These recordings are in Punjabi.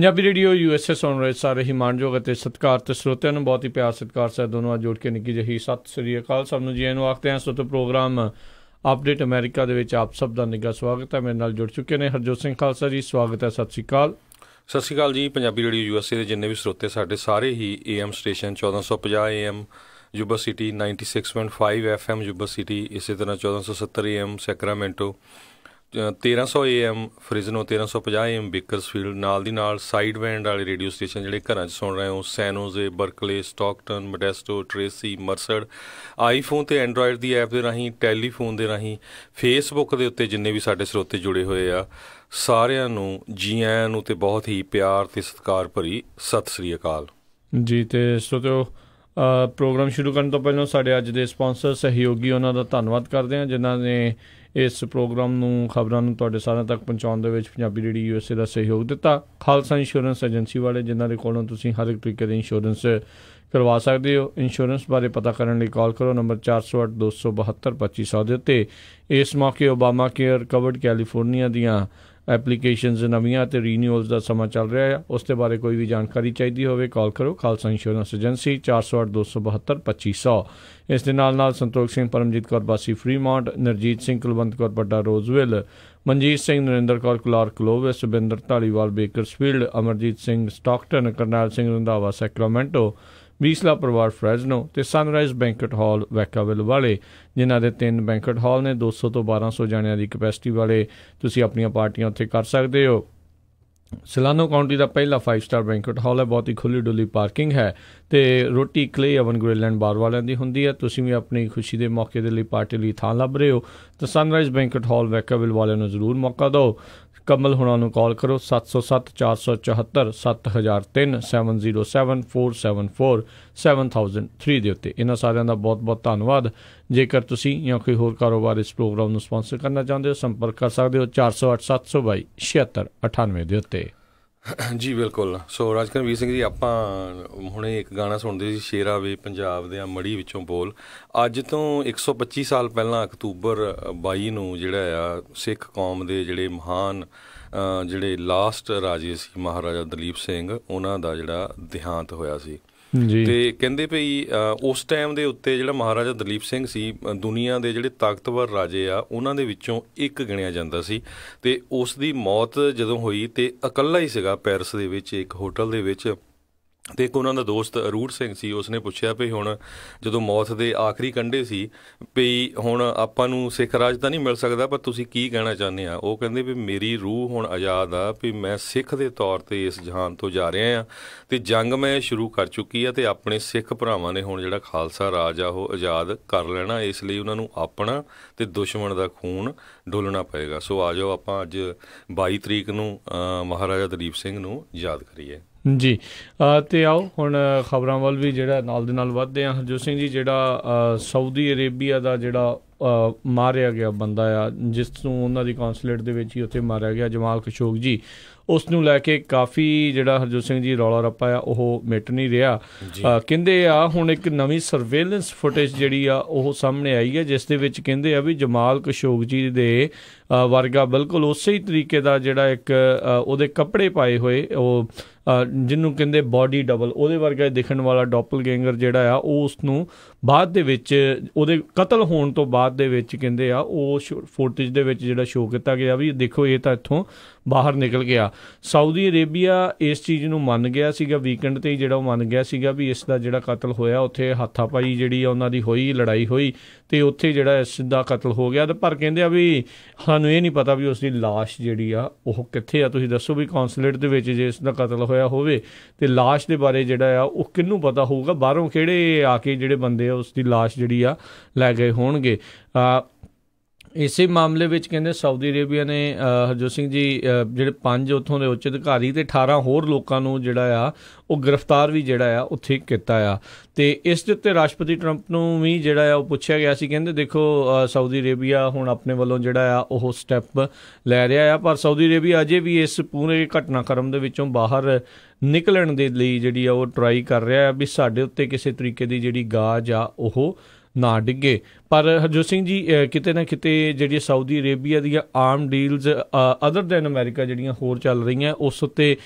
ਪੰਜਾਬੀ ਰੇਡੀਓ ਯੂਐਸਏ ਸੁਣ ਰਹੇ ਸਾਰੇ ਹੀ ਮਾਨਯੋਗ ਅਤੇ ਸਤਿਕਾਰ ਤੇ ਸਰੋਤਿਆਂ ਨੂੰ ਬਹੁਤ ਹੀ ਪਿਆਰ, ਸਤਿਕਾਰ, ਸਹਿ ਦੋਨੋਂ ਆ ਜੋੜ ਕੇ ਨਿੱਕੀ ਜਿਹੀ ਸਤਿ ਸ੍ਰੀ ਅਕਾਲ ਸਭ ਨੂੰ। ਜੀ ਨੂੰ ਆਖਦੇ ਹਾਂ, ਸੋ ਪ੍ਰੋਗਰਾਮ ਅਪਡੇਟ ਅਮਰੀਕਾ ਦੇ ਵਿੱਚ ਆਪ ਸਭ ਦਾ ਨਿੱਘਾ ਸਵਾਗਤ ਹੈ। ਮੇਰੇ ਨਾਲ ਜੁੜ ਚੁੱਕੇ ਨੇ ਹਰਜੋਤ ਸਿੰਘ ਖਾਲਸਾ ਜੀ, ਸਵਾਗਤ ਹੈ, ਸਤਿ ਸ੍ਰੀ ਅਕਾਲ। ਸਤਿ ਸ਼੍ਰੀ ਅਕਾਲ ਜੀ, ਪੰਜਾਬੀ ਰੇਡੀਓ ਯੂਐਸਏ ਦੇ ਜਿੰਨੇ ਵੀ ਸਰੋਤੇ ਸਾਡੇ ਸਾਰੇ ਹੀ AM station 1450 AM Yuba City 96.5 FM Yuba City ਇਸੇ ਤਰ੍ਹਾਂ 1470 AM Sacramento 1300 AM Fresno 1350 AM Bakersfield, ਨਾਲ ਦੀ ਨਾਲ ਸਾਈਡ ਬੈਂਡ ਵਾਲੇ ਰੇਡੀਓ ਸਟੇਸ਼ਨ ਜਿਹੜੇ ਘਰਾਂ 'ਚ ਸੁਣ ਰਹੇ ਹੋ, San Jose, Berkeley, Stockton, Modesto, Tracy, Merced, iPhone ਤੇ ਐਂਡਰੋਇਡ ਦੀ ਐਪ ਦੇ ਰਾਹੀਂ, ਟੈਲੀਫੋਨ ਦੇ ਰਾਹੀਂ, ਫੇਸਬੁੱਕ ਦੇ ਉੱਤੇ ਜਿੰਨੇ ਵੀ ਸਾਡੇ ਸਰੋਤੇ ਜੁੜੇ ਹੋਏ ਆ, ਸਾਰਿਆਂ ਨੂੰ ਜੀ ਆਇਆਂ ਨੂੰ ਤੇ ਬਹੁਤ ਹੀ ਪਿਆਰ ਤੇ ਸਤਿਕਾਰ ਭਰੀ ਸਤਿ ਸ੍ਰੀ ਅਕਾਲ। ਜੀ, ਤੇ ਸਰੋਤਿਓ ਪ੍ਰੋਗਰਾਮ ਸ਼ੁਰੂ ਕਰਨ ਤੋਂ ਪਹਿਲਾਂ ਸਾਡੇ ਅੱਜ ਦੇ ਸਪਾਂਸਰ ਸਹਿਯੋਗੀ ਉਹਨਾਂ ਦਾ ਧੰਨਵਾਦ ਕਰਦੇ ਹਾਂ, ਜਿਨ੍ਹਾਂ ਨੇ ਇਸ ਪ੍ਰੋਗਰਾਮ ਨੂੰ ਖਬਰਾਂ ਨੂੰ ਤੁਹਾਡੇ ਸਾਰਿਆਂ ਤੱਕ ਪਹੁੰਚਾਉਣ ਦੇ ਵਿੱਚ ਪੰਜਾਬੀ ਰੇਡੀਓ ਯੂਐਸਏ ਦਾ ਸਹਿਯੋਗ ਦਿੱਤਾ। ਖਾਲਸਾ ਇੰਸ਼ੋਰੈਂਸ ਏਜੰਸੀ ਵਾਲੇ, ਜਿਨ੍ਹਾਂ ਦੇ ਕੋਲੋਂ ਤੁਸੀਂ ਹਰ ਇੱਕ ਤਰੀਕੇ ਦੀ ਇੰਸ਼ੋਰੈਂਸ ਕਰਵਾ ਸਕਦੇ ਹੋ। ਇੰਸ਼ੋਰੈਂਸ ਬਾਰੇ ਪਤਾ ਕਰਨ ਲਈ ਕਾਲ ਕਰੋ, ਨੰਬਰ 4082722500 ਦੇ ਉੱਤੇ। ਇਸ ਮੌਕੇ ਓਬਾਮਾ ਕੇਅਰ ਕਵਰਡ ਕੈਲੀਫੋਰਨੀਆ ਦੀਆਂ ਐਪਲੀਕੇਸ਼ਨਸ ਨਵੀਆਂ ਤੇ ਰੀਨਿਊਅਲਸ ਦਾ ਸਮਾਂ ਚੱਲ ਰਿਹਾ ਹੈ ਉਸ ਦੇ ਬਾਰੇ ਕੋਈ ਵੀ ਜਾਣਕਾਰੀ ਚਾਹੀਦੀ ਹੋਵੇ ਕਾਲ ਕਰੋ। ਖਾਲਸਾ ਇੰਸ਼ੋਰੈਂਸ ਏਜੰਸੀ 4082722500 ਇਸ ਦੇ ਨਾਲ ਨਾਲ ਸੰਤੋਖ ਸਿੰਘ, ਪਰਮਜੀਤ ਕੌਰ, ਬਾਸੀ ਫਰੀਮੌਂਟ, ਨਰਜੀਤ ਸਿੰਘ, ਕੁਲਵੰਤ ਕੌਰ, ਵੱਡਾ Roseville, Manjit Singh, Narinder Kaur Kular Clovis Subinder Dhaliwal Bakersfield, Amarjit Singh Stockton, Karnail Singh Randhawa, Sacramento Visalia ਪਰਿਵਾਰ ਫ੍ਰੈਜ਼ਨੋ ਤੇ ਸਨਰਾਈਜ਼ ਬੈਂਕਟ ਹਾਲ ਵੈਕਾਵਿਲ ਵਾਲੇ, ਜਿਨ੍ਹਾਂ ਦੇ ਤਿੰਨ ਬੈਂਕਟ ਹਾਲ ਨੇ 200 ਤੋਂ 1200 ਜਣਿਆਂ ਦੀ ਕਪੈਸਿਟੀ ਵਾਲੇ, ਤੁਸੀਂ ਆਪਣੀਆਂ ਪਾਰਟੀਆਂ ਉੱਥੇ ਕਰ ਸਕਦੇ ਹੋ। ਸਲਾਨੋ ਕਾਉਂਟੀ ਦਾ ਪਹਿਲਾ 5 ਸਟਾਰ ਬੈਂਕਟ ਹਾਲ ਹੈ, ਬਹੁਤ ਹੀ ਖੁੱਲੀ ਡੁੱਲੀ ਪਾਰਕਿੰਗ ਹੈ ਤੇ Roti clay oven grill and bar ਵਾਲਿਆਂ ਦੀ ਹੁੰਦੀ ਹੈ। ਤੁਸੀਂ ਵੀ ਆਪਣੀ ਖੁਸ਼ੀ ਦੇ ਮੌਕੇ ਦੇ ਲਈ ਪਾਰਟੀ ਲਈ ਥਾਂ ਲੱਭ ਰਹੇ ਹੋ। ਤਾਂ ਸਨਰਾਈਜ਼ ਬੈਂਕਟ ਹਾਲ ਵੈਕਾਵਿਲ ਵਾਲਿਆਂ ਨੂੰ ਜ਼ਰੂਰ ਮੌਕਾ ਦਿਓ। ਕਮਲ ਹੁਣਾਂ ਨੂੰ ਕਾਲ ਕਰੋ 707 474 7003 707474 7003 ਦੇ ਉੱਤੇ ਇਹਨਾਂ ਸਾਰਿਆਂ ਦਾ ਬਹੁਤ-ਬਹੁਤ ਧੰਨਵਾਦ ਜੇਕਰ ਤੁਸੀਂ ਜਾਂ ਕੋਈ ਹੋਰ ਕਾਰੋਬਾਰ ਇਸ ਪ੍ਰੋਗਰਾਮ ਨੂੰ ਸਪਾਂਸਰ ਕਰਨਾ ਚਾਹੁੰਦੇ ਹੋ ਸੰਪਰਕ ਕਰ ਸਕਦੇ ਹੋ 408 722 7698 ਦੇ ਉੱਤੇ ਜੀ, ਬਿਲਕੁਲ। ਸੋ ਰਾਜਕਰਨਵੀਰ ਸਿੰਘ ਜੀ, ਆਪਾਂ ਹੁਣੇ ਇੱਕ ਗਾਣਾ ਸੁਣਦੇ ਸੀ, ਸ਼ੇਰਾ ਵੇ ਪੰਜਾਬ ਦੇ ਆ ਮੜੀ ਵਿੱਚੋਂ ਬੋਲ। ਅੱਜ ਤੋਂ 125 ਸਾਲ ਪਹਿਲਾਂ ਅਕਤੂਬਰ 22 ਨੂੰ ਜਿਹੜਾ ਆ, ਸਿੱਖ ਕੌਮ ਦੇ ਜਿਹੜੇ ਮਹਾਨ ਜਿਹੜੇ ਲਾਸਟ ਰਾਜੇ ਸੀ ਮਹਾਰਾਜਾ ਦਲੀਪ ਸਿੰਘ, ਉਹਨਾਂ ਦਾ ਜਿਹੜਾ ਦਿਹਾਂਤ ਹੋਇਆ ਸੀ। ਤੇ ਕਹਿੰਦੇ ਭਈ ਉਸ ਟਾਈਮ ਦੇ ਉੱਤੇ ਜਿਹੜਾ ਮਹਾਰਾਜਾ ਦਲੀਪ ਸਿੰਘ ਸੀ ਦੁਨੀਆ ਦੇ ਜਿਹੜੇ ਤਾਕਤਵਰ ਰਾਜੇ ਆ, ਉਹਨਾਂ ਦੇ ਵਿੱਚੋਂ ਇੱਕ ਗਿਣਿਆ ਜਾਂਦਾ ਸੀ। ਤੇ ਉਸ ਦੀ ਮੌਤ ਜਦੋਂ ਹੋਈ ਤੇ ਇਕੱਲਾ ਹੀ ਸੀਗਾ ਪੈਰਿਸ ਦੇ ਵਿੱਚ, ਇੱਕ ਹੋਟਲ ਦੇ ਵਿੱਚ। ਤੇ ਇੱਕ ਉਹਨਾਂ ਦਾ ਦੋਸਤ ਅਰੂਰ ਸਿੰਘ ਸੀ, ਉਸਨੇ ਪੁੱਛਿਆ ਵੀ ਹੁਣ ਜਦੋਂ ਮੌਤ ਦੇ ਆਖਰੀ ਕੰਢੇ ਸੀ ਵੀ ਹੁਣ ਆਪਾਂ ਨੂੰ ਸਿੱਖ ਰਾਜ ਤਾਂ ਨਹੀਂ ਮਿਲ ਸਕਦਾ, ਪਰ ਤੁਸੀਂ ਕੀ ਕਹਿਣਾ ਚਾਹੁੰਦੇ ਆ? ਉਹ ਕਹਿੰਦੇ ਵੀ ਮੇਰੀ ਰੂਹ ਹੁਣ ਆਜ਼ਾਦ ਆ ਵੀ ਮੈਂ ਸਿੱਖ ਦੇ ਤੌਰ ਤੇ ਇਸ ਜਹਾਨ ਤੋਂ ਜਾ ਰਿਹਾ ਆ ਤੇ ਜੰਗ ਮੈਂ ਸ਼ੁਰੂ ਕਰ ਚੁੱਕੀ ਆ ਤੇ ਆਪਣੇ ਸਿੱਖ ਭਰਾਵਾਂ ਨੇ ਹੁਣ ਜਿਹੜਾ ਖਾਲਸਾ ਰਾਜ ਆ ਉਹ ਆਜ਼ਾਦ ਕਰ ਲੈਣਾ, ਇਸ ਲਈ ਉਹਨਾਂ ਨੂੰ ਆਪਣਾ ਤੇ ਦੁਸ਼ਮਣ ਦਾ ਖੂਨ ਡੋਲਣਾ ਪਏਗਾ। ਸੋ ਆ ਜਾਓ ਆਪਾਂ ਅੱਜ 22 ਤਰੀਕ ਨੂੰ ਮਹਾਰਾਜਾ ਦਲੀਪ ਸਿੰਘ ਨੂੰ ਯਾਦ ਕਰੀਏ। ਜੀ ਤੇ ਆਓ ਹੁਣ ਖਬਰਾਂ ਵੱਲ ਵੀ ਜਿਹੜਾ ਨਾਲ ਦੇ ਨਾਲ ਵਧਦੇ ਆ ਹਰਜੋਤ ਸਿੰਘ ਜੀ ਜਿਹੜਾ ਸਾਊਦੀ ਅਰੇਬੀਆ ਦਾ ਜਿਹੜਾ ਮਾਰਿਆ ਗਿਆ ਬੰਦਾ ਆ ਜਿਸ ਨੂੰ ਉਹਨਾਂ ਦੀ ਕੌਂਸੂਲੇਟ ਦੇ ਵਿੱਚ ਹੀ ਉੱਥੇ ਮਾਰਿਆ ਗਿਆ ਜਮਾਲ ਖਸ਼ੋਗ ਜੀ ਉਸ ਨੂੰ ਲੈ ਕੇ ਕਾਫੀ ਜਿਹੜਾ ਹਰਜੋਤ ਸਿੰਘ ਜੀ ਰੌਲਾ ਰੱਪਾ ਆ ਉਹ ਮਿਟ ਨਹੀਂ ਰਿਹਾ। ਕਹਿੰਦੇ ਆ ਹੁਣ ਇੱਕ ਨਵੀਂ ਸਰਵੇਲੈਂਸ ਫੁਟੇਜ ਜਿਹੜੀ ਆ ਉਹ ਸਾਹਮਣੇ ਆਈ ਹੈ ਜਿਸ ਦੇ ਵਿੱਚ ਕਹਿੰਦੇ ਆ ਵੀ ਜਮਾਲ ਖਸ਼ੋਗ ਜੀ ਦੇ ਵਰਗਾ ਬਿਲਕੁਲ ਉਸੇ ਹੀ ਤਰੀਕੇ ਦਾ ਜਿਹੜਾ ਇੱਕ ਉਹਦੇ ਕੱਪੜੇ ਪਾਏ ਹੋਏ, ਉਹ ਜਿਹਨੂੰ ਕਹਿੰਦੇ ਬਾਡੀ ਡਬਲ ਉਹਦੇ ਵਰਗਾ ਦਿਖਣ ਵਾਲਾ ਡੋਪਲਗੈਂਗਰ ਜਿਹੜਾ ਆ, ਉਹ ਉਸ ਨੂੰ ਬਾਅਦ ਦੇ ਵਿੱਚ, ਉਹਦੇ ਕਤਲ ਹੋਣ ਤੋਂ ਬਾਅਦ ਦੇ ਵਿੱਚ ਕਹਿੰਦੇ ਆ, ਉਹ ਫੁਟੇਜ ਦੇ ਵਿੱਚ ਜਿਹੜਾ ਸ਼ੋਅ ਕੀਤਾ ਗਿਆ ਵੀ ਦੇਖੋ ਇਹ ਤਾਂ ਇੱਥੋਂ ਬਾਹਰ ਨਿਕਲ ਗਿਆ। ਸਾਊਦੀ ਅਰੇਬੀਆ ਇਸ ਚੀਜ਼ ਨੂੰ ਮੰਨ ਗਿਆ ਸੀਗਾ ਵੀਕਐਂਡ ਤੇ ਜਿਹੜਾ ਉਹ ਮੰਨ ਗਿਆ ਸੀਗਾ ਵੀ ਇਸ ਦਾ ਜਿਹੜਾ ਕਤਲ ਹੋਇਆ, ਉੱਥੇ ਹੱਥਾਪਾਈ ਜਿਹੜੀ ਆ ਉਹਨਾਂ ਦੀ ਹੋਈ, ਲੜਾਈ ਹੋਈ, ਤੇ ਉੱਥੇ ਜਿਹੜਾ ਇਸ ਦਾ ਕਤਲ ਹੋ ਗਿਆ, ਤੇ ਪਰ ਕਹਿੰਦੇ ਆ ਵੀ ਸਾਨੂੰ ਇਹ ਨਹੀਂ ਪਤਾ ਵੀ ਉਸ ਦੀ লাশ ਜਿਹੜੀ ਆ ਉਹ ਕਿੱਥੇ ਆ ਤੁਸੀਂ ਦੱਸੋ ਵੀ ਕੌਂਸੂਲੇਟ ਦੇ ਵਿੱਚ ਜੇ ਇਸ ਦਾ ਕਤਲ ਹੋਇਆ ਹੋਵੇ ਤੇ লাশ ਦੇ ਬਾਰੇ ਜਿਹੜਾ ਆ ਉਹ ਕਿੰਨੂੰ ਪਤਾ ਹੋਊਗਾ ਬਾਹਰੋਂ ਕਿਹੜੇ ਆ ਕੇ ਜਿਹੜੇ ਬੰਦੇ ਆ ਉਸ ਦੀ লাশ ਜਿਹੜੀ ਆ ਲੈ ਗਏ ਹੋਣਗੇ ਆ ਇਸੇ ਮਾਮਲੇ ਵਿੱਚ ਕਹਿੰਦੇ ਸਾਊਦੀ ਅਰੇਬੀਆ ਨੇ ਹਰਜੋਤ ਸਿੰਘ ਜੀ ਜਿਹੜੇ ਪੰਜ ਉੱਥੋਂ ਦੇ ਉੱਚ ਅਧਿਕਾਰੀ ਤੇ 18 ਹੋਰ ਲੋਕਾਂ ਨੂੰ ਜਿਹੜਾ ਆ, ਉਹ ਗ੍ਰਿਫਤਾਰ ਵੀ ਜਿਹੜਾ ਆ, ਉੱਥੇ ਕੀਤਾ ਆ। ਤੇ ਇਸ ਦੇ ਉੱਤੇ ਰਾਸ਼ਟਰਪਤੀ ਟਰੰਪ ਨੂੰ ਵੀ ਜਿਹੜਾ ਆ, ਉਹ ਪੁੱਛਿਆ ਗਿਆ ਸੀ, ਕਹਿੰਦੇ ਦੇਖੋ ਸਾਊਦੀ ਅਰੇਬੀਆ ਹੁਣ ਆਪਣੇ ਵੱਲੋਂ ਜਿਹੜਾ ਆ, ਉਹ ਸਟੈਪ ਲੈ ਰਿਹਾ ਆ, ਪਰ ਸਾਊਦੀ ਅਰੇਬੀਆ ਅਜੇ ਵੀ ਇਸ ਪੂਰੇ ਘਟਨਾਕ੍ਰਮ ਦੇ ਵਿੱਚੋਂ ਬਾਹਰ ਨਿਕਲਣ ਦੇ ਲਈ ਜਿਹੜੀ ਆ, ਉਹ ਟਰਾਈ ਕਰ ਰਿਹਾ ਆ, ਵੀ ਸਾਡੇ ਉੱਤੇ ਕਿਸੇ ਤਰੀਕੇ ਦੀ ਜਿਹੜੀ ਗਾਜ ਆ, ਉਹ ਨਾ ਡਿੱਗੇ। ਪਰ ਹਰਜੋਤ ਸਿੰਘ ਜੀ ਕਿਤੇ ਨਾ ਕਿਤੇ ਜਿਹੜੀ ਸਾਊਦੀ ਅਰੇਬੀਆ ਦੀਆਂ arm deals other than America ਜਿਹੜੀਆਂ ਹੋਰ ਚੱਲ ਰਹੀਆਂ, ਉਸ ਉੱਤੇ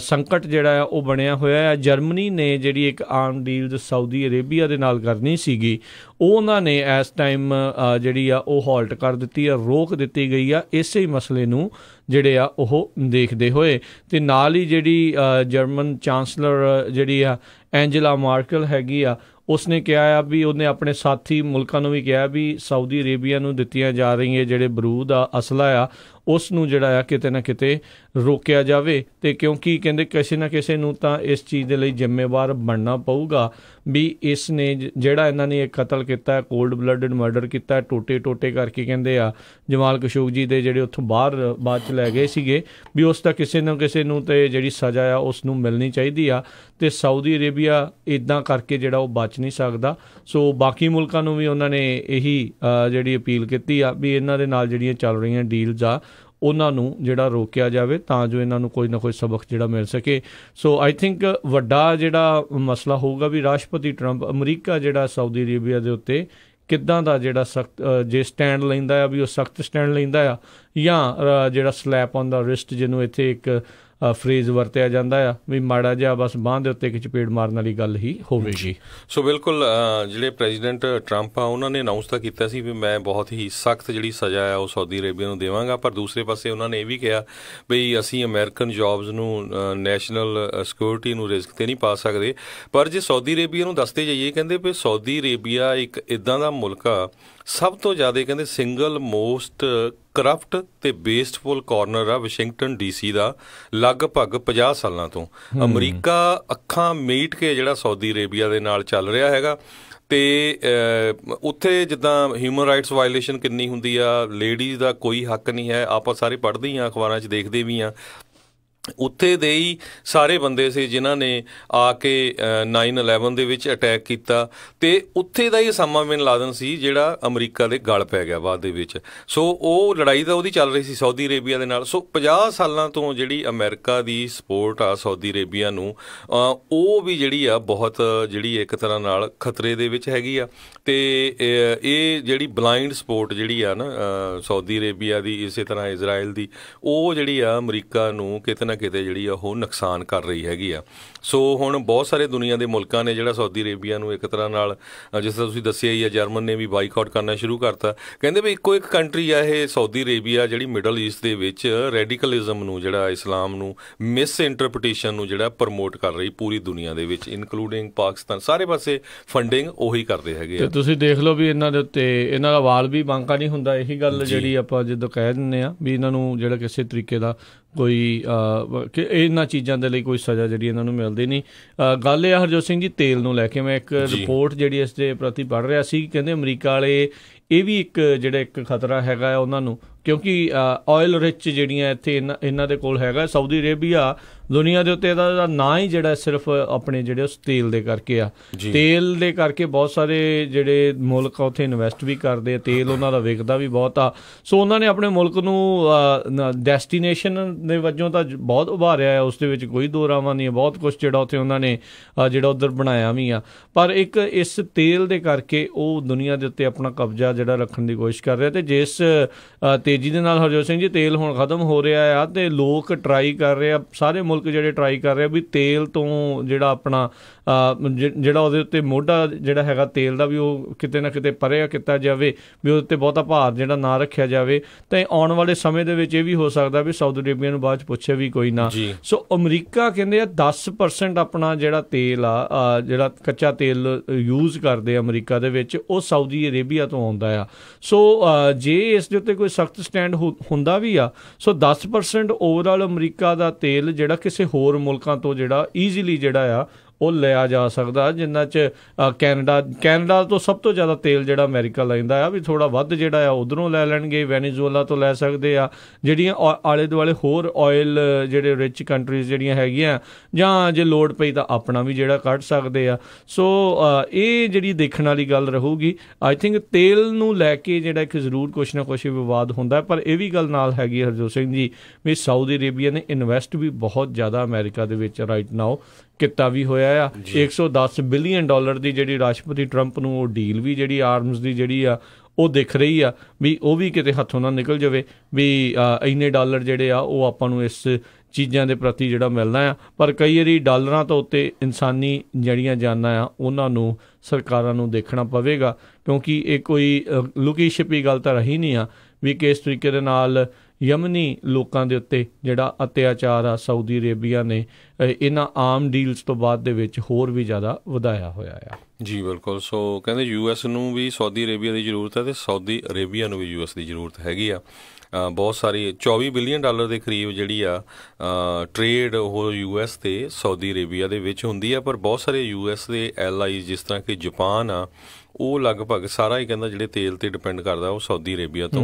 ਸੰਕਟ ਜਿਹੜਾ ਆ, ਉਹ ਬਣਿਆ ਹੋਇਆ ਹੈ ਜਰਮਨੀ ਨੇ ਜਿਹੜੀ ਇੱਕ ਆਰਮ ਡੀਲਸ ਸਾਊਦੀ ਅਰੇਬੀਆ ਦੇ ਨਾਲ ਕਰਨੀ ਸੀਗੀ, ਉਹ ਉਹਨਾਂ ਨੇ ਇਸ ਟਾਈਮ ਜਿਹੜੀ ਆ, ਉਹ ਹਾਲਟ ਕਰ ਦਿੱਤੀ ਆ, ਰੋਕ ਦਿੱਤੀ ਗਈ ਆ। ਇਸੇ ਹੀ ਮਸਲੇ ਨੂੰ ਜਿਹੜੇ ਆ, ਉਹ ਦੇਖਦੇ ਹੋਏ ਤੇ ਨਾਲ ਹੀ ਜਿਹੜੀ ਜਰਮਨ ਚਾਂਸਲਰ ਜਿਹੜੀ ਆ, ਐਂਜਲਾ ਮਾਰਕਲ ਹੈਗੀ ਆ ਉਸਨੇ ਕਿਹਾ ਆ ਵੀ ਉਹਨੇ ਆਪਣੇ ਸਾਥੀ ਮੁਲਕਾਂ ਨੂੰ ਵੀ ਕਿਹਾ ਵੀ ਸਾਊਦੀ ਅਰੇਬੀਆ ਨੂੰ ਦਿੱਤੀਆਂ ਜਾ ਰਹੀਆਂ ਜਿਹੜੇ ਬਰੂਦ ਆ, ਅਸਲਾ ਆ ਉਸ ਨੂੰ ਜਿਹੜਾ ਆ ਕਿਤੇ ਨਾ ਕਿਤੇ ਰੋਕਿਆ ਜਾਵੇ ਤੇ ਕਿਉਂਕਿ ਕਹਿੰਦੇ ਕਿਸੇ ਨਾ ਕਿਸੇ ਨੂੰ ਤਾਂ ਇਸ ਚੀਜ਼ ਦੇ ਲਈ ਜ਼ਿੰਮੇਵਾਰ ਬਣਨਾ ਪਊਗਾ ਵੀ ਇਸ ਨੇ ਜਿਹੜਾ ਇਹਨਾਂ ਨੇ ਇਹ ਕਤਲ ਕੀਤਾ ਕੋਲਡ ਬਲੱਡਡ ਮਰਡਰ ਕੀਤਾ, ਟੋਟੇ ਟੋਟੇ ਕਰਕੇ ਕਹਿੰਦੇ ਆ, ਜਮਾਲ ਕਸ਼ੋਗੀ ਦੇ ਜਿਹੜੇ ਉੱਥੋਂ ਬਾਹਰ, ਬਾਅਦ ਚ ਲੈ ਗਏ ਸੀਗੇ, ਵੀ ਉਸ ਦਾ ਕਿਸੇ ਨਾ ਕਿਸੇ ਨੂੰ ਤੇ ਜਿਹੜੀ ਸਜ਼ਾ ਆ ਉਸ ਨੂੰ ਮਿਲਣੀ ਚਾਹੀਦੀ ਆ ਤੇ ਸਾਊਦੀ ਅਰੇਬੀਆ ਇਦਾਂ ਕਰਕੇ ਜਿਹੜਾ ਉਹ ਬਚ ਨਹੀਂ ਸਕਦਾ। ਸੋ ਬਾਕੀ ਮੁਲਕਾਂ ਨੂੰ ਵੀ ਉਹਨਾਂ ਨੇ ਇਹੀ ਜਿਹੜੀ ਅਪੀਲ ਕੀਤੀ ਆ ਵੀ ਇਹਨਾਂ ਦੇ ਨਾਲ ਜਿਹੜੀਆਂ ਚੱਲ ਰਹੀਆਂ ਡੀਲਸ ਆ ਉਹਨਾਂ ਨੂੰ ਜਿਹੜਾ ਰੋਕਿਆ ਜਾਵੇ ਤਾਂ ਜੋ ਇਹਨਾਂ ਨੂੰ ਕੋਈ ਨਾ ਕੋਈ ਸਬਕ ਜਿਹੜਾ ਮਿਲ ਸਕੇ। ਸੋ ਆਈ ਥਿੰਕ ਵੱਡਾ ਜਿਹੜਾ ਮਸਲਾ ਹੋਊਗਾ ਵੀ ਰਾਸ਼ਟਰਪਤੀ ਟਰੰਪ ਅਮਰੀਕਾ ਜਿਹੜਾ ਸਾਊਦੀ ਅਰੇਬੀਆ ਦੇ ਉੱਤੇ ਕਿੱਦਾਂ ਦਾ ਜਿਹੜਾ ਸਖਤ ਜੇ ਸਟੈਂਡ ਲੈਂਦਾ ਆ, ਵੀ ਉਹ ਸਖਤ ਸਟੈਂਡ ਲੈਂਦਾ ਆ ਜਾਂ ਜਿਹੜਾ ਸਲੈਪ ਔਨ ਦਾ ਰਿਸਟ ਜਿਹਨੂੰ ਇੱਥੇ ਇੱਕ ਫਰੇਜ਼ ਵਰਤਿਆ ਜਾਂਦਾ ਆ, ਵੀ ਮਾੜਾ ਜਿਹਾ ਬਸ ਬਾਹ ਦੇ ਉੱਤੇ ਇੱਕ ਚਪੇੜ ਮਾਰਨ ਵਾਲੀ ਗੱਲ ਹੀ ਹੋਵੇਗੀ। ਸੋ ਬਿਲਕੁਲ ਜਿਹੜੇ ਪ੍ਰੈਜ਼ੀਡੈਂਟ ਟਰੰਪ ਆ, ਉਹਨਾਂ ਨੇ ਅਨਾਉਂਸ ਤਾਂ ਕੀਤਾ ਸੀ ਵੀ ਮੈਂ ਬਹੁਤ ਹੀ ਸਖਤ ਜਿਹੜੀ ਸਜ਼ਾ ਆ, ਉਹ ਸਾਊਦੀ ਅਰੇਬੀਆ ਨੂੰ ਦੇਵਾਂਗਾ, ਪਰ ਦੂਸਰੇ ਪਾਸੇ ਉਹਨਾਂ ਨੇ ਇਹ ਵੀ ਕਿਹਾ ਵੀ ਅਸੀਂ ਅਮਰੀਕਨ ਜੌਬਸ ਨੂੰ ਨੈਸ਼ਨਲ ਸਿਕਿਉਰਿਟੀ ਨੂੰ ਰਿਸਕ ਤੇ ਨਹੀਂ ਪਾ ਸਕਦੇ। ਪਰ ਜੇ ਸਾਊਦੀ ਅਰੇਬੀਆ ਨੂੰ ਦੱਸਦੇ ਜਾਈਏ, ਕਹਿੰਦੇ ਵੀ ਸਾਊਦੀ ਅਰੇਬੀਆ ਇੱਕ ਇਦਾਂ ਦਾ ਮੁਲਕ ਆ ਸਭ ਤੋਂ ਜ਼ਿਆਦਾ ਕਹਿੰਦੇ ਸਿੰਗਲ ਮੋਸਟ ਕਰਪਟ ਤੇ ਬੇਸਟਫੁਲ ਕਾਰਨਰ ਆ ਵਾਸ਼ਿੰਗਟਨ ਡੀਸੀ ਦਾ ਲਗਭਗ 50 ਸਾਲਾਂ ਤੋਂ। ਅਮਰੀਕਾ ਅੱਖਾਂ ਮੀਟ ਕੇ ਜਿਹੜਾ ਸਾਊਦੀ ਅਰੇਬੀਆ ਦੇ ਨਾਲ ਚੱਲ ਰਿਹਾ ਹੈਗਾ ਤੇ ਉੱਥੇ ਜਿੱਦਾਂ ਹਿਊਮਨ ਰਾਈਟਸ ਵਾਇਲੇਸ਼ਨ ਕਿੰਨੀ ਹੁੰਦੀ ਆ ਲੇਡੀਜ਼ ਦਾ ਕੋਈ ਹੱਕ ਨਹੀਂ ਹੈ ਆਪਾਂ ਸਾਰੇ ਪੜ੍ਹਦੇ ਹੀ ਆ ਅਖਬਾਰਾਂ 'ਚ ਦੇਖਦੇ ਵੀ ਆ ਉੱਥੇ ਦੇ ਹੀ ਸਾਰੇ ਬੰਦੇ ਸੀ ਜਿਨ੍ਹਾਂ ਨੇ ਆ ਕੇ 9/11 ਦੇ ਵਿੱਚ ਅਟੈਕ ਕੀਤਾ ਤੇ ਉੱਥੇ ਦਾ ਹੀ ਸਮਾਂ ਬਿਨ ਲਾਦਨ ਸੀ ਜਿਹੜਾ ਅਮਰੀਕਾ ਦੇ ਗਲ ਪੈ ਗਿਆ ਬਾਅਦ ਦੇ ਵਿੱਚ। ਸੋ ਉਹ ਲੜਾਈ ਤਾਂ ਉਹਦੀ ਚੱਲ ਰਹੀ ਸੀ ਸਾਊਦੀ ਅਰੇਬੀਆ ਦੇ ਨਾਲ। ਸੋ 50 ਸਾਲਾਂ ਤੋਂ ਜਿਹੜੀ ਅਮਰੀਕਾ ਦੀ ਸਪੋਰਟ ਆ ਸਾਊਦੀ ਅਰੇਬੀਆ ਨੂੰ ਉਹ ਵੀ ਜਿਹੜੀ ਆ ਬਹੁਤ ਜਿਹੜੀ ਇੱਕ ਤਰ੍ਹਾਂ ਨਾਲ ਖਤਰੇ ਦੇ ਵਿੱਚ ਹੈਗੀ ਆ। ਤੇ ਇਹ ਜਿਹੜੀ ਬਲਾਈਂਡ ਸਪੋਰਟ ਜਿਹੜੀ ਆ ਨਾ ਸਾਊਦੀ ਅਰੇਬੀਆ ਦੀ, ਇਸੇ ਤਰ੍ਹਾਂ ਇਜ਼ਰਾਈਲ ਦੀ, ਉਹ ਜਿਹੜੀ ਆ ਅਮਰੀਕਾ ਨੂੰ ਕਿਤੇ ਨਾ ਕਿਤੇ ਜਿਹੜੀ ਆ ਉਹ ਨੁਕਸਾਨ ਕਰ ਰਹੀ ਹੈਗੀ ਆ। ਸੋ ਹੁਣ ਬਹੁਤ ਸਾਰੇ ਦੁਨੀਆ ਦੇ ਮੁਲਕਾਂ ਨੇ ਜਿਹੜਾ ਸਾਊਦੀ ਅਰੇਬੀਆ ਨੂੰ ਇੱਕ ਤਰ੍ਹਾਂ ਨਾਲ ਜਿਸ ਤਰ੍ਹਾਂ ਤੁਸੀਂ ਦੱਸਿਆ ਹੀ ਆ ਜਰਮਨ ਨੇ ਵੀ ਬਾਈਕਾਟ ਕਰਨਾ ਸ਼ੁਰੂ ਕਰਤਾ। ਕਹਿੰਦੇ ਵੀ ਇੱਕੋ ਇੱਕ ਕੰਟਰੀ ਆ ਇਹ ਸਾਊਦੀ ਅਰੇਬੀਆ ਜਿਹੜੀ ਮਿਡਲ ਈਸਟ ਦੇ ਵਿੱਚ ਰੈਡੀਕਲਿਜ਼ਮ ਨੂੰ ਜਿਹੜਾ ਇਸਲਾਮ ਨੂੰ ਮਿਸ ਇੰਟਰਪ੍ਰੀਟੇਸ਼ਨ ਨੂੰ ਜਿਹੜਾ ਪ੍ਰਮੋਟ ਕਰ ਰਹੀ ਪੂਰੀ ਦੁਨੀਆ ਦੇ ਵਿੱਚ ਇਨਕਲੂਡਿੰਗ ਪਾਕਿਸਤਾਨ ਸਾਰੇ ਪਾਸੇ ਫੰਡਿੰਗ ਉਹੀ ਕਰਦੇ ਹੈਗੇ ਆ। ਤੇ ਤੁਸੀਂ ਦੇਖ ਲਓ ਵੀ ਇਹਨਾਂ ਦੇ ਉੱਤੇ ਇਹਨਾਂ ਦਾ ਵਾਲ ਵੀ ਬਾਂਕਾ ਨਹੀਂ ਹੁੰਦਾ। ਇਹੀ ਗੱਲ ਜਿਹੜੀ ਆਪਾਂ ਜਦੋਂ ਕਹਿ ਦਿੰਨੇ ਆ ਵੀ ਇਹਨਾਂ ਨੂੰ ਜਿਹੜਾ ਕਿਸੇ ਤਰੀਕੇ ਦਾ ਕੋਈ ਕਿ ਇਹਨਾਂ ਚੀਜ਼ਾਂ ਦੇ ਲਈ ਕੋਈ ਸਜ਼ਾ ਜਿਹੜੀ ਇਹਨਾਂ ਨੂੰ ਮਿਲਦੀ ਨਹੀਂ। ਗੱਲ ਇਹ ਹਰਜੋਤ ਸਿੰਘ ਜੀ ਤੇਲ ਨੂੰ ਲੈ ਕੇ ਮੈਂ ਇੱਕ ਰਿਪੋਰਟ ਜਿਹੜੀ ਇਸ ਦੇ ਪ੍ਰਤੀ ਪੜ ਰਿਹਾ ਸੀ ਕਹਿੰਦੇ ਅਮਰੀਕਾ ਵਾਲੇ ਇਹ ਵੀ ਇੱਕ ਜਿਹੜਾ ਇੱਕ ਖਤਰਾ ਹੈਗਾ ਉਹਨਾਂ ਨੂੰ ਕਿਉਂਕਿ ਆਇਲ ਰਿਚ ਜਿਹੜੀਆਂ ਇੱਥੇ ਇਹਨਾਂ ਦੇ ਕੋਲ ਹੈਗਾ ਸਾਊਦੀ ਅਰੇਬੀਆ ਦੁਨੀਆ ਦੇ ਉੱਤੇ ਇਹਦਾ ਨਾਂ ਹੀ ਜਿਹੜਾ ਸਿਰਫ ਆਪਣੇ ਜਿਹੜੇ ਉਸ ਤੇਲ ਦੇ ਕਰਕੇ ਆ। ਤੇਲ ਦੇ ਕਰਕੇ ਬਹੁਤ ਸਾਰੇ ਜਿਹੜੇ ਮੁਲਕ ਉੱਥੇ ਇਨਵੈਸਟ ਵੀ ਕਰਦੇ ਆ ਤੇਲ ਉਹਨਾਂ ਦਾ ਵਿਕਦਾ ਵੀ ਬਹੁਤ ਆ। ਸੋ ਉਹਨਾਂ ਨੇ ਆਪਣੇ ਮੁਲਕ ਨੂੰ ਡੈਸਟੀਨੇਸ਼ਨ ਦੇ ਵਜੋਂ ਤਾਂ ਬਹੁਤ ਉਭਾਰਿਆ ਹੈ ਉਸ ਦੇ ਵਿੱਚ ਕੋਈ ਦੋ ਰਾਵਾਂ ਨਹੀਂ ਬਹੁਤ ਕੁਝ ਜਿਹੜਾ ਉੱਥੇ ਉਹਨਾਂ ਨੇ ਜਿਹੜਾ ਉਧਰ ਬਣਾਇਆ ਵੀ ਆ। ਪਰ ਇੱਕ ਇਸ ਤੇਲ ਦੇ ਕਰਕੇ ਉਹ ਦੁਨੀਆ ਦੇ ਉੱਤੇ ਆਪਣਾ ਕਬਜ਼ਾ ਜਿਹੜਾ ਰੱਖਣ ਦੀ ਕੋਸ਼ਿਸ਼ ਕਰ ਰਿਹਾ ਤੇ ਜਿਸ ਤੇਜ਼ੀ ਦੇ ਨਾਲ ਹਰਜੋਤ ਸਿੰਘ ਜੀ ਤੇਲ ਹੁਣ ਖਤਮ ਹੋ ਰਿਹਾ ਆ ਤੇ ਲੋਕ ਟਰਾਈ ਕਰ ਰਹੇ ਆ ਸਾਰੇ ਮੁਲਕ ਜਿਹੜੇ ਟਰਾਈ ਕਰ ਰਹੇ ਆ ਵੀ ਤੇਲ ਤੋਂ ਜਿਹੜਾ ਆਪਣਾ ਜਿਹੜਾ ਉਹਦੇ ਉੱਤੇ ਮੋਢਾ ਜਿਹੜਾ ਹੈਗਾ ਤੇਲ ਦਾ ਵੀ ਉਹ ਕਿਤੇ ਨਾ ਕਿਤੇ ਪਰਿਆ ਕੀਤਾ ਜਾਵੇ ਵੀ ਉਹਦੇ ਉੱਤੇ ਬਹੁਤਾ ਭਾਰ ਜਿਹੜਾ ਨਾ ਰੱਖਿਆ ਜਾਵੇ ਤਾਂ ਆਉਣ ਵਾਲੇ ਸਮੇਂ ਦੇ ਵਿੱਚ ਇਹ ਵੀ ਹੋ ਸਕਦਾ ਵੀ ਸਾਊਦੀ ਅਰੇਬੀਆ ਨੂੰ ਬਾਅਦ ਚ ਪੁੱਛੇ ਵੀ ਕੋਈ ਨਾ। ਸੋ ਅਮਰੀਕਾ ਕਹਿੰਦੇ ਆ 10% ਆਪਣਾ ਜਿਹੜਾ ਤੇਲ ਆ ਜਿਹੜਾ ਕੱਚਾ ਤੇਲ ਯੂਜ਼ ਕਰਦੇ ਅਮਰੀਕਾ ਦੇ ਵਿੱਚ ਉਹ ਸਾਊਦੀ ਅਰੇਬੀਆ ਤੋਂ ਆਉਂਦਾ ਆ। ਸੋ ਜੇ ਇਸ ਦੇ ਉੱਤੇ ਕੋਈ ਸਖਤ ਸਟੈਂਡ ਹੁੰਦਾ ਵੀ ਆ ਸੋ 10% ਓਵਰਆਲ ਅਮਰੀਕਾ ਦਾ ਤੇਲ ਜਿਹੜਾ ਕਿਸੇ ਹੋਰ ਮੁਲਕਾਂ ਤੋਂ ਜਿਹੜਾ ਈਜ਼ੀਲੀ ਜਿਹੜਾ ਆ ਉਹ ਲਿਆ ਜਾ ਸਕਦਾ ਜਿੰਨਾ ਚ ਕੈਨੇਡਾ ਕੈਨੇਡਾ ਤੋਂ ਸਭ ਤੋਂ ਜ਼ਿਆਦਾ ਤੇਲ ਜਿਹੜਾ ਅਮਰੀਕਾ ਲੈਂਦਾ ਆ, ਵੀ ਥੋੜਾ ਵੱਧ ਜਿਹੜਾ ਆ ਉਧਰੋਂ ਲੈ ਲੈਣਗੇ, ਵੈਨੇਜ਼ੂਏਲਾ ਤੋਂ ਲੈ ਸਕਦੇ ਆ, ਜਿਹੜੀਆਂ ਆਲੇ ਦੁਆਲੇ ਹੋਰ ਆਇਲ ਜਿਹੜੇ ਰਿਚ ਕੰਟਰੀਜ਼ ਜਿਹੜੀਆਂ ਹੈਗੀਆਂ, ਜਾਂ ਜੇ ਲੋਡ ਪਈ ਤਾਂ ਆਪਣਾ ਵੀ ਜਿਹੜਾ ਕੱਢ ਸਕਦੇ ਆ। ਸੋ ਇਹ ਜਿਹੜੀ ਦੇਖਣ ਵਾਲੀ ਗੱਲ ਰਹੂਗੀ ਆਈ ਥਿੰਕ ਤੇਲ ਨੂੰ ਲੈ ਕੇ ਜਿਹੜਾ ਇੱਕ ਜ਼ਰੂਰ ਕੁਛ ਨਾ ਕੁਛ ਵਿਵਾਦ ਹੁੰਦਾ, ਪਰ ਇਹ ਵੀ ਗੱਲ ਨਾਲ ਹੈਗੀ ਹਰਜੋਤ ਸਿੰਘ ਜੀ, ਵੀ ਸਾਊਦੀ ਅਰੇਬੀਆ ਨੇ ਇਨਵੈਸਟ ਵੀ ਬਹੁਤ ਜ਼ਿਆਦਾ ਅਮਰੀਕਾ ਦੇ ਵਿੱਚ ਰਾਈਟ ਨਾਓ ਕੀਤਾ ਵੀ ਹੋਇਆ ਆ। 110 ਬਿਲੀਅਨ ਡਾਲਰ ਦੀ ਜਿਹੜੀ ਰਾਸ਼ਟਰਪਤੀ ਟਰੰਪ ਨੂੰ ਉਹ ਡੀਲ ਵੀ ਜਿਹੜੀ ਆਰਮਸ ਦੀ ਜਿਹੜੀ ਆ ਉਹ ਦਿਖ ਰਹੀ ਆ ਵੀ ਉਹ ਵੀ ਕਿਤੇ ਹੱਥੋਂ ਨਾ ਨਿਕਲ ਜਾਵੇ ਵੀ ਇੰਨੇ ਡਾਲਰ ਜਿਹੜੇ ਆ ਉਹ ਆਪਾਂ ਨੂੰ ਇਸ ਚੀਜ਼ਾਂ ਦੇ ਪ੍ਰਤੀ ਜਿਹੜਾ ਮਿਲਣਾ ਆ। ਪਰ ਕਈ ਵਾਰੀ ਡਾਲਰਾਂ ਤੋਂ ਉੱਤੇ ਇਨਸਾਨੀ ਜੜੀਆਂ ਜਾਨਾਂ ਆ ਉਹਨਾਂ ਨੂੰ ਸਰਕਾਰਾਂ ਨੂੰ ਦੇਖਣਾ ਪਵੇਗਾ। ਕਿਉਂਕਿ ਇਹ ਕੋਈ ਲੁਕੀ ਛਿਪੀ ਗੱਲ ਤਾਂ ਰਹੀ ਨਹੀਂ ਆ ਵੀ ਕਿਸ ਤਰੀਕੇ ਦੇ ਨਾਲ ਯਮਨੀ ਲੋਕਾਂ ਦੇ ਉੱਤੇ ਜਿਹੜਾ ਅਤਿਆਚਾਰ ਆ, ਸਾਊਦੀ ਅਰੇਬੀਆ ਨੇ ਇਹਨਾਂ ਆਮ ਡੀਲਸ ਤੋਂ ਬਾਅਦ ਦੇ ਵਿੱਚ ਹੋਰ ਵੀ ਜ਼ਿਆਦਾ ਵਧਾਇਆ ਹੋਇਆ ਆ। ਜੀ, ਬਿਲਕੁਲ। ਸੋ ਕਹਿੰਦੇ ਯੂਐਸ ਨੂੰ ਵੀ ਸਾਊਦੀ ਅਰੇਬੀਆ ਦੀ ਜ਼ਰੂਰਤ ਹੈ ਤੇ ਸਾਊਦੀ ਅਰੇਬੀਆ ਨੂੰ ਵੀ ਯੂਐਸ ਦੀ ਜ਼ਰੂਰਤ ਹੈਗੀ ਆ। ਬਹੁਤ ਸਾਰੀ 24 ਬਿਲੀਅਨ ਡਾਲਰ ਦੇ ਕਰੀਬ ਜਿਹੜੀ ਆ ਟ੍ਰੇਡ ਉਹ ਯੂਐਸ ਤੇ ਸਾਊਦੀ ਅਰੇਬੀਆ ਦੇ ਵਿੱਚ ਹੁੰਦੀ ਆ, ਪਰ ਬਹੁਤ ਸਾਰੇ ਯੂਐਸ ਦੇ ਐਲਾਈਜ਼ ਜਿਸ ਤਰ੍ਹਾਂ ਕਿ ਜਾਪਾਨ ਆ ਉਹ ਲਗਭਗ ਸਾਰਾ ਹੀ ਕਹਿੰਦਾ ਜਿਹੜੇ ਤੇਲ ਤੇ ਡਿਪੈਂਡ ਕਰਦਾ ਉਹ ਸਾਊਦੀ ਅਰੇਬੀਆ ਤੋਂ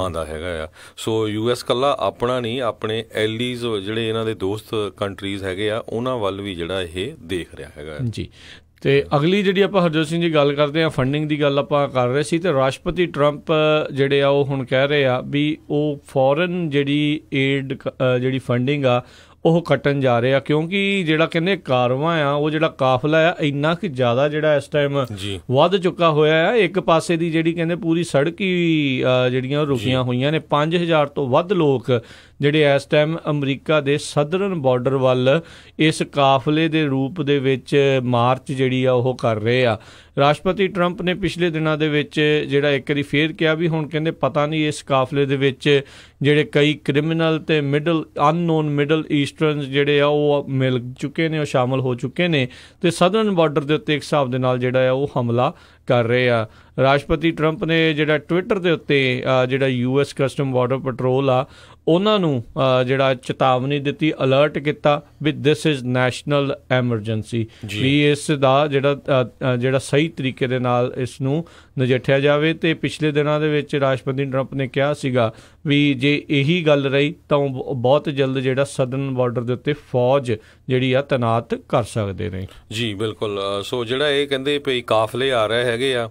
ਆਂਦਾ ਹੈਗਾ ਆ। ਸੋ ਯੂਐਸ ਕੱਲਾ ਆਪਣਾ ਨਹੀਂ ਆਪਣੇ ਐਲੀਜ਼ ਜਿਹੜੇ ਇਹਨਾਂ ਦੇ ਦੋਸਤ ਕੰਟਰੀਜ਼ ਹੈਗੇ ਆ ਉਹਨਾਂ ਵੱਲ ਵੀ ਜਿਹੜਾ ਇਹ ਦੇਖ ਰਿਹਾ ਹੈਗਾ ਜੀ। ਤੇ ਅਗਲੀ ਜਿਹੜੀ ਆਪਾਂ ਹਰਜੋਤ ਸਿੰਘ ਜੀ ਗੱਲ ਕਰਦੇ ਆ ਫੰਡਿੰਗ ਦੀ ਗੱਲ ਆਪਾਂ ਕਰ ਰਹੇ ਸੀ ਤੇ ਰਾਸ਼ਟਰਪਤੀ ਟਰੰਪ ਜਿਹੜੇ ਆ ਉਹ ਹੁਣ ਕਹਿ ਰਹੇ ਆ ਵੀ ਉਹ ਫੋਰਨ ਜਿਹੜੀ ਏਡ ਜਿਹੜੀ ਫੰਡਿੰਗ ਆ ਉਹ ਕੱਟਣ ਜਾ ਰਹੇ ਆ ਕਿਉਂਕਿ ਜਿਹੜਾ ਕਹਿੰਦੇ ਕਾਰਵਾਂ ਆ ਉਹ ਜਿਹੜਾ ਕਾਫਲਾ ਆ ਇੰਨਾ ਕਿ ਜ਼ਿਆਦਾ ਜਿਹੜਾ ਇਸ ਟਾਈਮ ਵੱਧ ਚੁੱਕਾ ਹੋਇਆ ਆ। ਇੱਕ ਪਾਸੇ ਦੀ ਜਿਹੜੀ ਕਹਿੰਦੇ ਪੂਰੀ ਸੜਕ ਹੀ ਜਿਹੜੀਆਂ ਰੁਕੀਆਂ ਹੋਈਆਂ ਨੇ 5000 ਤੋਂ ਵੱਧ ਲੋਕ ਜਿਹੜੇ ਇਸ ਟਾਈਮ ਅਮਰੀਕਾ ਦੇ ਸਦਰਨ ਬਾਰਡਰ ਵੱਲ ਇਸ ਕਾਫਲੇ ਦੇ ਰੂਪ ਦੇ ਵਿੱਚ ਮਾਰਚ ਜਿਹੜੀ ਆ ਉਹ ਕਰ ਰਹੇ ਆ। ਰਾਸ਼ਟਰਪਤੀ ਟਰੰਪ ਨੇ ਪਿਛਲੇ ਦਿਨਾਂ ਦੇ ਵਿੱਚ ਜਿਹੜਾ ਇੱਕ ਵਾਰੀ ਫੇਰ ਕਿਹਾ ਵੀ ਹੁਣ ਕਹਿੰਦੇ ਪਤਾ ਨਹੀਂ ਇਸ ਕਾਫਲੇ ਦੇ ਵਿੱਚ ਜਿਹੜੇ ਕਈ ਕ੍ਰਿਮੀਨਲ ਤੇ ਮਿਡਲ ਅਨਨੋਨ ਮਿਡਲ ਈਸਟਰਨ ਜਿਹੜੇ ਆ ਉਹ ਮਿਲ ਚੁੱਕੇ ਨੇ, ਉਹ ਸ਼ਾਮਲ ਹੋ ਚੁੱਕੇ ਨੇ ਤੇ ਸਦਰਨ ਬਾਰਡਰ ਦੇ ਉੱਤੇ ਇੱਕ ਹਿਸਾਬ ਦੇ ਨਾਲ ਜਿਹੜਾ ਆ ਉਹ ਹਮਲਾ ਕਰ ਰਹੇ ਆ। ਰਾਸ਼ਟਰਪਤੀ ਟਰੰਪ ਨੇ ਜਿਹੜਾ ਟਵਿੱਟਰ ਦੇ ਉੱਤੇ ਜਿਹੜਾ ਯੂਐਸ ਕਸਟਮ ਬਾਰਡਰ ਪੈਟਰੋਲ ਆ ਉਹਨਾਂ ਨੂੰ ਜਿਹੜਾ ਚੇਤਾਵਨੀ ਦਿੱਤੀ ਅਲਰਟ ਕੀਤਾ ਵੀ ਥਿਸ ਇਜ਼ ਨੈਸ਼ਨਲ ਐਮਰਜੈਂਸੀ ਵੀ ਇਸ ਦਾ ਜਿਹੜਾ ਜਿਹੜਾ ਸਹੀ ਤਰੀਕੇ ਦੇ ਨਾਲ ਇਸ ਨੂੰ ਨਜਿੱਠਿਆ ਜਾਵੇ ਤੇ ਪਿਛਲੇ ਦਿਨਾਂ ਦੇ ਵਿੱਚ ਰਾਸ਼ਟਰਪਤੀ ਟਰੰਪ ਨੇ ਕਿਹਾ ਸੀਗਾ ਵੀ ਜੇ ਇਹੀ ਗੱਲ ਰਹੀ ਤਾਂ ਬਹੁਤ ਜਲਦ ਜਿਹੜਾ ਸਦਨ ਬਾਰਡਰ ਦੇ ਉੱਤੇ ਫੌਜ ਜਿਹੜੀ ਆ ਤਨਾਤ ਕਰ ਸਕਦੇ ਨੇ। ਜੀ, ਬਿਲਕੁਲ। ਸੋ ਜਿਹੜਾ ਇਹ ਕਹਿੰਦੇ ਭਈ ਕਾਫਲੇ ਆ ਰਹੇ ਹੈਗੇ ਆ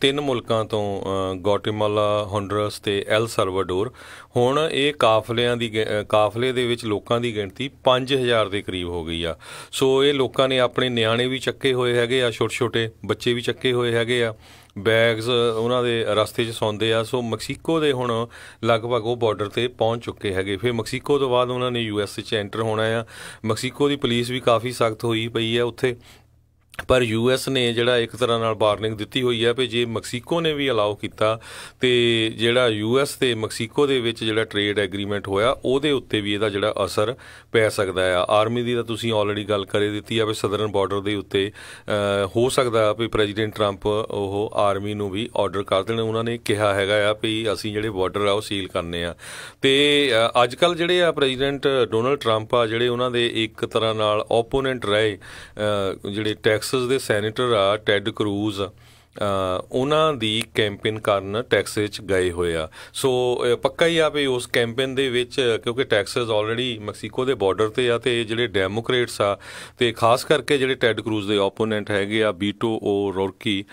ਤਿੰਨ ਮੁਲਕਾਂ ਤੋਂ ਗੋਟੇਮਾਲਾ ਹੌਂਡਰਸ ਤੇ ਐਲ ਸਰਵਾਡੋਰ ਹੁਣ ਇਹ ਕਾਫਲਿਆਂ ਦੀ ਕਾਫਲੇ ਦੇ ਵਿੱਚ ਲੋਕਾਂ ਦੀ ਗਿਣਤੀ 5000 ਦੇ ਕਰੀਬ ਹੋ ਗਈ ਆ। ਸੋ ਇਹ ਲੋਕਾਂ ਨੇ ਆਪਣੇ ਨਿਆਣੇ ਵੀ ਚੱਕੇ ਹੋਏ ਹੈਗੇ ਆ ਛੋਟੇ ਛੋਟੇ ਬੱਚੇ ਵੀ ਚੱਕੇ ਹੋਏ ਹੈਗੇ ਆ। ਬੈਗਸ ਉਹਨਾਂ ਦੇ ਰਸਤੇ 'ਚ ਸੌਂਦੇ ਆ। ਸੋ ਮੈਕਸੀਕੋ ਦੇ ਹੁਣ ਲਗਭਗ ਉਹ ਬਾਰਡਰ ਤੇ ਪਹੁੰਚ ਚੁੱਕੇ ਹੈਗੇ। ਫਿਰ ਮੈਕਸੀਕੋ ਤੋਂ ਬਾਅਦ ਉਹਨਾਂ ਨੇ ਯੂ ਐਸ 'ਚ ਐਂਟਰ ਹੋਣਾ ਆ। ਮੈਕਸੀਕੋ ਦੀ ਪੁਲਿਸ ਵੀ ਕਾਫੀ ਸਖਤ ਹੋਈ ਪਈ ਹੈ ਉੱਥੇ ਪਰ ਯੂਐਸ ਨੇ ਜਿਹੜਾ ਇੱਕ ਤਰ੍ਹਾਂ ਨਾਲ ਵਾਰਨਿੰਗ ਦਿੱਤੀ ਹੋਈ ਹੈ ਕਿ ਜੇ ਮੈਕਸੀਕੋ ਨੇ ਵੀ ਅਲਾਉ ਕੀਤਾ ਤੇ ਜਿਹੜਾ ਯੂਐਸ ਤੇ ਮੈਕਸੀਕੋ ਦੇ ਵਿੱਚ ਜਿਹੜਾ ਟ੍ਰੇਡ ਐਗਰੀਮੈਂਟ ਹੋਇਆ, ਉਹਦੇ ਉੱਤੇ ਵੀ ਇਹਦਾ ਜਿਹੜਾ ਅਸਰ ਪੈ ਸਕਦਾ ਆ। ਆਰਮੀ ਦੀ ਤਾਂ ਤੁਸੀਂ ਆਲਰੇਡੀ ਗੱਲ ਕਰੇ ਦਿੱਤੀ ਆ ਵੀ ਸਦਰਨ ਬਾਰਡਰ ਦੇ ਉੱਤੇ ਹੋ ਸਕਦਾ ਵੀ ਪ੍ਰੈਜ਼ੀਡੈਂਟ ਟਰੰਪ ਉਹ ਆਰਮੀ ਨੂੰ ਵੀ ਆਰਡਰ ਕਰ ਦੇਣ। ਉਹਨਾਂ ਨੇ ਕਿਹਾ ਹੈਗਾ ਆ ਵੀ ਅਸੀਂ ਜਿਹੜੇ ਬਾਰਡਰ ਆ ਉਹ ਸੀਲ ਕਰਨੇ ਆ। ਤੇ ਅੱਜ ਕੱਲ ਜਿਹੜੇ ਆ ਪ੍ਰੈਜ਼ੀਡੈਂਟ ਡੋਨਲਡ ਟਰੰਪ ਆ, ਜਿਹੜੇ ਉਹਨਾਂ ਦੇ ਇੱਕ ਤਰ੍ਹਾਂ ਨਾਲ ਓਪੋਨੈਂਟ ਰਹੇ ਜਿਹੜੇ ਟੈਕਸ ਟੈਕਸਸ ਦੇ ਸੈਨੇਟਰ ਆ ਟੈਡ ਕਰੂਜ਼ ਉਹਨਾਂ ਦੀ ਕੈਂਪੇਨ ਕਰਨ ਟੈਕਸਸ ਗਏ ਹੋਏ ਆ। ਸੋ ਪੱਕਾ ਹੀ ਆ ਵੀ ਉਸ ਕੈਂਪੇਨ ਦੇ ਵਿੱਚ, ਕਿਉਂਕਿ ਟੈਕਸਸ ਆਲਰੇਡੀ ਮੈਕਸੀਕੋ ਦੇ ਬਾਰਡਰ ਤੇ ਆ ਤੇ ਜਿਹੜੇ ਡੈਮੋਕ੍ਰੇਟਸ ਆ ਤੇ ਖਾਸ ਕਰਕੇ ਜਿਹੜੇ ਟੈਡ ਕਰੂਜ਼ ਦੇ ਓਪੋਨੈਂਟ ਹੈਗੇ ਆ ਬੀਟੋ ਓ ਰੋਰਕੀ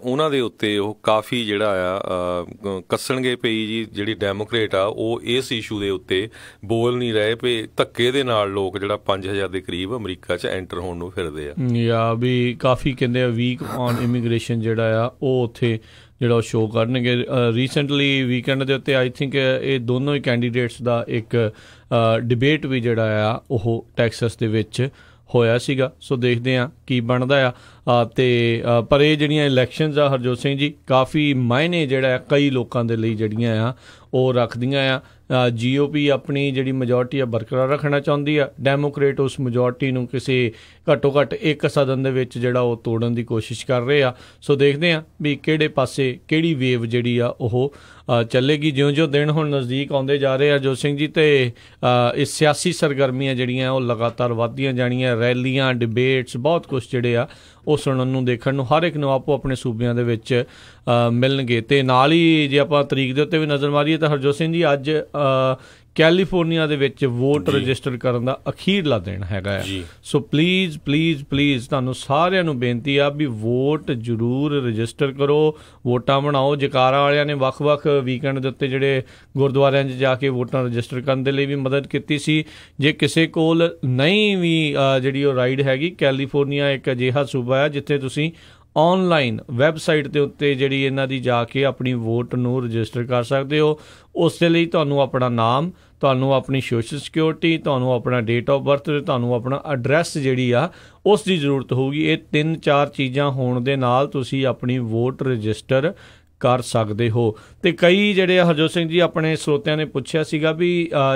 ਉਹਨਾਂ ਦੇ ਉੱਤੇ ਉਹ ਕਾਫੀ ਜਿਹੜਾ ਆ ਕੱਸਣਗੇ ਪਈ ਜੀ ਜਿਹੜੀ ਡੈਮੋਕ੍ਰੇਟ ਆ, ਉਹ ਇਸ ਇਸ਼ੂ ਦੇ ਉੱਤੇ ਬੋਲ ਨਹੀਂ ਰਹੇ ਪਏ ਧੱਕੇ ਦੇ ਨਾਲ ਲੋਕ ਜਿਹੜਾ 5000 ਦੇ ਕਰੀਬ ਅਮਰੀਕਾ 'ਚ ਐਂਟਰ ਹੋਣ ਨੂੰ ਫਿਰਦੇ ਆ। ਯਾ ਵੀ ਕਾਫੀ ਕਹਿੰਦੇ ਆ ਵੀਕ ਔਨ ਇਮੀਗ੍ਰੇਸ਼ਨ ਜਿਹੜਾ ਆ, ਉਹ ਉੱਥੇ ਜਿਹੜਾ ਉਹ ਸ਼ੋਅ ਕਰਨਗੇ। ਰੀਸੈਂਟਲੀ ਵੀਕਐਂਡ ਦੇ ਉੱਤੇ ਆਈ ਥਿੰਕ ਇਹ ਦੋਨੋਂ ਹੀ ਕੈਂਡੀਡੇਟਸ ਦਾ ਇੱਕ ਡਿਬੇਟ ਵੀ ਜਿਹੜਾ ਆ, ਉਹ ਟੈਕਸਸ ਦੇ ਵਿੱਚ ਹੋਇਆ ਸੀਗਾ। ਸੋ ਦੇਖਦੇ ਆ ਕੀ ਬਣਦਾ ਆ। ਤੇ ਪਰ ਇਹ ਜਿਹੜੀਆਂ ਇਲੈਕਸ਼ਨਸ ਆ, ਹਰਜੋਤ ਸਿੰਘ ਜੀ, ਕਾਫੀ ਮਾਇਨੇ ਜਿਹੜਾ ਕਈ ਲੋਕਾਂ ਦੇ ਲਈ ਜਿਹੜੀਆਂ ਆ, ਉਹ ਰੱਖਦੀਆਂ ਆ। ਜੀਓਪੀ ਆਪਣੀ ਜਿਹੜੀ ਮੈਜੋਰਟੀ ਆ ਬਰਕਰਾਰ ਰੱਖਣਾ ਚਾਹੁੰਦੀ ਆ। ਡੈਮੋਕ੍ਰੇਟ ਉਸ ਮੈਜੋਰਟੀ ਨੂੰ ਕਿਸੇ ਘੱਟੋ ਘੱਟ ਇੱਕ ਸਦਨ ਦੇ ਵਿੱਚ ਜਿਹੜਾ ਉਹ ਤੋੜਨ ਦੀ ਕੋਸ਼ਿਸ਼ ਕਰ ਰਹੇ ਆ। ਸੋ ਦੇਖਦੇ ਆ ਵੀ ਕਿਹੜੇ ਪਾਸੇ ਕਿਹੜੀ ਵੇਵ ਜਿਹੜੀ ਆ ਉਹ ਚੱਲੇਗੀ। ਜਿਉਂ-ਜਿਉਂ ਦਿਨ ਹੁਣ ਨਜ਼ਦੀਕ ਆਉਂਦੇ ਜਾ ਰਹੇ ਆ ਜੋ ਸਿੰਘ ਜੀ, ਤੇ ਇਸ ਸਿਆਸੀ ਸਰਗਰਮੀਆਂ ਜਿਹੜੀਆਂ ਉਹ ਲਗਾਤਾਰ ਵਧਦੀਆਂ ਜਾਣੀਆਂ, ਰੈਲੀਆਂ ਡਿਬੇਟਸ ਬਹੁਤ ਕੁਝ ਜਿਹੜੇ ਆ, ਉਹ ਸੁਣਨ ਨੂੰ, ਦੇਖਣ ਨੂੰ ਹਰ ਇੱਕ ਨੂੰ ਆਪੋ ਆਪਣੇ ਸੂਬਿਆਂ ਦੇ ਵਿੱਚ ਮਿਲਣਗੇ। ਤੇ ਨਾਲ ਹੀ ਜੇ ਆਪਾਂ ਤਰੀਕ ਦੇ ਉੱਤੇ ਵੀ ਨਜ਼ਰ ਮਾਰੀਏ ਤਾਂ ਹਰਜੋਤ ਸਿੰਘ ਜੀ ਅੱਜ ਕੈਲੀਫੋਰਨੀਆ ਦੇ ਵਿੱਚ ਵੋਟ ਰਜਿਸਟਰ ਕਰਨ ਦਾ ਅਖੀਰਲਾ ਦਿਨ ਹੈਗਾ ਆ ਸੋ ਪਲੀਜ਼ ਪਲੀਜ਼ ਪਲੀਜ਼ ਤੁਹਾਨੂੰ ਸਾਰਿਆਂ ਨੂੰ ਬੇਨਤੀ ਆ ਵੀ ਵੋਟ ਜ਼ਰੂਰ ਰਜਿਸਟਰ ਕਰੋ ਵੋਟਾਂ ਬਣਾਓ। ਜਕਾਰਾ ਵਾਲਿਆਂ ਨੇ ਵੱਖ-ਵੱਖ ਵੀਕਐਂਡ ਦੇ ਉੱਤੇ ਜਿਹੜੇ ਗੁਰਦੁਆਰਿਆਂ 'ਚ ਜਾ ਕੇ ਵੋਟਾਂ ਰਜਿਸਟਰ ਕਰਨ ਦੇ ਲਈ ਵੀ ਮਦਦ ਕੀਤੀ ਸੀ। ਜੇ ਕਿਸੇ ਕੋਲ ਨਹੀਂ ਵੀ ਜਿਹੜੀ ਉਹ ਰਾਈਡ ਹੈਗੀ ਕੈਲੀਫੋਰਨੀਆ ਇੱਕ ਅਜਿਹਾ ਸੂਬਾ ਹੈ ਜਿੱਥੇ ਤੁਸੀਂ ਆਨਲਾਈਨ ਵੈਬਸਾਈਟ ਦੇ ਉੱਤੇ ਜਿਹੜੀ ਇਹਨਾਂ ਦੀ ਜਾ ਕੇ ਆਪਣੀ ਵੋਟ ਨੂੰ ਰਜਿਸਟਰ ਕਰ ਸਕਦੇ ਹੋ। ਉਸ ਦੇ ਲਈ ਤੁਹਾਨੂੰ ਆਪਣਾ ਨਾਮ, ਤੁਹਾਨੂੰ ਆਪਣੀ ਸੋਸ਼ਲ ਸਿਕਿਉਰਿਟੀ ਤੁਹਾਨੂੰ ਆਪਣਾ ਡੇਟ ਆਫ ਬਰਥ ਤੇ ਤੁਹਾਨੂੰ ਆਪਣਾ ਐਡਰੈਸ ਜਿਹੜੀ ਆ, ਉਸ ਦੀ ਜ਼ਰੂਰਤ ਹੋਊਗੀ। ਇਹ ਤਿੰਨ ਚਾਰ ਚੀਜ਼ਾਂ ਹੋਣ ਦੇ ਨਾਲ ਤੁਸੀਂ ਆਪਣੀ ਵੋਟ ਰਜਿਸਟਰ ਕਰ ਸਕਦੇ ਹੋ। ਤੇ ਕਈ ਜਿਹੜੇ ਹਰਜੋਤ ਸਿੰਘ ਜੀ ਆਪਣੇ ਸਰੋਤਿਆਂ ਨੇ ਪੁੱਛਿਆ ਸੀਗਾ ਵੀ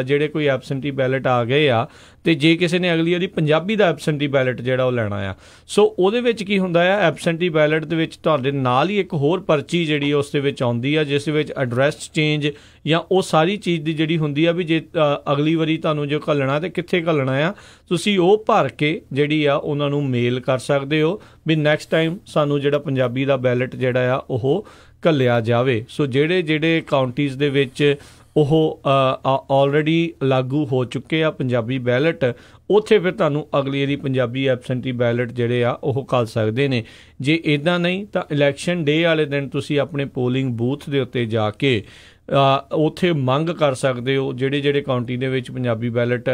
ਜਿਹੜੇ ਕੋਈ ਐਬਸੈਂਟੀ ਬੈਲਟ ਆ ਗਏ ਆ, ਤੇ ਜੇ ਕਿਸੇ ਨੇ ਅਗਲੀ ਵਾਰੀ ਪੰਜਾਬੀ ਦਾ ਐਬਸੈਂਟੀ ਬੈਲਟ ਜਿਹੜਾ ਉਹ ਲੈਣਾ ਆ, ਸੋ ਉਹਦੇ ਵਿੱਚ ਕੀ ਹੁੰਦਾ ਆ ਐਬਸੈਂਟੀ ਬੈਲਟ ਦੇ ਵਿੱਚ ਤੁਹਾਡੇ ਨਾਲ ਹੀ ਇੱਕ ਹੋਰ ਪਰਚੀ ਜਿਹੜੀ ਉਸ ਦੇ ਵਿੱਚ ਆਉਂਦੀ ਆ, ਜਿਸ ਵਿੱਚ ਐਡਰੈਸ ਚੇਂਜ ਜਾਂ ਉਹ ਸਾਰੀ ਚੀਜ਼ ਦੀ ਜਿਹੜੀ ਹੁੰਦੀ ਆ ਵੀ ਜੇ ਅਗਲੀ ਵਾਰੀ ਤੁਹਾਨੂੰ ਜੋ ਘੱਲਣਾ ਤੇ ਕਿੱਥੇ ਘੱਲਣਾ ਆ, ਤੁਸੀਂ ਉਹ ਭਰ ਕੇ ਜਿਹੜੀ ਆ ਉਹਨਾਂ ਨੂੰ ਮੇਲ ਕਰ ਸਕਦੇ ਹੋ ਵੀ ਨੈਕਸਟ ਟਾਈਮ ਸਾਨੂੰ ਜਿਹੜਾ ਪੰਜਾਬੀ ਦਾ ਬੈਲਟ ਜਿਹੜਾ ਆ, ਉਹ ਕੱਲਿਆ ਜਾਵੇ। ਸੋ ਜਿਹੜੇ ਜਿਹੜੇ ਕਾਉਂਟੀਆਂ ਦੇ ਵਿੱਚ ਉਹ ਆਲਰੇਡੀ ਲਾਗੂ ਹੋ ਚੁੱਕੇ ਆ ਪੰਜਾਬੀ ਬੈਲਟ ਉੱਥੇ ਫਿਰ ਤੁਹਾਨੂੰ ਅਗਲੀ ਦੀ ਪੰਜਾਬੀ ਐਬਸੈਂਟੀ ਬੈਲਟ ਜਿਹੜੇ ਆ, ਉਹ ਕੱਲ ਸਕਦੇ ਨੇ। ਜੇ ਇਦਾਂ ਨਹੀਂ, ਤਾਂ ਇਲੈਕਸ਼ਨ ਡੇ ਵਾਲੇ ਦਿਨ ਤੁਸੀਂ ਆਪਣੇ ਪੋਲਿੰਗ ਬੂਥ ਦੇ ਉੱਤੇ ਜਾ ਕੇ ਉੱਥੇ ਮੰਗ ਕਰ ਸਕਦੇ ਹੋ, ਜਿਹੜੇ ਜਿਹੜੇ ਕਾਉਂਟੀ ਦੇ ਵਿੱਚ ਪੰਜਾਬੀ ਬੈਲਟ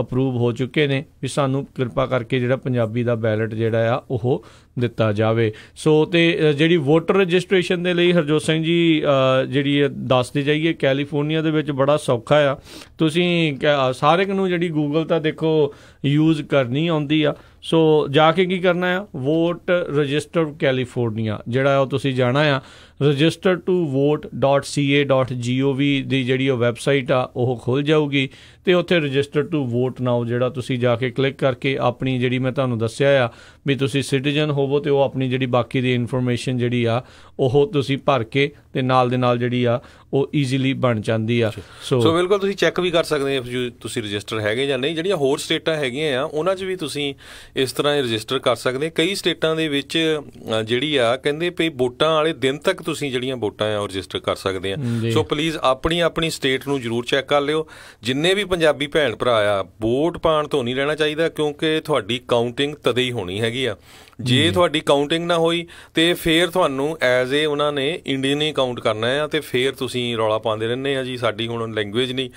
ਅਪਰੂਵ ਹੋ ਚੁੱਕੇ ਨੇ, ਵੀ ਸਾਨੂੰ ਕਿਰਪਾ ਕਰਕੇ ਜਿਹੜਾ ਪੰਜਾਬੀ ਦਾ ਬੈਲਟ ਜਿਹੜਾ ਆ, ਉਹ ਦਿੱਤਾ ਜਾਵੇ। ਸੋ ਤੇ ਜਿਹੜੀ ਵੋਟਰ ਰਜਿਸਟ੍ਰੇਸ਼ਨ ਦੇ ਲਈ ਹਰਜੋਤ ਸਿੰਘ ਜੀ ਜਿਹੜੀ ਦੱਸਦੇ ਜਾਈਏ ਕੈਲੀਫੋਰਨੀਆ ਦੇ ਵਿੱਚ ਬੜਾ ਸੌਖਾ ਆ। ਤੁਸੀਂ ਸਾਰੇ ਨੂੰ ਜਿਹੜੀ ਗੂਗਲ ਤਾਂ ਦੇਖੋ ਯੂਜ਼ ਕਰਨੀ ਆਉਂਦੀ ਆ। ਸੋ ਜਾ ਕੇ ਕੀ ਕਰਨਾ ਆ? ਵੋਟ ਰਜਿਸਟਰ ਕੈਲੀਫੋਰਨੀਆ ਜਿਹੜਾ ਉਹ ਤੁਸੀਂ ਜਾਣਾ ਆ। register2vote.ca.gov ਦੀ ਜਿਹੜੀ ਉਹ ਵੈਬਸਾਈਟ ਆ ਉਹ ਖੁੱਲ ਜਾਊਗੀ ਤੇ ਉੱਥੇ ਰਜਿਸਟਰ ਟੂ ਵੋਟ ਨਾਓ ਜਿਹੜਾ ਤੁਸੀਂ ਜਾ ਕੇ ਕਲਿੱਕ ਕਰਕੇ ਆਪਣੀ ਜਿਹੜੀ ਮੈਂ ਤੁਹਾਨੂੰ ਦੱਸਿਆ ਆ ਵੀ ਤੁਸੀਂ ਸਿਟੀਜ਼ਨ ਹੋਵੋ ਤੇ ਉਹ ਆਪਣੀ ਜਿਹੜੀ ਬਾਕੀ ਦੀ ਇਨਫੋਰਮੇਸ਼ਨ ਜਿਹੜੀ ਆ ਉਹ ਤੁਸੀਂ ਭਰ ਕੇ ਤੇ ਨਾਲ ਦੇ ਨਾਲ ਜਿਹੜੀ ਆ ਉਹ ਈਜ਼ੀਲੀ ਬਣ ਜਾਂਦੀ ਆ। ਸੋ ਸੋ ਬਿਲਕੁਲ ਤੁਸੀਂ ਚੈੱਕ ਵੀ ਕਰ ਸਕਦੇ ਹੋ ਜੇ ਤੁਸੀਂ ਰਜਿਸਟਰ ਹੈਗੇ ਜਾਂ ਨਹੀਂ। ਜਿਹੜੀਆਂ ਹੋਰ ਸਟੇਟਾਂ ਹੈਗੀਆਂ ਆ ਉਹਨਾਂ 'ਚ ਵੀ ਤੁਸੀਂ ਇਸ ਤਰ੍ਹਾਂ ਰਜਿਸਟਰ ਕਰ ਸਕਦੇ। ਕਈ ਸਟੇਟਾਂ ਦੇ ਵਿੱਚ ਜਿਹੜੀ ਆ ਕਹਿੰਦੇ ਪਈ ਵੋਟਾਂ ਵਾਲੇ ਦਿਨ ਤੱਕ ਤੁਸੀਂ ਜਿਹੜੀਆਂ ਵੋਟਾਂ ਆ ਰਜਿਸਟਰ ਕਰ ਸਕਦੇ ਆ। ਸੋ ਪਲੀਜ਼ ਆਪਣੀ ਆਪਣੀ ਸਟੇਟ ਨੂੰ ਜਰੂਰ ਚੈੱਕ ਕਰ ਲਿਓ। ਜਿੰਨੇ ਵੀ ਪੰਜਾਬੀ ਭੈਣ ਭਰਾ ਆ ਵੋਟ ਪਾਣ ਤੋਂ ਨਹੀਂ ਰਹਿਣਾ ਚਾਹੀਦਾ ਕਿਉਂਕਿ ਤੁਹਾਡੀ ਕਾਊਂਟਿੰਗ ਤਦੇ ਹੀ ਹੋਣੀ ਹੈਗੀ ਆ। ਜੇ ਤੁਹਾਡੀ ਕਾਊਂਟਿੰਗ ਨਾ ਹੋਈ ਤੇ ਫੇਰ ਤੁਹਾਨੂੰ ਐਜ਼ ਏ ਉਹਨਾਂ ਨੇ ਇੰਡੀਅਨ ਹੀ ਕਾਊਂਟ ਕਰਨਾ ਹੈ ਤੇ ਫੇਰ ਤੁਸੀਂ ਰੌਲਾ ਪਾਉਂਦੇ ਰਹਿੰਦੇ ਆ ਜੀ। ਸਾਡੀ ਹੁਣ ਲੈਂਗੁਏਜ ਨਹੀਂ।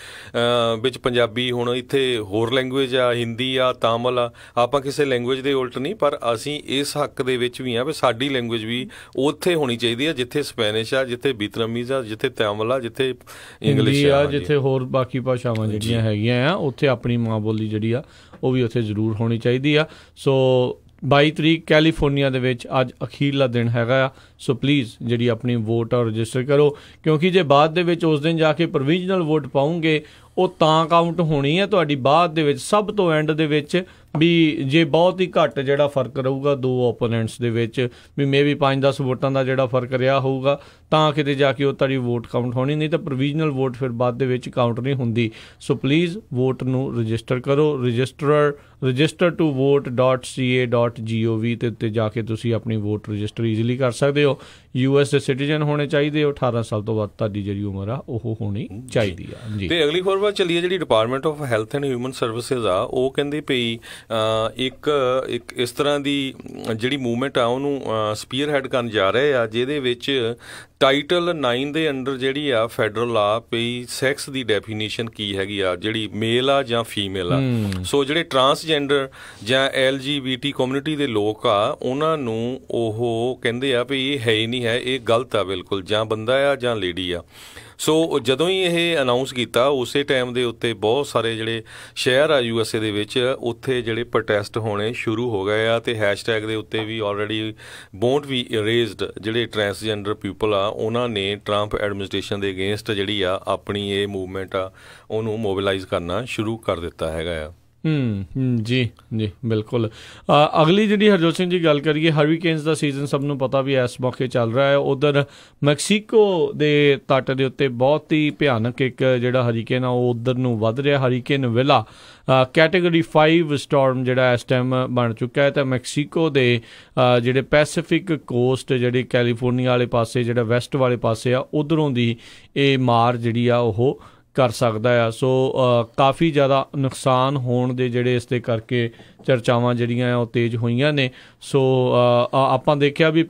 ਵਿੱਚ ਪੰਜਾਬੀ ਹੁਣ ਇੱਥੇ ਹੋਰ ਲੈਂਗੁਏਜ ਆ ਹਿੰਦੀ ਆ ਤਾਮਿਲ ਆ। ਆਪਾਂ ਕਿਸੇ ਲੈਂਗੁਏਜ ਦੇ ਉਲਟ ਨਹੀਂ ਪਰ ਅਸੀਂ ਇਸ ਹੱਕ ਦੇ ਵਿੱਚ ਵੀ ਆ ਵੀ ਸਾਡੀ ਲੈਂਗੁਏਜ ਵੀ ਉੱਥੇ ਹੋਣੀ ਚਾਹੀਦੀ ਆ ਜਿੱਥੇ ਸਪੈਨਿਸ਼ ਆ ਜਿੱਥੇ ਬੀਤਰਮੀਜ਼ ਆ ਜਿੱਥੇ ਤਾਮਿਲ ਆ ਜਿੱਥੇ ਇੰਗਲਿਸ਼ ਆ ਜਿੱਥੇ ਹੋਰ ਬਾਕੀ ਭਾਸ਼ਾਵਾਂ ਜਿਹੜੀਆਂ ਹੈਗੀਆਂ ਆ ਉੱਥੇ ਆਪਣੀ ਮਾਂ ਬੋਲੀ ਜਿਹੜੀ ਆ ਉਹ ਵੀ ਉੱਥੇ ਜ਼ਰੂਰ ਹੋਣੀ ਚਾਹੀਦੀ ਆ। ਸੋ 22 ਤਰੀਕ ਕੈਲੀਫੋਰਨੀਆ ਦੇ ਵਿੱਚ ਅੱਜ ਅਖੀਰਲਾ ਦਿਨ ਹੈਗਾ ਸੋ ਪਲੀਜ਼ ਜਿਹੜੀ ਆਪਣੀ ਵੋਟ ਆ ਰਜਿਸਟਰ ਕਰੋ, ਕਿਉਂਕਿ ਜੇ ਬਾਅਦ ਦੇ ਵਿੱਚ ਉਸ ਦਿਨ ਜਾ ਕੇ ਪ੍ਰੋਵੀਜ਼ਨਲ ਵੋਟ ਪਾਉਂਗੇ, ਉਹ ਤਾਂ ਕਾਊਂਟ ਹੋਣੀ ਹੈ ਤੁਹਾਡੀ ਬਾਅਦ ਦੇ ਵਿੱਚ, ਸਭ ਤੋਂ ਐਂਡ ਦੇ ਵਿੱਚ ਵੀ ਜੇ ਬਹੁਤ ਹੀ ਘੱਟ ਜਿਹੜਾ ਫ਼ਰਕ ਰਹੂਗਾ ਦੋ ਓਪੋਨੈਂਟਸ ਦੇ ਵਿੱਚ, ਵੀ ਮੇਬੀ 5-10 ਵੋਟਾਂ ਦਾ ਜਿਹੜਾ ਫ਼ਰਕ ਰਿਹਾ ਹੋਊਗਾ, ਤਾਂ ਕਿਤੇ ਜਾ ਕੇ ਉਹ ਤੁਹਾਡੀ ਵੋਟ ਕਾਊਂਟ ਹੋਣੀ, ਨਹੀਂ ਤਾਂ ਪ੍ਰੋਵੀਜ਼ਨਲ ਵੋਟ ਫਿਰ ਬਾਅਦ ਦੇ ਵਿੱਚ ਕਾਊਂਟ ਨਹੀਂ ਹੁੰਦੀ। ਸੋ ਪਲੀਜ਼ ਵੋਟ ਨੂੰ ਰਜਿਸਟਰ ਕਰੋ ਰਜਿਸਟਰਰ register2vote.ca.gov ਤੇ ਉੱਤੇ ਜਾ ਕੇ ਤੁਸੀਂ ਆਪਣੀ ਵੋਟ ਰਜਿਸਟਰ ਈਜ਼ੀਲੀ ਕਰ ਸਕਦੇ ਹੋ। video ਯੂਐਸ ਦੇ ਸਿਟੀਜ਼ਨ ਹੋਣੇ ਚਾਹੀਦੇ ਹੋ 18 ਸਾਲ ਤੋਂ ਬਾਅਦ ਤੁਹਾਡੀ ਜਿਹੜੀ ਉਮਰ ਆ ਉਹ ਹੋਣੀ ਚਾਹੀਦੀ ਆ ਜੀ ਤੇ ਅਗਲੀ ਖਬਰ ਚੱਲੀਏ ਜਿਹੜੀ department of health and human services ਆ ਉਹ ਕਹਿੰਦੇ ਪਈ ਇੱਕ ਇੱਕ ਇਸ ਤਰ੍ਹਾਂ ਦੀ ਜਿਹੜੀ ਮੂਵਮੈਂਟ ਆ ਉਹਨੂੰ ਸਪੀਅਰ ਹੈਡ ਕਰਨ ਜਾ ਰਹੇ ਆ ਜਿਹਦੇ ਵਿੱਚ ਟਾਈਟਲ 9 ਦੇ ਅੰਡਰ ਜਿਹੜੀ ਆ ਫੈਡਰਲ ਲਾ ਪਈ ਸੈਕਸ ਦੀ ਡੈਫੀਨੇਸ਼ਨ ਕੀ ਹੈਗੀ ਆ ਜਿਹੜੀ ਮੇਲ ਆ ਜਾਂ ਫੀਮੇਲ ਆ। ਸੋ ਜਿਹੜੇ ਟਰਾਂਸਜੈਂਡਰ ਜਾਂ ਐਲਜੀਬੀਟੀ ਕਮਿਊਨਿਟੀ ਦੇ ਲੋਕ ਆ ਉਹਨਾਂ ਨੂੰ ਉਹ ਕਹਿੰਦੇ ਆ ਵੀ ਇਹ ਹੈ ਹੀ ਨਹੀਂ ਹੈ, ਇਹ ਗਲਤ ਆ ਬਿਲਕੁਲ, ਜਾਂ ਬੰਦਾ ਆ ਜਾਂ ਲੇਡੀ ਆ। ਸੋ ਜਦੋਂ ਹੀ ਇਹ ਅਨਾਉਂਸ ਕੀਤਾ, ਉਸੇ ਟਾਈਮ ਦੇ ਉੱਤੇ ਬਹੁਤ ਸਾਰੇ ਜਿਹੜੇ ਸ਼ਹਿਰ ਆ ਯੂਐਸਏ ਦੇ ਵਿੱਚ, ਉੱਥੇ ਜਿਹੜੇ ਪ੍ਰੋਟੈਸਟ ਹੋਣੇ ਸ਼ੁਰੂ ਹੋ ਗਏ ਆ, ਤੇ ਹੈਸ਼ਟੈਗ ਦੇ ਉੱਤੇ ਵੀ ਆਲਰੇਡੀ ਵੋਂਟ ਵੀ ਇਰੇਜ਼ਡ ਜਿਹੜੇ ਟਰਾਂਸਜੈਂਡਰ ਪੀਪਲ ਆ, ਉਹਨਾਂ ਨੇ ਟਰੰਪ ਐਡਮਿਨਿਸਟ੍ਰੇਸ਼ਨ ਦੇ ਅਗੇਂਸਟ ਜਿਹੜੀ ਆ, ਆਪਣੀ ਇਹ ਮੂਵਮੈਂਟ ਆ, ਉਹਨੂੰ ਮੋਬਿਲਾਈਜ਼ ਕਰਨਾ ਸ਼ੁਰੂ ਕਰ ਦਿੱਤਾ ਹੈਗਾ ਆ। ਹੂੰ ਜੀ ਜੀ, ਬਿਲਕੁਲ। ਅਗਲੀ ਜਿਹੜੀ ਹਰਜੋਤ ਸਿੰਘ ਜੀ ਗੱਲ ਕਰੀਏ ਹਰੀਕੇਨਸ ਦਾ ਸੀਜ਼ਨ ਸਭ ਨੂੰ ਪਤਾ ਵੀ ਇਸ ਮੌਕੇ ਚੱਲ ਰਿਹਾ ਹੈ। ਉਧਰ ਮੈਕਸੀਕੋ ਦੇ ਤੱਟ ਦੇ ਉੱਤੇ ਬਹੁਤ ਹੀ ਭਿਆਨਕ ਇੱਕ ਜਿਹੜਾ ਹਰੀਕੇਨ ਆ, ਉਹ ਉਧਰ ਨੂੰ ਵੱਧ ਰਿਹਾ। ਹਰੀਕੇਨ ਵਿਲਾ ਕੈਟਾਗਰੀ 5 ਸਟਾਰਮ ਜਿਹੜਾ ਇਸ ਟਾਈਮ ਬਣ ਚੁੱਕਾ ਹੈ। ਤਾਂ ਮੈਕਸੀਕੋ ਦੇ ਜਿਹੜੇ ਪੈਸੀਫਿਕ ਕੋਸਟ ਜਿਹੜੀ ਕੈਲੀਫੋਰਨੀਆ ਵਾਲੇ ਪਾਸੇ, ਜਿਹੜਾ ਵੈਸਟ ਵਾਲੇ ਪਾਸੇ ਆ, ਉਧਰੋਂ ਦੀ ਇਹ ਮਾਰ ਜਿਹੜੀ ਆ, ਉਹ ਕਰ ਸਕਦਾ ਆ। ਸੋ ਕਾਫੀ ਜ਼ਿਆਦਾ ਨੁਕਸਾਨ ਹੋਣ ਦੇ ਜਿਹੜੇ ਇਸ ਦੇ ਕਰਕੇ ਚਰਚਾਵਾਂ ਜਿਹੜੀਆਂ ਆ, ਉਹ ਤੇਜ਼ ਹੋਈਆਂ ਨੇ। ਸੋ ਆਪਾਂ ਦੇਖਿਆ ਵੀ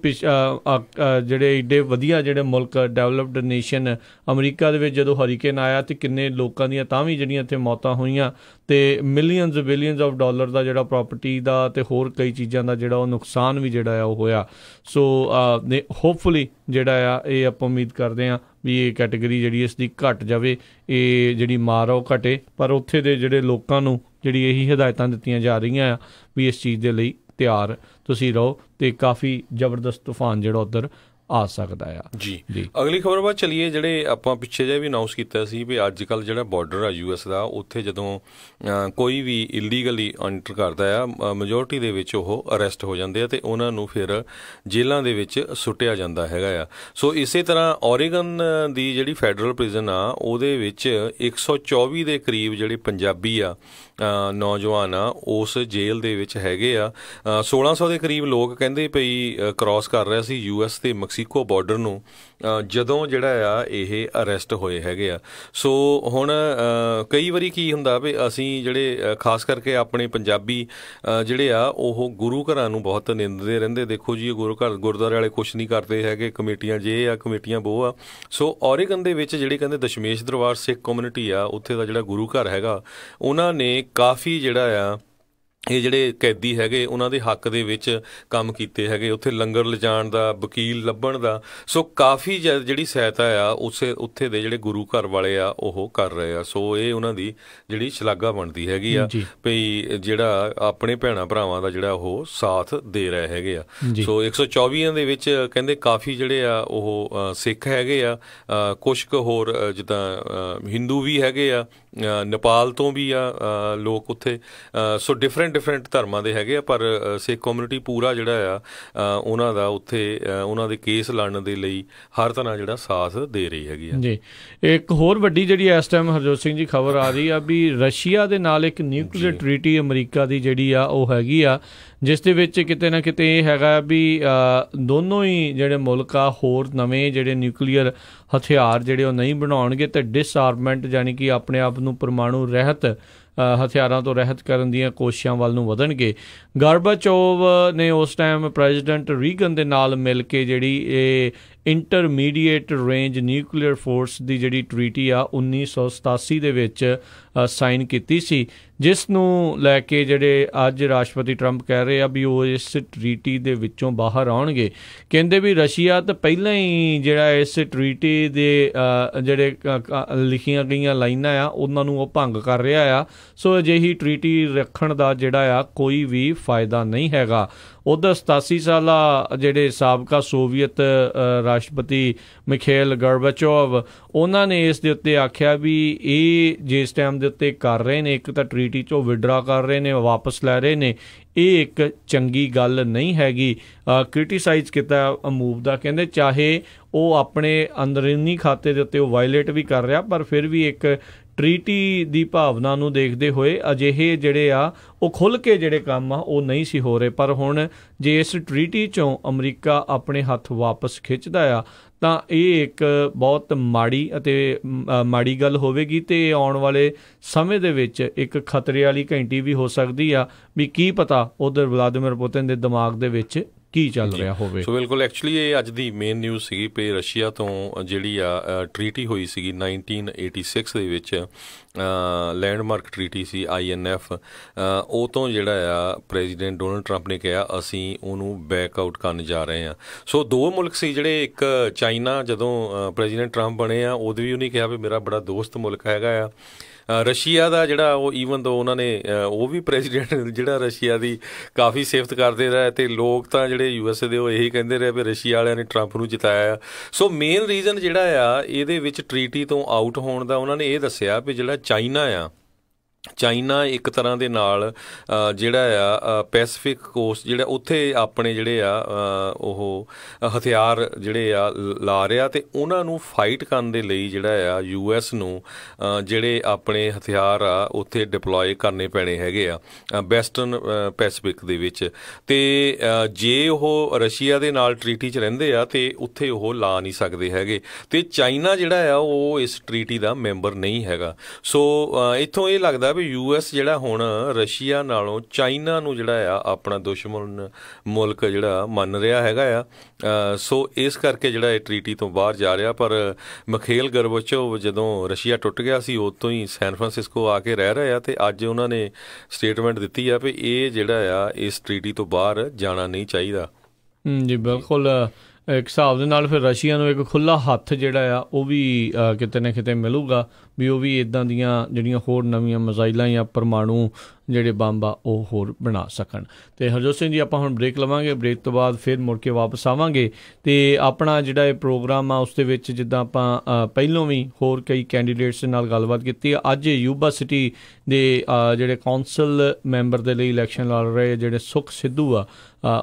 ਜਿਹੜੇ ਏਡੇ ਵਧੀਆ ਜਿਹੜੇ ਮੁਲਕ, ਡਿਵੈਲਪਡ ਨੇਸ਼ਨ ਅਮਰੀਕਾ ਦੇ ਵਿੱਚ ਜਦੋਂ ਹਰੀਕੇਨ ਆਇਆ ਤੇ ਕਿੰਨੇ ਲੋਕਾਂ ਦੀਆਂ ਤਾਂ ਵੀ ਜਿਹੜੀਆਂ ਇੱਥੇ ਮੌਤਾਂ ਹੋਈਆਂ ਤੇ ਮਿਲੀਅਨਸ ਬਿਲੀਅਨਸ ਆਫ ਡਾਲਰ ਦਾ ਜਿਹੜਾ ਪ੍ਰਾਪਰਟੀ ਦਾ ਤੇ ਹੋਰ ਕਈ ਚੀਜ਼ਾਂ ਦਾ ਜਿਹੜਾ ਉਹ ਨੁਕਸਾਨ ਵੀ ਜਿਹੜਾ ਆ, ਉਹ ਹੋਇਆ। ਸੋ ਹੋਪਫੁਲੀ ਜਿਹੜਾ ਆ, ਇਹ ਆਪਾਂ ਉਮੀਦ ਕਰਦੇ ਆ ਵੀ ਇਹ ਕੈਟਾਗਰੀ ਜਿਹੜੀ ਇਸ ਦੀ ਘਟ ਜਾਵੇ, ਇਹ ਜਿਹੜੀ ਮਾਰ ਆ ਉਹ ਘਟੇ। ਪਰ ਉੱਥੇ ਦੇ ਜਿਹੜੇ ਲੋਕਾਂ ਨੂੰ ਜਿਹੜੀ ਇਹੀ ਹਦਾਇਤਾਂ ਦਿੱਤੀਆਂ ਜਾ ਰਹੀਆਂ ਆ ਵੀ ਇਸ ਚੀਜ਼ ਦੇ ਲਈ ਤਿਆਰ ਤੁਸੀਂ ਰਹੋ ਤੇ ਕਾਫੀ ਜ਼ਬਰਦਸਤ ਤੂਫਾਨ ਜਿਹੜਾ ਉਧਰ ਆ ਸਕਦਾ ਆ। ਜੀ। ਅਗਲੀ ਖਬਰ ਬਾਅਦ ਚਲੀਏ ਜਿਹੜੇ ਆਪਾਂ ਪਿੱਛੇ ਜੇ ਵੀ ਅਨਾਉਂਸ ਕੀਤਾ ਸੀ ਵੀ ਅੱਜ ਕੱਲ ਜਿਹੜਾ ਬਾਰਡਰ ਆ ਯੂਐਸ ਦਾ ਉੱਥੇ ਜਦੋਂ ਕੋਈ ਵੀ ਇਲੀਗਲੀ ਐਂਟਰ ਕਰਦਾ ਆ ਮੈਜੋਰਟੀ ਦੇ ਵਿੱਚ ਉਹ ਅਰੈਸਟ ਹੋ ਜਾਂਦੇ ਆ ਤੇ ਉਹਨਾਂ ਨੂੰ ਫਿਰ ਜੇਲ੍ਹਾਂ ਦੇ ਵਿੱਚ ਸੁੱਟਿਆ ਜਾਂਦਾ ਹੈਗਾ ਆ। ਸੋ ਇਸੇ ਤਰ੍ਹਾਂ ਔਰੇਗਨ ਦੀ ਜਿਹੜੀ ਫੈਡਰਲ ਪ੍ਰਿਜ਼ਨ ਆ ਉਹਦੇ ਵਿੱਚ 124 ਦੇ ਕਰੀਬ ਜਿਹੜੇ ਪੰਜਾਬੀ ਆ ਨੌਜਵਾਨ ਆ, ਉਸ ਜੇਲ੍ਹ ਦੇ ਵਿੱਚ ਹੈਗੇ ਆ। 1600 ਦੇ ਕਰੀਬ ਲੋਕ ਕਹਿੰਦੇ ਪਈ ਕ੍ਰਾਸ ਕਰ ਰਿਹਾ ਸੀ ਯੂਐਸ ਤੇ ਮੈਕਸੀਕੋ ਬਾਰਡਰ ਨੂੰ। ਜਦੋਂ ਜਿਹੜਾ ਆ, ਇਹ ਅਰੈਸਟ ਹੋਏ ਹੈਗੇ ਆ। ਸੋ ਹੁਣ ਕਈ ਵਾਰੀ ਕੀ ਹੁੰਦਾ ਵੀ ਅਸੀਂ ਜਿਹੜੇ ਖਾਸ ਕਰਕੇ ਆਪਣੇ ਪੰਜਾਬੀ ਜਿਹੜੇ ਆ, ਉਹ ਗੁਰੂ ਘਰਾਂ ਨੂੰ ਬਹੁਤ ਨਿੰਦਦੇ ਰਹਿੰਦੇ। ਦੇਖੋ ਜੀ ਗੁਰੂ ਘਰ, ਗੁਰਦੁਆਰੇ ਵਾਲੇ ਕੁਝ ਨਹੀਂ ਕਰਦੇ ਹੈਗੇ, ਕਮੇਟੀਆਂ ਜੇ ਆ, ਕਮੇਟੀਆਂ ਬੋ ਆ। ਸੋ ਔਰੇਗਨ ਦੇ ਵਿੱਚ ਜਿਹੜੇ ਕਹਿੰਦੇ ਦਸ਼ਮੇਸ਼ ਦਰਬਾਰ ਸਿੱਖ ਕਮਿਊਨਿਟੀ ਆ, ਉੱਥੇ ਦਾ ਜਿਹੜਾ ਗੁਰੂ ਘਰ ਹੈਗਾ, ਉਹਨਾਂ ਨੇ ਕਾਫੀ ਜਿਹੜਾ ਆ ਇਹ ਜਿਹੜੇ ਕੈਦੀ ਹੈਗੇ ਉਹਨਾਂ ਦੇ ਹੱਕ ਦੇ ਵਿੱਚ ਕੰਮ ਕੀਤੇ ਹੈਗੇ। ਉੱਥੇ ਲੰਗਰ ਲਿਜਾਣ ਦਾ ਵਕੀਲ ਲੱਭਣ ਦਾ। ਸੋ ਕਾਫੀ ਜਿਹੜੀ ਸਹਾਇਤਾ ਆ ਉਸੇ ਉੱਥੇ ਦੇ ਜਿਹੜੇ ਗੁਰੂ ਘਰ ਵਾਲੇ ਆ ਉਹ ਕਰ ਰਹੇ ਆ। ਸੋ ਇਹ ਉਹਨਾਂ ਦੀ ਜਿਹੜੀ ਸ਼ਲਾਘਾ ਬਣਦੀ ਹੈਗੀ ਆ ਭਈ ਜਿਹੜਾ ਆਪਣੇ ਭੈਣਾ ਭਰਾਵਾਂ ਦਾ ਜਿਹੜਾ ਉਹ ਸਾਥ ਦੇ ਰਹੇ ਹੈਗੇ ਆ। ਸੋ 124 ਦੇ ਵਿੱਚ ਕਹਿੰਦੇ ਕਾਫੀ ਜਿਹੜੇ ਆ ਉਹ ਸਿੱਖ ਹੈਗੇ ਆ ਕੁਝ ਕੁ ਹੋਰ ਜਿੱਦਾਂ ਹਿੰਦੂ ਵੀ ਹੈਗੇ ਆ ਨੇਪਾਲ ਤੋਂ ਵੀ ਆ ਲੋਕ ਉੱਥੇ ਸੋ ਡਿਫਰੈਂਟ ਡਿਫਰੈਂਟ ਧਰਮਾਂ ਦੇ ਹੈਗੇ ਆ ਪਰ ਸਿੱਖ ਕਮਿਊਨਿਟੀ ਪੂਰਾ ਜਿਹੜਾ ਆ ਉਹਨਾਂ ਦਾ ਉੱਥੇ ਉਹਨਾਂ ਦੇ ਕੇਸ ਲੜਨ ਦੇ ਲਈ ਹਰ ਤਰ੍ਹਾਂ ਜਿਹੜਾ ਸਾਥ ਦੇ ਰਹੀ ਹੈਗੀ ਆ। ਜੀ। ਇੱਕ ਹੋਰ ਵੱਡੀ ਜਿਹੜੀ ਇਸ ਟਾਈਮ ਹਰਜੋਤ ਸਿੰਘ ਜੀ ਖਬਰ ਆ ਰਹੀ ਆ ਵੀ ਰਸ਼ੀਆ ਦੇ ਨਾਲ ਇੱਕ ਨਿਊਕਲੀਅਰ ਟ੍ਰੀਟੀ ਅਮਰੀਕਾ ਦੀ ਜਿਹੜੀ ਆ ਉਹ ਹੈਗੀ ਆ ਜਿਸ ਦੇ ਵਿੱਚ ਕਿਤੇ ਨਾ ਕਿਤੇ ਇਹ ਹੈਗਾ ਵੀ ਦੋਨੋਂ ਹੀ ਜਿਹੜੇ ਮੁਲਕ ਆ ਹੋਰ ਨਵੇਂ ਜਿਹੜੇ ਨਿਊਕਲੀਅਰ ਹਥਿਆਰ ਜਿਹੜੇ ਉਹ ਨਹੀਂ ਬਣਾਉਣਗੇ ਤੇ ਡਿਸਆਰਮਮੈਂਟ ਯਾਨੀ ਕਿ ਆਪਣੇ ਆਪ ਨੂੰ ਪਰਮਾਣੂ ਰਹਿਤ ਹਥਿਆਰਾਂ ਤੋਂ ਰਹਿਤ ਕਰਨ ਦੀਆਂ ਕੋਸ਼ਿਸ਼ਾਂ ਵੱਲ ਨੂੰ ਵਧਣਗੇ। ਗਰਬਾਚੋਵ ਨੇ ਉਸ ਟਾਈਮ ਪ੍ਰੈਜ਼ੀਡੈਂਟ ਰੀਗਨ ਦੇ ਨਾਲ ਮਿਲ ਕੇ ਜਿਹੜੀ ਇਹ ਇੰਟਰਮੀਡੀਏਟ ਰੇਂਜ ਨਿਊਕਲੀਅਰ ਫੋਰਸ ਦੀ ਜਿਹੜੀ ਟ੍ਰੀਟੀ ਆ 1987 ਦੇ ਵਿੱਚ ਸਾਈਨ ਕੀਤੀ ਸੀ, ਜਿਸ ਨੂੰ ਲੈ ਕੇ ਜਿਹੜੇ ਅੱਜ ਰਾਸ਼ਟਰਪਤੀ ਟਰੰਪ ਕਹਿ ਰਹੇ ਆ ਵੀ ਉਹ ਇਸ ਟ੍ਰੀਟੀ ਦੇ ਵਿੱਚੋਂ ਬਾਹਰ ਆਉਣਗੇ। ਕਹਿੰਦੇ ਵੀ ਰਸ਼ੀਆ ਤਾਂ ਪਹਿਲਾਂ ਹੀ ਜਿਹੜਾ ਇਸ ਟ੍ਰੀਟੀ ਦੇ ਜਿਹੜੇ ਲਿਖੀਆਂ ਗਈਆਂ ਲਾਈਨਾਂ ਆ, ਉਹਨਾਂ ਨੂੰ ਉਹ ਭੰਗ ਕਰ ਰਿਹਾ ਆ। ਸੋ ਅਜਿਹੀ ਟ੍ਰੀਟੀ ਰੱਖਣ ਦਾ ਜਿਹੜਾ ਆ, ਕੋਈ ਵੀ ਫਾਇਦਾ ਨਹੀਂ ਹੈਗਾ। ਉਹਦਾ 87 ਸਾਲਾ ਜਿਹੜੇ ਸਾਬਕਾ ਸੋਵੀਅਤ ਰਾਸ਼ਟਰਪਤੀ ਮਿਖੇਲ ਗਰਬਾਚੋਵ, ਉਹਨਾਂ ਨੇ ਇਸ ਦੇ ਉੱਤੇ ਆਖਿਆ ਵੀ ਇਹ ਜਿਸ ਟਾਈਮ ਦੇ ਉੱਤੇ ਕਰ ਰਹੇ ਨੇ, ਇੱਕ ਤਾਂ ਟ੍ਰੀਟੀ ਚੋਂ ਵਿਡਰਾ ਕਰ ਰਹੇ ਨੇ, ਵਾਪਸ ਲੈ ਰਹੇ ਨੇ, ਇਹ ਇੱਕ ਚੰਗੀ ਗੱਲ ਨਹੀਂ ਹੈਗੀ। ਕ੍ਰਿਟਿਸਾਈਜ਼ ਕੀਤਾ ਅਮੂਵ ਦਾ, ਕਹਿੰਦੇ ਚਾਹੇ ਉਹ ਆਪਣੇ ਅੰਦਰੂਨੀ ਖਾਤੇ ਦੇ ਉੱਤੇ ਉਹ ਵਾਇਲੇਟ ਵੀ ਕਰ ਰਿਹਾ, ਪਰ ਫਿਰ ਵੀ ਇੱਕ ਟ੍ਰੀਟੀ ਦੀ ਭਾਵਨਾ ਨੂੰ ਦੇਖਦੇ ਹੋਏ ਅਜਿਹੇ ਜਿਹੜੇ ਆ, ਉਹ ਖੁੱਲ ਕੇ ਜਿਹੜੇ ਕੰਮ ਆ, ਉਹ ਨਹੀਂ ਸੀ ਹੋ ਰਹੇ। ਪਰ ਹੁਣ ਜੇ ਇਸ ਟ੍ਰੀਟੀ ਚੋਂ ਅਮਰੀਕਾ ਆਪਣੇ ਹੱਥ ਵਾਪਸ ਖਿੱਚਦਾ ਆ, ਤਾਂ ਇਹ ਇੱਕ ਬਹੁਤ ਮਾੜੀ ਅਤੇ ਮਾੜੀ ਗੱਲ ਹੋਵੇਗੀ ਤੇ ਆਉਣ ਵਾਲੇ ਸਮੇਂ ਦੇ ਵਿੱਚ ਇੱਕ ਖਤਰੇ ਵਾਲੀ ਘੰਟੀ ਵੀ ਹੋ ਸਕਦੀ ਆ। ਵੀ ਕੀ ਪਤਾ, ਉਧਰ ਵਲਾਦੀਮਿਰ ਪੁਤਿਨ ਦੇ ਦਿਮਾਗ ਦੇ ਵਿੱਚ ਕੀ ਚੱਲ ਰਿਹਾ ਹੋਵੇ? ਸੋ ਬਿਲਕੁਲ ਐਕਚੁਅਲੀ ਇਹ ਅੱਜ ਦੀ ਮੇਨ ਨਿਊਜ਼ ਸੀਗੀ ਕਿ ਰਸ਼ੀਆ ਤੋਂ ਜਿਹੜੀ ਆ ਟ੍ਰੀਟੀ ਹੋਈ ਸੀਗੀ 1986 ਦੇ ਵਿੱਚ ਲੈਂਡਮਾਰਕ ਟ੍ਰੀਟੀ ਸੀ ਆਈਐਨਐਫ ਉਹ ਤੋਂ ਜਿਹੜਾ ਆ ਪ੍ਰੈਜ਼ੀਡੈਂਟ ਡੋਨਲਡ ਟਰੰਪ ਨੇ ਕਿਹਾ ਅਸੀਂ ਉਹਨੂੰ ਬੈਕ ਆਊਟ ਕਰਨ ਜਾ ਰਹੇ ਆ ਸੋ ਦੋ ਮੁਲਕ ਸੀ ਜਿਹੜੇ ਇੱਕ ਚਾਈਨਾ ਜਦੋਂ ਪ੍ਰੈਜ਼ੀਡੈਂਟ ਟਰੰਪ ਬਣੇ ਆ ਉਹਦੇ ਵੀ ਉਹਨੇ ਕਿਹਾ ਵੀ ਮੇਰਾ ਬੜਾ ਦੋਸਤ ਮੁਲਕ ਹੈਗਾ ਆ ਰਸ਼ੀਆ ਦਾ ਜਿਹੜਾ ਉਹ ਈਵਨ ਦੋ ਉਹਨਾਂ ਨੇ ਉਹ ਵੀ ਪ੍ਰੈਜ਼ੀਡੈਂਟ ਜਿਹੜਾ ਰਸ਼ੀਆ ਦੀ ਕਾਫੀ ਸਿਫਤ ਕਰਦੇ ਰਹੇ ਤੇ ਲੋਕ ਤਾਂ ਜਿਹੜੇ ਯੂਐਸਏ ਦੇ ਉਹ ਇਹੀ ਕਹਿੰਦੇ ਰਹੇ ਵੀ ਰਸ਼ੀਆ ਵਾਲਿਆਂ ਨੇ ਟਰੰਪ ਨੂੰ ਜਿਤਾਇਆ ਸੋ ਮੇਨ ਰੀਜ਼ਨ ਜਿਹੜਾ ਆ, ਇਹਦੇ ਵਿੱਚ ਟ੍ਰੀਟੀ ਤੋਂ ਆਊਟ ਹੋਣ ਦਾ ਉਹਨਾਂ ਨੇ ਇਹ ਦੱਸਿਆ ਵੀ ਜਿਹੜਾ ਚਾਈਨਾ ਆ ਚਾਈਨਾ ਇੱਕ ਤਰ੍ਹਾਂ ਦੇ ਨਾਲ ਜਿਹੜਾ ਆ ਪੈਸੀਫਿਕ ਕੋਸਟ ਜਿਹੜਾ ਉੱਥੇ ਆਪਣੇ ਜਿਹੜੇ ਆ ਉਹ ਹਥਿਆਰ ਜਿਹੜੇ ਆ, ਲਾ ਰਿਹਾ ਤੇ ਉਹਨਾਂ ਨੂੰ ਫਾਈਟ ਕਰਨ ਦੇ ਲਈ ਜਿਹੜਾ ਆ ਯੂਐਸ ਨੂੰ ਜਿਹੜੇ ਆਪਣੇ ਹਥਿਆਰ ਆ, ਉੱਥੇ ਡਿਪਲੋਏ ਕਰਨੇ ਪੈਣੇ ਹੈਗੇ ਆ ਵੈਸਟਰਨ ਪੈਸੀਫਿਕ ਦੇ ਵਿੱਚ। ਤੇ ਜੇ ਉਹ ਰਸ਼ੀਆ ਦੇ ਨਾਲ ਟ੍ਰੀਟੀ 'ਚ ਰਹਿੰਦੇ ਆ ਤੇ ਉੱਥੇ ਉਹ ਲਾ ਨਹੀਂ ਸਕਦੇ ਹੈਗੇ। ਤੇ ਚਾਈਨਾ ਜਿਹੜਾ ਆ, ਉਹ ਇਸ ਟ੍ਰੀਟੀ ਦਾ ਮੈਂਬਰ ਨਹੀਂ ਹੈਗਾ। ਸੋ ਇੱਥੋਂ ਇਹ ਲੱਗਦਾ ਵੀ ਯੂਐਸ ਜਿਹੜਾ ਹੁਣ ਰਸ਼ੀਆ ਨਾਲੋਂ ਚਾਈਨਾ ਨੂੰ ਜਿਹੜਾ ਆ, ਆਪਣਾ ਦੁਸ਼ਮਣ ਮੁਲਕ ਜਿਹੜਾ ਮੰਨ ਰਿਹਾ ਹੈਗਾ ਆ ਸੋ ਇਸ ਕਰਕੇ ਜਿਹੜਾ ਇਹ ਟ੍ਰੀਟੀ ਤੋਂ ਬਾਹਰ ਜਾ ਰਿਹਾ, ਪਰ ਮਖੇਲ ਗਰਬਚੋਵ ਜਦੋਂ ਰਸ਼ੀਆ ਟੁੱਟ ਗਿਆ ਸੀ, ਉਦੋਂ ਹੀ ਸੈਨ ਫਰਾਂਸਿਸਕੋ ਆ ਕੇ ਰਹਿ ਰਹੇ ਆ ਤੇ ਅੱਜ ਉਹਨਾਂ ਨੇ ਸਟੇਟਮੈਂਟ ਦਿੱਤੀ ਆ ਵੀ ਇਹ ਜਿਹੜਾ ਆ, ਇਸ ਟ੍ਰੀਟੀ ਤੋਂ ਬਾਹਰ ਜਾਣਾ ਨਹੀਂ ਚਾਹੀਦਾ। ਜੀ, ਬਿਲਕੁਲ ਇੱਕ ਹਿਸਾਬ ਦੇ ਨਾਲ ਫਿਰ ਰਸ਼ੀਆ ਨੂੰ ਇੱਕ ਖੁੱਲਾ ਹੱਥ ਜਿਹੜਾ ਆ, ਉਹ ਵੀ ਕਿਤੇ ਨਾ ਕਿਤੇ ਮਿਲੂਗਾ। ਵੀ ਉਹ ਵੀ ਇਦਾਂ ਦੀਆਂ ਜਿਹੜੀਆਂ ਹੋਰ ਨਵੀਆਂ ਮਜ਼ਾਈਲਾਂ ਜਾਂ ਪਰਮਾਣੂ ਜਿਹੜੇ ਬੰਬ ਆ, ਉਹ ਹੋਰ ਬਣਾ ਸਕਣ। ਤੇ ਹਰਜੋਤ ਸਿੰਘ ਜੀ, ਆਪਾਂ ਹੁਣ ਬ੍ਰੇਕ ਲਵਾਂਗੇ। ਬ੍ਰੇਕ ਤੋਂ ਬਾਅਦ ਫਿਰ ਮੁੜ ਕੇ ਵਾਪਸ ਆਵਾਂਗੇ। ਤੇ ਆਪਣਾ ਜਿਹੜਾ ਇਹ ਪ੍ਰੋਗਰਾਮ ਆ, ਉਸ ਦੇ ਵਿੱਚ ਜਿੱਦਾਂ ਆਪਾਂ ਪਹਿਲਾਂ ਵੀ ਹੋਰ ਕਈ ਕੈਂਡੀਡੇਟਸ ਦੇ ਨਾਲ ਗੱਲਬਾਤ ਕੀਤੀ ਅੱਜ ਯੂਬਾ ਸਿਟੀ ਦੇ ਜਿਹੜੇ ਕਾਉਂਸਲ ਮੈਂਬਰ ਦੇ ਲਈ ਇਲੈਕਸ਼ਨ ਲੜ ਰਹੇ ਜਿਹੜੇ ਸੁਖ ਸਿੱਧੂ ਆ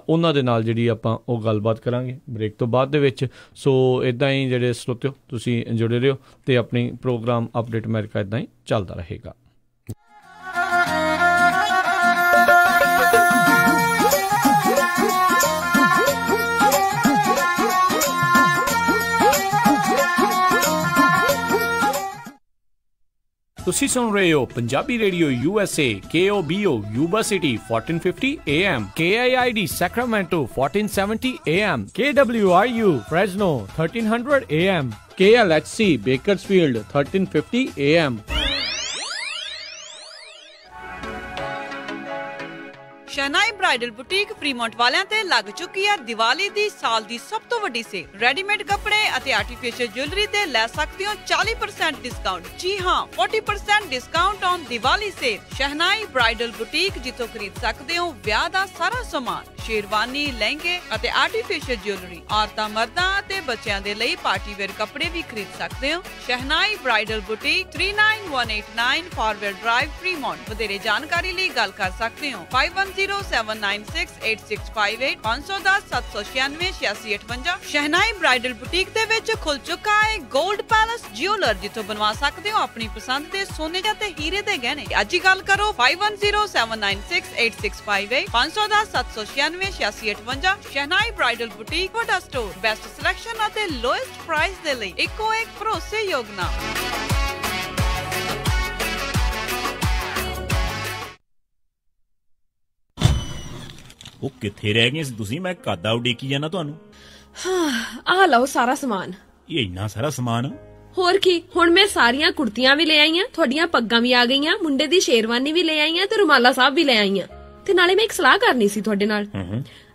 ਉਹਨਾਂ ਦੇ ਨਾਲ ਜਿਹੜੀ ਆਪਾਂ ਉਹ ਗੱਲਬਾਤ ਕਰਾਂਗੇ ਬ੍ਰੇਕ ਤੋਂ ਬਾਅਦ ਦੇ ਵਿੱਚ। ਸੋ ਇਦਾਂ ਹੀ ਜਿਹੜੇ ਸਰੋਤਿਓ ਤੁਸੀਂ ਜੁੜੇ ਰਹੋ ਤੇ ਆਪਣੀ ਪ੍ਰੋਗਰਾਮ ਅਪਡੇਟ ਅਮਰੀਕਾ ਇਦਾਂ ਹੀ ਚੱਲਦਾ ਰਹੇਗਾ ਤੁਸੀਂ ਸੁਣ ਰਹੇ ਹੋ Punjabi radio U S A KOBO Yuba City 1450 AM KIID Sacramento 1470 AM KWRU Fresno 1300 AM KLHC Bakersfield 1350 AM Shehnai bridal boutique Fremont ਵਾਲਿਆਂ ਤੇ ਲੱਗ ਚੁੱਕੀ ਹੈ ਦੀਵਾਲੀ ਦੀ ਸਾਲ ਦੀ ਸਭ ਤੋਂ ਵੱਡੀ ਸੇਲ। ਰੈਡੀਮੇਡ ਕੱਪੜੇ ਅਤੇ ਆਰਟੀਫੀਸ਼ੀਅਲ ਜੁਐਲਰੀ ਤੇ ਲੈ ਸਕਦੇ ਹੋ 40% ਡਿਸਕਾਊਂਟ ਜੀ ਹਾਂ 40% discount on Diwali sale. Shehnai bridal boutique ਜਿੱਥੋਂ ਖਰੀਦ ਸਕਦੇ ਹੋ ਵਿਆਹ ਦਾ ਸਾਰਾ ਸਮਾਨ। ਸ਼ੇਰਵਾਨੀ, ਲਹਿੰਗੇ ਅਤੇ ਆਰਟੀਫੀਸ਼ੀਅਲ ਜੁਐਲਰੀ ਔਰਤਾਂ, ਮਰਦਾਂ ਅਤੇ ਬੱਚਿਆਂ ਦੇ ਲਈ ਪਾਰਟੀ ਵੇਅਰ ਕੱਪੜੇ ਵੀ ਖਰੀਦ ਸਕਦੇ ਹੋ। Shehnai bridal boutique 39189 forward drive Fremont ਵਧੇਰੇ ਜਾਣਕਾਰੀ ਲਈ ਗੱਲ ਕਰ ਸਕਦੇ ਹੋ। 510 0796865 510 ਸ਼ਹਿਨਾਈ ਬ੍ਰਾਈਡਲ ਬੁਟੀਕ ਦੇ ਵਿੱਚ ਖੁੱਲ ਚੁੱਕਾ ਹੈ 골ਡ ਪੈਲਸ ਜਿਊਲਰ ਜਿੱਥੋਂ ਬਣਵਾ ਸਕਦੇ ਹੋ ਆਪਣੀ ਪਸੰਦ ਦੇ ਸੋਨੇ ਜਾਂ ਤੇ ਹੀਰੇ ਦੇ ਗਹਿਣੇ। ਅੱਜ ਹੀ ਗੱਲ ਕਰੋ 5107968658 510 ਸ਼ਹਿਨਾਈ ਬ੍ਰਾਈਡਲ ਬੁਟੀਕ ਵੱਡਾ ਸਟੋਰ ਬੈਸਟ ਸਿਲੈਕਸ਼ਨ ਅਤੇ ਲੋਐਸਟ ਪ੍ਰਾਈਸ ਦੇ ਲਈ ਇੱਕੋ ਇੱਕ ਭਰੋਸੇਯੋਗ ਨਾਮ। ਉਹ ਕਿੱਥੇ ਰਹਿ ਗਏ ਸੀ ਤੁਸੀਂ? ਮੈਂ ਕਾਦਾ ਉਡੀਕੀ ਜਾਣਾ ਤੁਹਾਨੂੰ। ਹਾਂ ਆ ਲਓ ਸਾਰਾ ਸਮਾਨ। ਇਹ ਇੰਨਾ ਸਾਰਾ ਸਮਾਨ? ਹੋਰ ਕੀ ਹੁਣ ਮੈਂ ਸਾਰੀਆਂ ਕੁੜਤੀਆਂ ਵੀ ਲੈ ਆਈਆਂ ਤੁਹਾਡੀਆਂ ਪੱਗਾਂ ਵੀ ਆ ਗਈਆਂ ਮੁੰਡੇ ਦੀ ਸ਼ੇਰਵਾਨੀ ਵੀ ਲੈ ਆਈਆਂ ਤੇ ਰੁਮਾਲਾ ਸਾਹਿਬ ਵੀ ਲੈ ਆਈਆਂ। ਤੇ ਨਾਲੇ ਮੈਂ ਇੱਕ ਸਲਾਹ ਕਰਨੀ ਸੀ ਤੁਹਾਡੇ ਨਾਲ।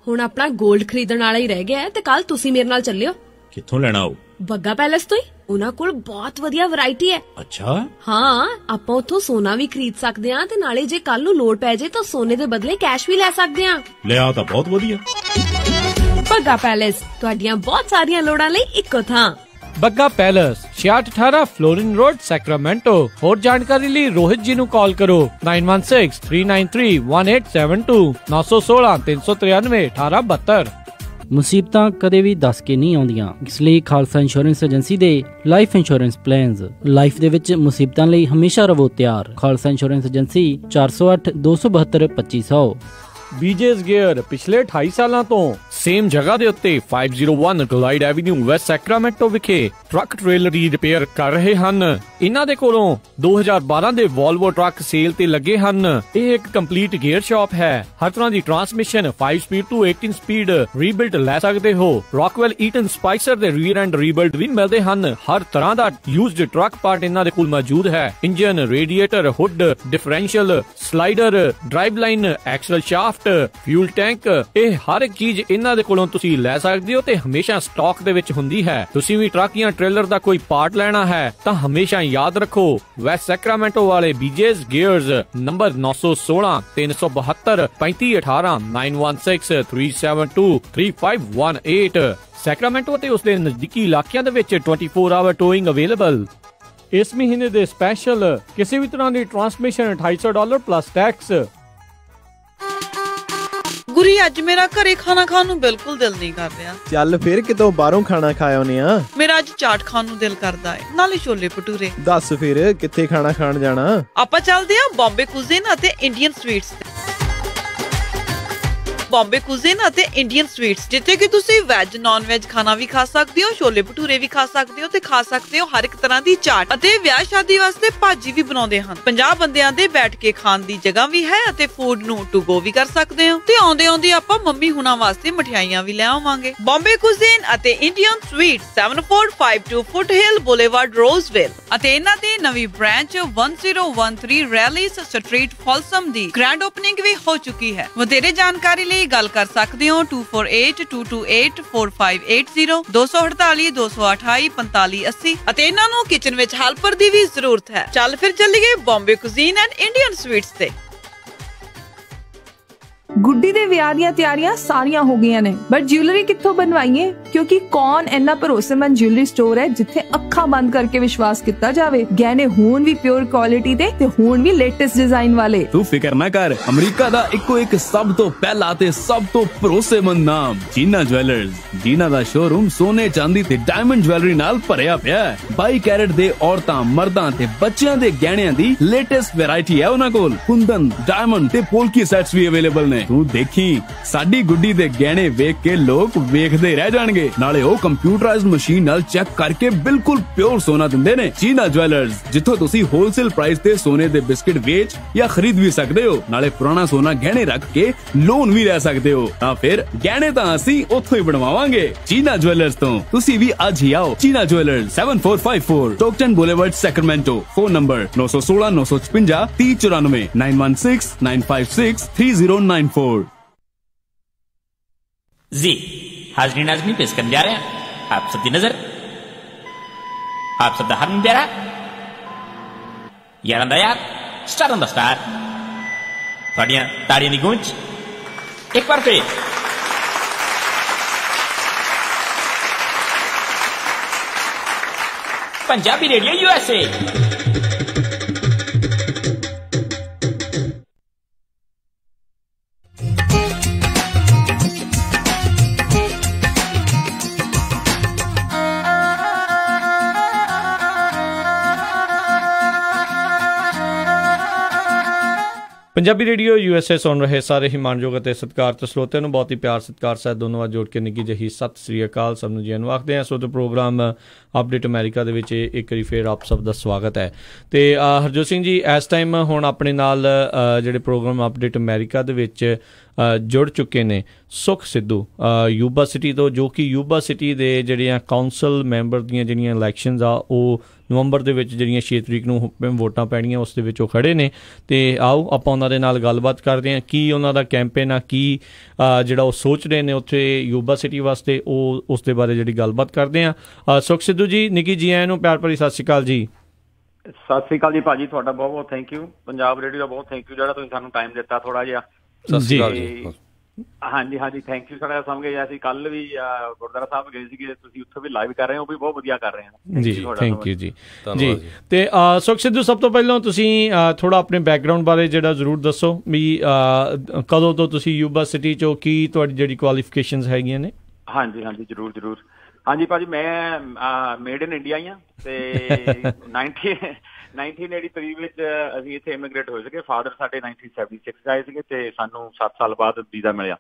ਹੁਣ ਆਪਣਾ 골ਡ ਖਰੀਦਣ ਵਾਲਾ ਹੀ ਰਹਿ ਗਿਆ ਤੇ ਕੱਲ ਤੁਸੀਂ ਮੇਰੇ ਨਾਲ ਚੱਲਿਓ। ਕਿੱਥੋਂ ਲੈਣਾ ਉਹ? ਬੱਗਾ ਪੈਲਸ ਤੋਂ ਹੀ? ਉਹਨਾਂ ਕੋਲ ਬਹੁਤ ਵਧੀਆ ਵੈਰਾਈਟੀ ਹੈ। ਅੱਛਾ। ਹਾਂ ਆਪਾਂ ਉੱਥੋਂ ਸੋਨਾ ਵੀ ਖਰੀਦ ਸਕਦੇ ਆਂ ਤੇ ਨਾਲੇ ਜੇ ਕੱਲ ਨੂੰ ਲੋੜ ਪੈ ਜੇ ਤਾਂ ਸੋਨੇ ਦੇ ਬਦਲੇ ਕੈਸ਼ ਵੀ ਲੈ ਸਕਦੇ ਆਂ ਲੈ ਆ ਤਾਂ ਬਹੁਤ ਵਧੀਆ। ਬੱਗਾ ਪੈਲੇਸ ਤੁਹਾਡੀਆਂ ਬਹੁਤ ਸਾਰੀਆਂ ਲੋੜਾਂ ਲਈ ਇੱਕੋ ਥਾਂ। Bagga palace 6618 Florin road Sacramento. ਹੋਰ ਜਾਣਕਾਰੀ ਲਈ ਰੋਹਿਤ ਜੀ ਨੂੰ ਕਾਲ ਕਰੋ 9163931872 916 393 1872 ਮੁਸੀਬਤਾਂ ਕਦੇ ਵੀ ਦੱਸ ਕੇ ਨਹੀਂ ਆਉਂਦੀਆਂ। ਇਸ ਲਈ ਖਾਲਸਾ ਇੰਸ਼ੋਰੈਂਸ ਏਜੰਸੀ ਦੇ ਲਾਈਫ ਇੰਸ਼ੋਰੈਂਸ ਪਲਾਨਸ, ਲਾਈਫ ਦੇ ਵਿੱਚ ਮੁਸੀਬਤਾਂ ਲਈ ਹਮੇਸ਼ਾ ਰਹੋ ਤਿਆਰ। ਖਾਲਸਾ ਇੰਸ਼ੋਰੈਂਸ ਏਜੰਸੀ 408 272 2500 ਬੀਜੇਸ ਗੇਅਰ ਪਿਛਲੇ 28 ਸਾਲਾਂ ਤੋਂ ਸੇਮ ਜਗ੍ਹਾ ਦੇ ਉੱਤੇ 501 ਗਲਾਈਡ ਐਵੇਨਿਊ ਵੈਸਟ ਸੈਕਰਾਮੈਂਟੋ ਵਿਖੇ ਟਰੱਕ ਟ੍ਰੇਲਰ ਦੀ ਰਿਪੇਅਰ ਕਰ ਰਹੇ ਹਨ। ਇਹਨਾਂ ਦੇ ਕੋਲੋਂ 2012 ਦੇ ਵੋਲਵੋ ਟਰੱਕ ਸੇਲ ਤੇ ਲੱਗੇ ਹਨ। ਇਹ ਇੱਕ ਕੰਪਲੀਟ ਗੇਅਰ ਸ਼ਾਪ ਹੈ। ਹਰ ਤਰ੍ਹਾਂ ਦੀ ਟਰਾਂਸਮਿਸ਼ਨ 5 ਸਪੀਡ ਤੋਂ 18 ਸਪੀਡ ਰੀਬਿਲਡ ਲੈ ਸਕਦੇ ਹੋ। ਰੌਕਵੈਲ ਈਟਨ ਸਪਾਈਸਰ ਦੇ ਰੀਅਰ ਐਂਡ ਰੀਬਿਲਡ ਵੀ ਮਿਲਦੇ ਹਨ। ਹਰ ਤਰ੍ਹਾਂ ਦਾ ਯੂਜ਼ਡ ਟਰੱਕ ਪਾਰਟ ਇਹਨਾਂ ਦੇ ਕੋਲ ਮੌਜੂਦ ਹੈ। Engine radiator hood differential slider drive line axle shaft fuel tank ਇਹ ਹਰ ਇੱਕ ਚੀਜ਼ ਇਹਨਾਂ ਦੇ ਕੋਲੋਂ ਤੁਸੀਂ ਲੈ ਸਕਦੇ ਹੋ ਤੇ ਹਮੇਸ਼ਾ ਸਟਾਕ ਦੇ ਵਿੱਚ ਹੁੰਦੀ ਹੈ। ਤੁਸੀਂ ਵੀ ਟਰੱਕ ਜਾਂ ਟ੍ਰੇਲਰ ਦਾ ਕੋਈ ਪਾਰਟ ਲੈਣਾ ਹੈ, ਤਾਂ ਹਮੇਸ਼ਾ ਯਾਦ ਰੱਖੋ ਵੈਸਟ ਸੈਕਰਾਮੈਂਟੋ ਵਾਲੇ ਬੀਜੇਸ ਗੀਅਰਸ ਨੰਬਰ 916 372 3518 916 372 3518 ਸੈਕਰਾਮੈਂਟੋ ਤੇ ਉਸ ਦੇ ਨਜ਼ਦੀਕੀ ਇਲਾਕਿਆਂ ਦੇ ਵਿੱਚ 24 ਆਵਰ ਟੋਇੰਗ ਅਵੇਲੇਬਲ ਇਸ ਮਹੀਨੇ ਦੇ ਸਪੈਸ਼ਲ ਕਿਸੇ ਵੀ ਤਰ੍ਹਾਂ ਦੀ transmission 250 dollar plus tax Guri ਅੱਜ ਮੇਰਾ ਘਰੇ ਖਾਣਾ ਖਾਣ ਨੂੰ ਬਿਲਕੁਲ ਦਿਲ ਨਹੀਂ ਕਰ ਰਿਹਾ। ਚੱਲ ਫਿਰ ਕਿਤੋਂ ਬਾਹਰੋਂ ਖਾਣਾ ਖਾਇਆ ਆ। ਮੇਰਾ ਅੱਜ ਚਾਟ ਖਾਣ ਨੂੰ ਦਿਲ ਕਰਦਾ ਹੈ। ਨਾਲੇ ਛੋਲੇ ਭਟੂਰੇ। ਦੱਸ ਫਿਰ ਕਿੱਥੇ ਖਾਣਾ ਖਾਣ ਜਾਣਾ? ਆਪਾਂ ਚੱਲਦੇ ਆ ਬੰਬੇ ਕੁਜ਼ਿਨ ਅਤੇ ਇੰਡੀਅਨ ਸਵੀਟਸ ਤੇ। ਬੰਬੇ ਕੁਜ਼ਿਨ ਅਤੇ ਇੰਡੀਅਨ ਸਵੀਟਸ ਜਿੱਥੇ ਕਿ ਤੁਸੀਂ ਵੈਜ ਨਾਨ ਵੈਜ ਖਾਣਾ ਵੀ ਖਾ ਸਕਦੇ ਹੋ, ਛੋਲੇ ਭਟੂਰੇ ਵੀ ਖਾ ਸਕਦੇ ਹੋ ਤੇ ਖਾ ਸਕਦੇ ਹੋ ਹਰ ਇੱਕ ਤਰ੍ਹਾਂ ਦੀ ਚਾਟ ਅਤੇ ਵਿਆਹ ਸ਼ਾਦੀ ਵਾਸਤੇ ਭਾਜੀ ਵੀ ਬਣਾਉਂਦੇ ਹਨ। 50 ਬੰਦਿਆਂ ਦੇ ਬੈਠ ਕੇ ਖਾਣ ਦੀ ਜਗ੍ਹਾ ਵੀ ਹੈ ਅਤੇ ਫੂਡ ਨੂੰ ਟੂ ਗੋ ਵੀ ਕਰ ਸਕਦੇ ਹੋ। ਤੇ ਆਉਂਦੇ ਆਉਂਦੇ ਆਪਾਂ ਮੰਮੀ ਹੁਣਾਂ ਵਾਸਤੇ ਮਠਿਆਈਆਂ ਵੀ ਲੈ ਆਵਾਂਗੇ। ਬੰਬੇ ਕੁਜ਼ਿਨ ਅਤੇ Indian sweets 7452 Foothill boulevard Roseville ਅਤੇ ਇਹਨਾਂ ਦੀ ਨਵੀਂ ਬ੍ਰਾਂਚ 1013 ਰੈਲੀਸ ਸਟਰੀਟ ਫਾਲਸਮ ਦੀ ਗ੍ਰੈਂਡ ਓਪਨਿੰਗ ਵੀ ਹੋ ਚੁੱਕੀ ਹੈ। ਵਧੇਰੇ ਜਾਣਕਾਰੀ ਲਈ ਗੱਲ ਕਰ ਸਕਦੇ ਹੋ 2482284580 248 228 4580 ਅਤੇ ਇਹਨਾਂ ਨੂੰ ਕਿਚਨ ਵਿੱਚ ਹੈਲਪਰ ਦੀ ਵੀ ਜ਼ਰੂਰਤ ਹੈ। ਚੱਲ ਫਿਰ ਚੱਲੀਏ Bombay cuisine and Indian sweets ਤੇ। ਗੁੱਡੀ ਦੇ ਵਿਆਹ ਦੀਆਂ ਤਿਆਰੀਆਂ ਸਾਰੀਆਂ ਹੋ ਗਈਆਂ ਨੇ ਬਟ ਜਿਊਲਰੀ ਕਿੱਥੋਂ ਬਣਵਾਈਏ? ਕਿਉਂਕਿ ਕੌਣ ਇੰਨਾ ਭਰੋਸੇਮੰਦ ਜਿਊਲਰੀ ਸਟੋਰ ਹੈ ਜਿੱਥੇ ਅੱਖਾਂ ਬੰਦ ਕਰਕੇ ਵਿਸ਼ਵਾਸ ਕੀਤਾ ਜਾਵੇ? ਗਹਿਣੇ ਹੋਣ ਵੀ ਪਿਓਰ ਕੁਆਲਿਟੀ ਦੇ ਤੇ ਹੋਣ ਵੀ ਲੇਟੈਸਟ ਡਿਜ਼ਾਈਨ ਵਾਲੇ। ਤੂੰ ਫਿਕਰ ਨਾ ਕਰ, ਅਮਰੀਕਾ ਦਾ ਇੱਕੋ ਇੱਕ ਸਭ ਤੋਂ ਪਹਿਲਾ ਤੇ ਸਭ ਤੋਂ ਭਰੋਸੇਮੰਦ ਨਾਮ ਜੀਨਾ ਜਵੈਲਰਸ ਜੀਨਾ ਦਾ ਸ਼ੋਰੂਮ ਸੋਨੇ, ਚਾਂਦੀ ਤੇ ਡਾਇਮੰਡ ਜਵੈਲਰੀ ਨਾਲ ਭਰਿਆ ਪਿਆ ਹੈ। 22 ਕੈਰਟ ਦੇ ਔਰਤਾਂ, ਮਰਦਾਂ ਤੇ ਬੱਚਿਆਂ ਦੇ ਗਹਿਣਿਆਂ ਦੀ ਲੇਟੈਸਟ ਵੈਰਾਈਟੀ ਹੈ ਉਹਨਾਂ ਕੋਲ। ਕੁੰਦਨ ਡਾਇਮੰਡ ਤੇ ਪੋਲਕੀ ਸੈਟਸ ਵੀ ਅਵੇਲੇਬਲ ਨੇ। ਤੂੰ ਦੇਖੀ? ਸਾਡੀ ਗੁੱਡੀ ਦੇ ਗਹਿਣੇ ਵੇਖ ਕੇ ਲੋਕ ਵੇਖਦੇ ਰਹਿ ਜਾਣਗੇ। ਨਾਲੇ ਉਹ ਕੰਪਿਊਟਰਾਈਜ਼ਡ ਮਸ਼ੀਨ ਨਾਲ ਚੈੱਕ ਕਰਕੇ ਬਿਲਕੁਲ ਪਿਓਰ ਸੋਨਾ ਦਿੰਦੇ ਨੇ। ਚੀਨਾ ਜਵੈਲਰਸ ਜਿੱਥੋਂ ਤੁਸੀਂ ਹੋਲਸੇਲ ਪ੍ਰਾਈਸ ਤੇ ਸੋਨੇ ਦੇ ਬਿਸਕਟ ਵੇਚ ਜਾਂ ਖਰੀਦ ਵੀ ਸਕਦੇ ਹੋ। ਨਾਲੇ ਪੁਰਾਣਾ ਸੋਨਾ ਗਹਿਣੇ ਰੱਖ ਕੇ ਲੋਨ ਵੀ ਲੈ ਸਕਦੇ ਹੋ। ਤਾਂ ਫਿਰ ਗਹਿਣੇ ਤਾਂ ਅਸੀਂ ਉੱਥੋਂ ਹੀ ਬਣਵਾਵਾਂਗੇ। ਚੀਨਾ ਜਵੈਲਰਸ ਤੋਂ। ਤੁਸੀਂ ਵੀ ਅੱਜ ਹੀ ਆਓ। Jeena jewellers 7454 Stockton boulevard Sacramento phone number 916 956 nine four. जी, हाजरी नाजमी पेश करने जा रहे हैं। आप सबकी नज़र। आप सब हार में प्यारा। यार यार, स्टार अंदा स्टार। थोड़िया ताड़िया की गूंज। एक बार फिर। Punjabi radio USA. Punjabi radio USA ਸੁਣ ਰਹੇ ਸਾਰੇ ਹੀ ਮਾਨਯੋਗ ਅਤੇ ਸਤਿਕਾਰਤ ਸਰੋਤਿਆਂ ਨੂੰ ਬਹੁਤ ਹੀ ਪਿਆਰ, ਸਤਿਕਾਰ ਸਹਿਤ ਦੋਨੋਂ ਵਾਰ ਜੋੜ ਕੇ ਨਿੱਗੀ ਜਹੀ ਸਤਿ ਸ੍ਰੀ ਅਕਾਲ ਸਭ ਨੂੰ ਜੀ ਨੂੰ ਆਖਦੇ ਹਾਂ। ਸੋ ਤੇ ਪ੍ਰੋਗਰਾਮ ਅਪਡੇਟ ਅਮਰੀਕਾ ਦੇ ਵਿੱਚ ਇੱਕ ਵਾਰੀ ਫੇਰ ਆਪ ਸਭ ਦਾ ਸਵਾਗਤ ਹੈ। ਤੇ ਹਰਜੋਤ ਸਿੰਘ ਜੀ, ਇਸ ਟਾਈਮ ਹੁਣ ਆਪਣੇ ਨਾਲ ਜਿਹੜੇ ਪ੍ਰੋਗਰਾਮ ਅਪਡੇਟ ਅਮਰੀਕਾ ਦੇ ਵਿੱਚ ਜੁੜ ਚੁੱਕੇ ਨੇ, ਸੁਖ ਸਿੱਧੂ ਯੂਬਾ ਸਿਟੀ ਤੋਂ, ਜੋ ਕਿ ਯੂਬਾ ਸਿਟੀ ਦੇ ਜਿਹੜੀਆਂ ਕਾਉਂਸਲ ਮੈਂਬਰ ਦੀਆਂ ਜਿਹੜੀਆਂ ਇਲੈਕਸ਼ਨਸ ਆ, ਉਹ ਨਵੰਬਰ ਦੇ ਵਿੱਚ ਜਿਹੜੀਆਂ 6 ਤਰੀਕ ਨੂੰ ਵੋਟਾਂ ਪੈਣੀਆਂ ਉਸ ਦੇ ਵਿੱਚ ਉਹ ਖੜੇ ਨੇ। ਤੇ ਆਓ ਆਪਾਂ ਉਹਨਾਂ ਦੇ ਨਾਲ ਗੱਲਬਾਤ ਕਰਦੇ ਹਾਂ। ਕੀ ਉਹਨਾਂ ਦਾ ਕੈਂਪੇਨ ਆ ਕੀ ਜਿਹੜਾ ਉਹ ਸੋਚ ਰਹੇ ਨੇ ਉੱਥੇ ਯੂਬਾ ਸਿਟੀ ਵਾਸਤੇ ਉਹ ਉਸ ਦੇ ਬਾਰੇ ਜਿਹੜੀ ਗੱਲਬਾਤ ਕਰਦੇ ਅ, ਸੁਖ ਸਿੱਧੂ ਜੀ ਨਿੱਕੀ ਜੀ ਆਇਆਂ ਨੂੰ ਪਿਆਰ ਭਰੀ ਸਤਿ ਸ਼੍ਰੀ ਅਕਾਲ ਜੀ। ਸਤਿ ਸ੍ਰੀ ਅਕਾਲ ਜੀ ਭਾਜੀ ਤੁਹਾਡਾ ਬਹੁਤ ਬਹੁਤ ਥੈਂਕ ਯੂ ਪੰਜਾਬ ਰੇਡੀਓ ਦਾ ਬਹੁਤ ਥੈਂਕ ਯੂ ਜਿਹੜਾ ਤੁਸੀਂ ਸਾਨੂੰ ਟਾਈਮ ਦਿੱਤਾ ਥੋੜਾ ਜਿਹਾ। ਸਤਿ ਸ਼੍ਰੀ ਅਕਾਲ ਜੀ। ਜੀ ਹਾਂਜੀ ਹਾਂਜੀ ਥੈਂਕ ਯੂ ਸਾਡਾ ਸਮਝ ਗਏ। ਅਸੀਂ ਕੱਲ ਵੀ ਗੁਰਦੁਆਰਾ ਸਾਹਿਬ ਗਏ ਸੀਗੇ ਤੁਸੀਂ ਉੱਥੇ ਵੀ ਲਾਈਵ ਕਰ ਰਹੇ ਹੋ ਵੀ ਬਹੁਤ ਵਧੀਆ ਕਰ ਰਹੇ ਹੋ ਜੀ ਥੈਂਕ। ਯੂ ਜੀ। ਧੰਨਵਾਦ ਜੀ। ਤੇ ਸੁਖ ਸਿੱਧੂ ਸਭ ਤੋਂ ਪਹਿਲਾਂ ਤੁਸੀਂ ਥੋੜਾ ਆਪਣੇ ਬੈਕਗ੍ਰਾਉਂਡ ਬਾਰੇ ਜਿਹੜਾ ਜ਼ਰੂਰ ਦੱਸੋ ਵੀ ਕਦੋਂ ਤੋਂ ਤੁਸੀਂ ਯੂਬਾ ਸਿਟੀ ਚੋਂ ਕੀ ਤੁਹਾਡੀ ਜਿਹੜੀ ਕੁਆਲੀਫਿਕੇਸ਼ਨਸ ਹੈਗੀਆਂ ਨੇ? ਹਾਂਜੀ ਹਾਂਜੀ ਜਰੂਰ ਜਰੂਰ। ਹਾਂਜੀ ਭਾਜੀ ਮੈਂ ਮੇਡ ਇਨ ਇੰਡੀਆ ਹੀ ਆ ਤੇ 90 1983 ਵਿੱਚ ਅਸੀਂ ਇੱਥੇ ਇਮੀਗ੍ਰੇਟ ਹੋਏ ਸੀਗੇ। ਫਾਦਰ ਸਾਡੇ 1976 ਚ ਆਏ ਸੀਗੇ ਤੇ ਸਾਨੂੰ 7 ਸਾਲ ਬਾਅਦ ਵੀਜ਼ਾ ਮਿਲਿਆ।